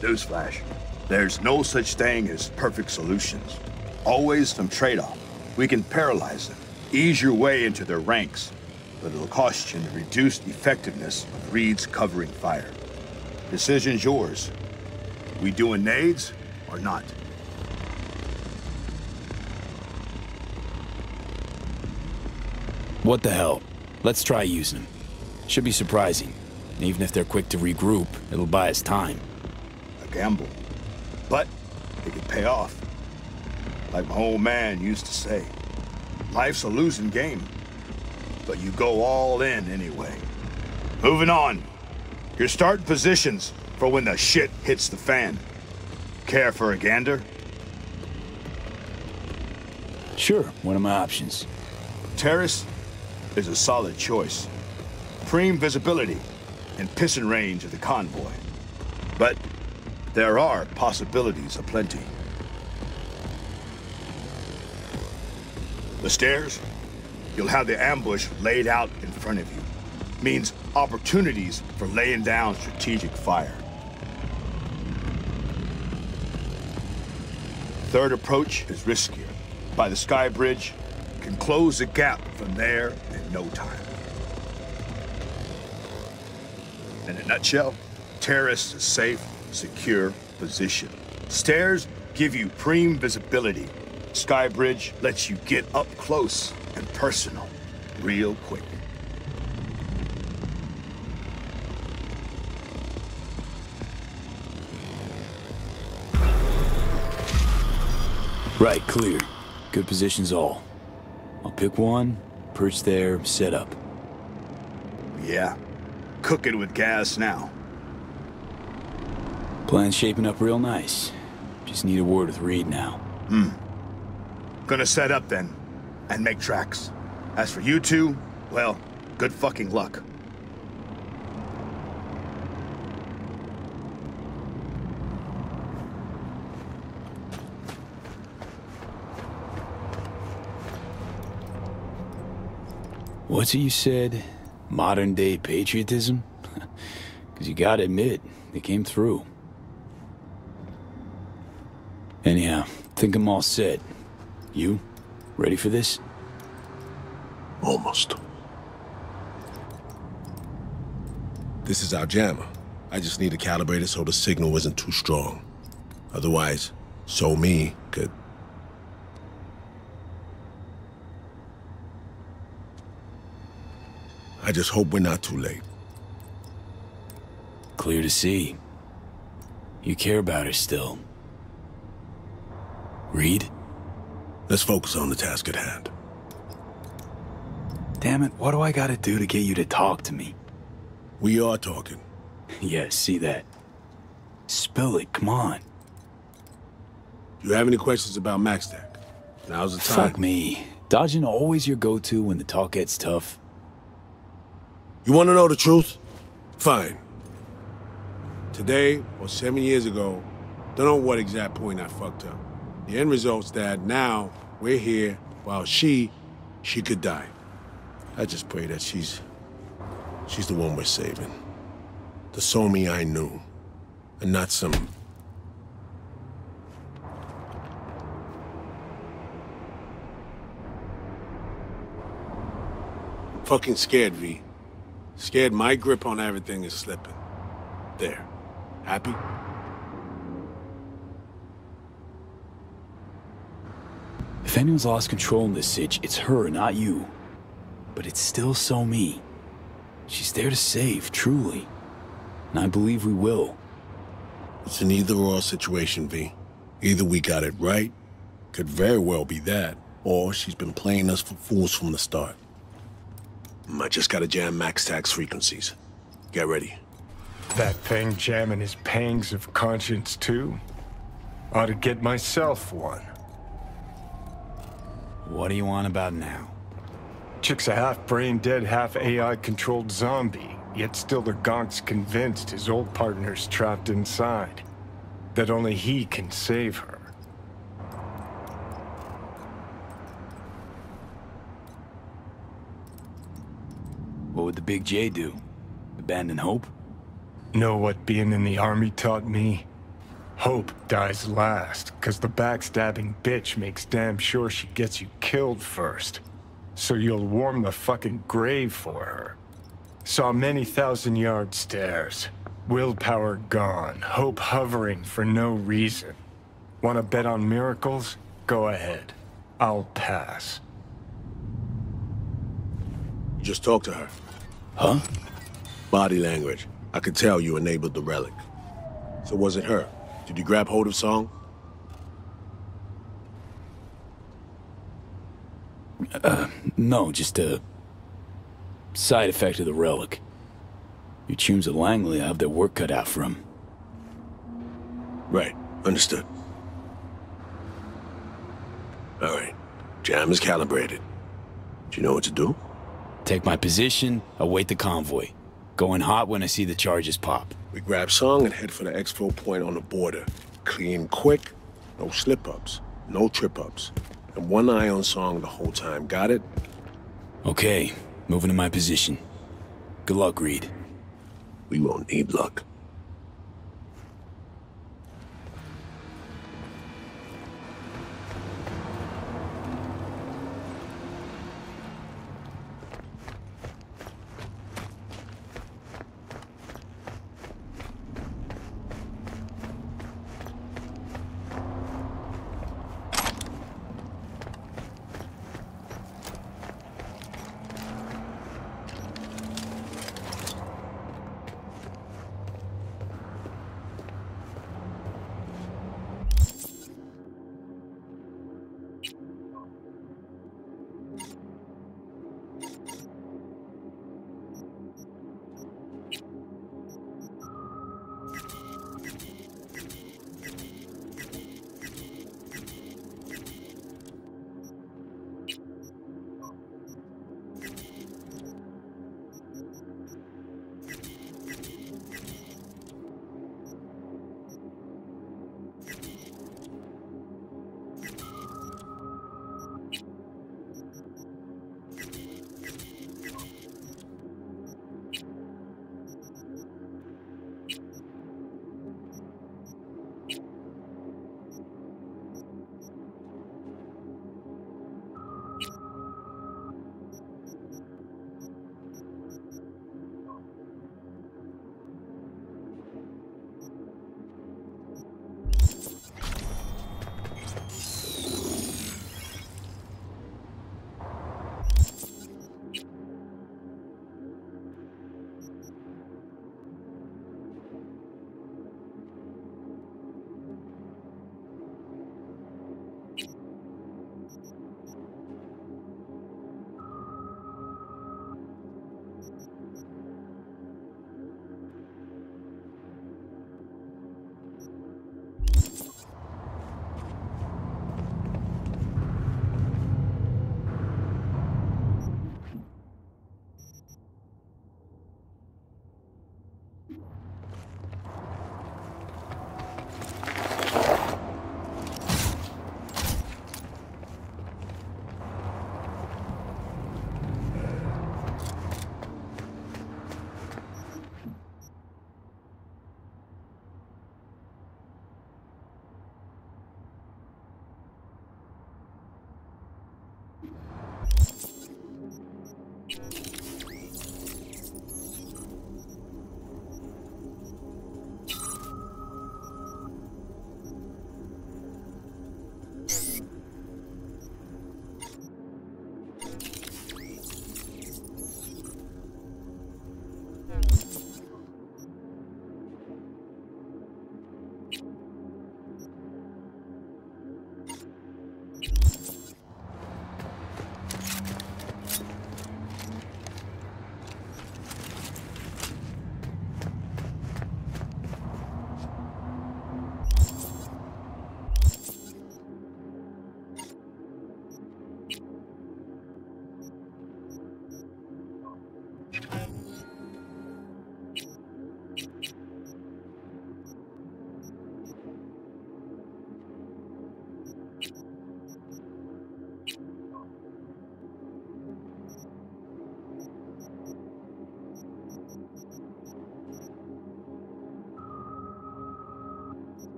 Newsflash. There's no such thing as perfect solutions. Always some trade-off. We can paralyze them, ease your way into their ranks, but it'll cost you the reduced effectiveness of Reed's covering fire. Decision's yours. We doing nades or not? What the hell? Let's try using them. Should be surprising. And even if they're quick to regroup, it'll buy us time. A gamble. But it could pay off. Like my old man used to say, life's a losing game. But you go all in anyway. Moving on. Your starting positions for when the shit hits the fan. Care for a gander? Sure, one of my options. Terrace is a solid choice. Prime visibility and pissing range of the convoy. But there are possibilities aplenty. The stairs? You'll have the ambush laid out in front of you. Means opportunities for laying down strategic fire. Third approach is riskier. By the Sky Bridge, can close the gap from there in no time. In a nutshell, Terrace is a safe, secure position. Stairs give you prime visibility. Sky Bridge lets you get up close and personal real quick. Right, clear. Good positions all. I'll pick one, perch there, set up. Yeah, cooking with gas now. Plan's shaping up real nice. Just need a word with Reed now. Hmm. Gonna set up then, and make tracks. As for you two, well, good fucking luck. What's it you said? Modern day patriotism? (laughs) Because you gotta admit, they came through. Anyhow, think I'm all set. You? Ready for this? Almost. This is our jammer. I just need to calibrate it so the signal isn't too strong. Otherwise, So Mi could... I just hope we're not too late. Clear to see. You care about her still. Reed? Let's focus on the task at hand. Damn it, what do I gotta do to get you to talk to me? We are talking. (laughs) yeah, see that. Spill it, come on. You have any questions about MaxTac? Now's the time. Fuck me. Dodging always your go-to when the talk gets tough. You want to know the truth? Fine. Today, or seven years ago, don't know what exact point I fucked up. The end result's that now we're here while she, she could die. I just pray that she's, she's the one we're saving. The So Mi I knew, and not some fucking scared, V. Scared my grip on everything is slipping. There. Happy? If anyone's lost control in this sitch, it's her, not you. But it's still So Mi. She's there to save, truly. And I believe we will. It's an either-or situation, V. Either we got it right, could very well be that, or she's been playing us for fools from the start. I just gotta jam MaxTac frequencies. Get ready. That thing jamming his pangs of conscience too? Ought to get myself one. What do you want about now? Chick's a half brain dead, half AI controlled zombie, yet still the Gonk's convinced his old partner's trapped inside. That only he can save her. What would the Big J do? Abandon hope? Know what being in the army taught me? Hope dies last, cause the backstabbing bitch makes damn sure she gets you killed first. So you'll warm the fucking grave for her. Saw many thousand yard stares. Willpower gone, hope hovering for no reason. Wanna bet on miracles? Go ahead. I'll pass. You just talk to her. Huh? Body language. I could tell you enabled the relic. So was it her? Did you grab hold of Song? Uh, no, just a side effect of the relic. Your tunes at Langley I have their work cut out for them. Right, understood. All right, jam is calibrated. Do you know what to do? Take my position, await the convoy. Going hot when I see the charges pop. We grab Song and head for the exfil point on the border. Clean quick, no slip-ups, no trip-ups. And one eye on Song the whole time, got it? Okay, moving to my position. Good luck, Reed. We won't need luck.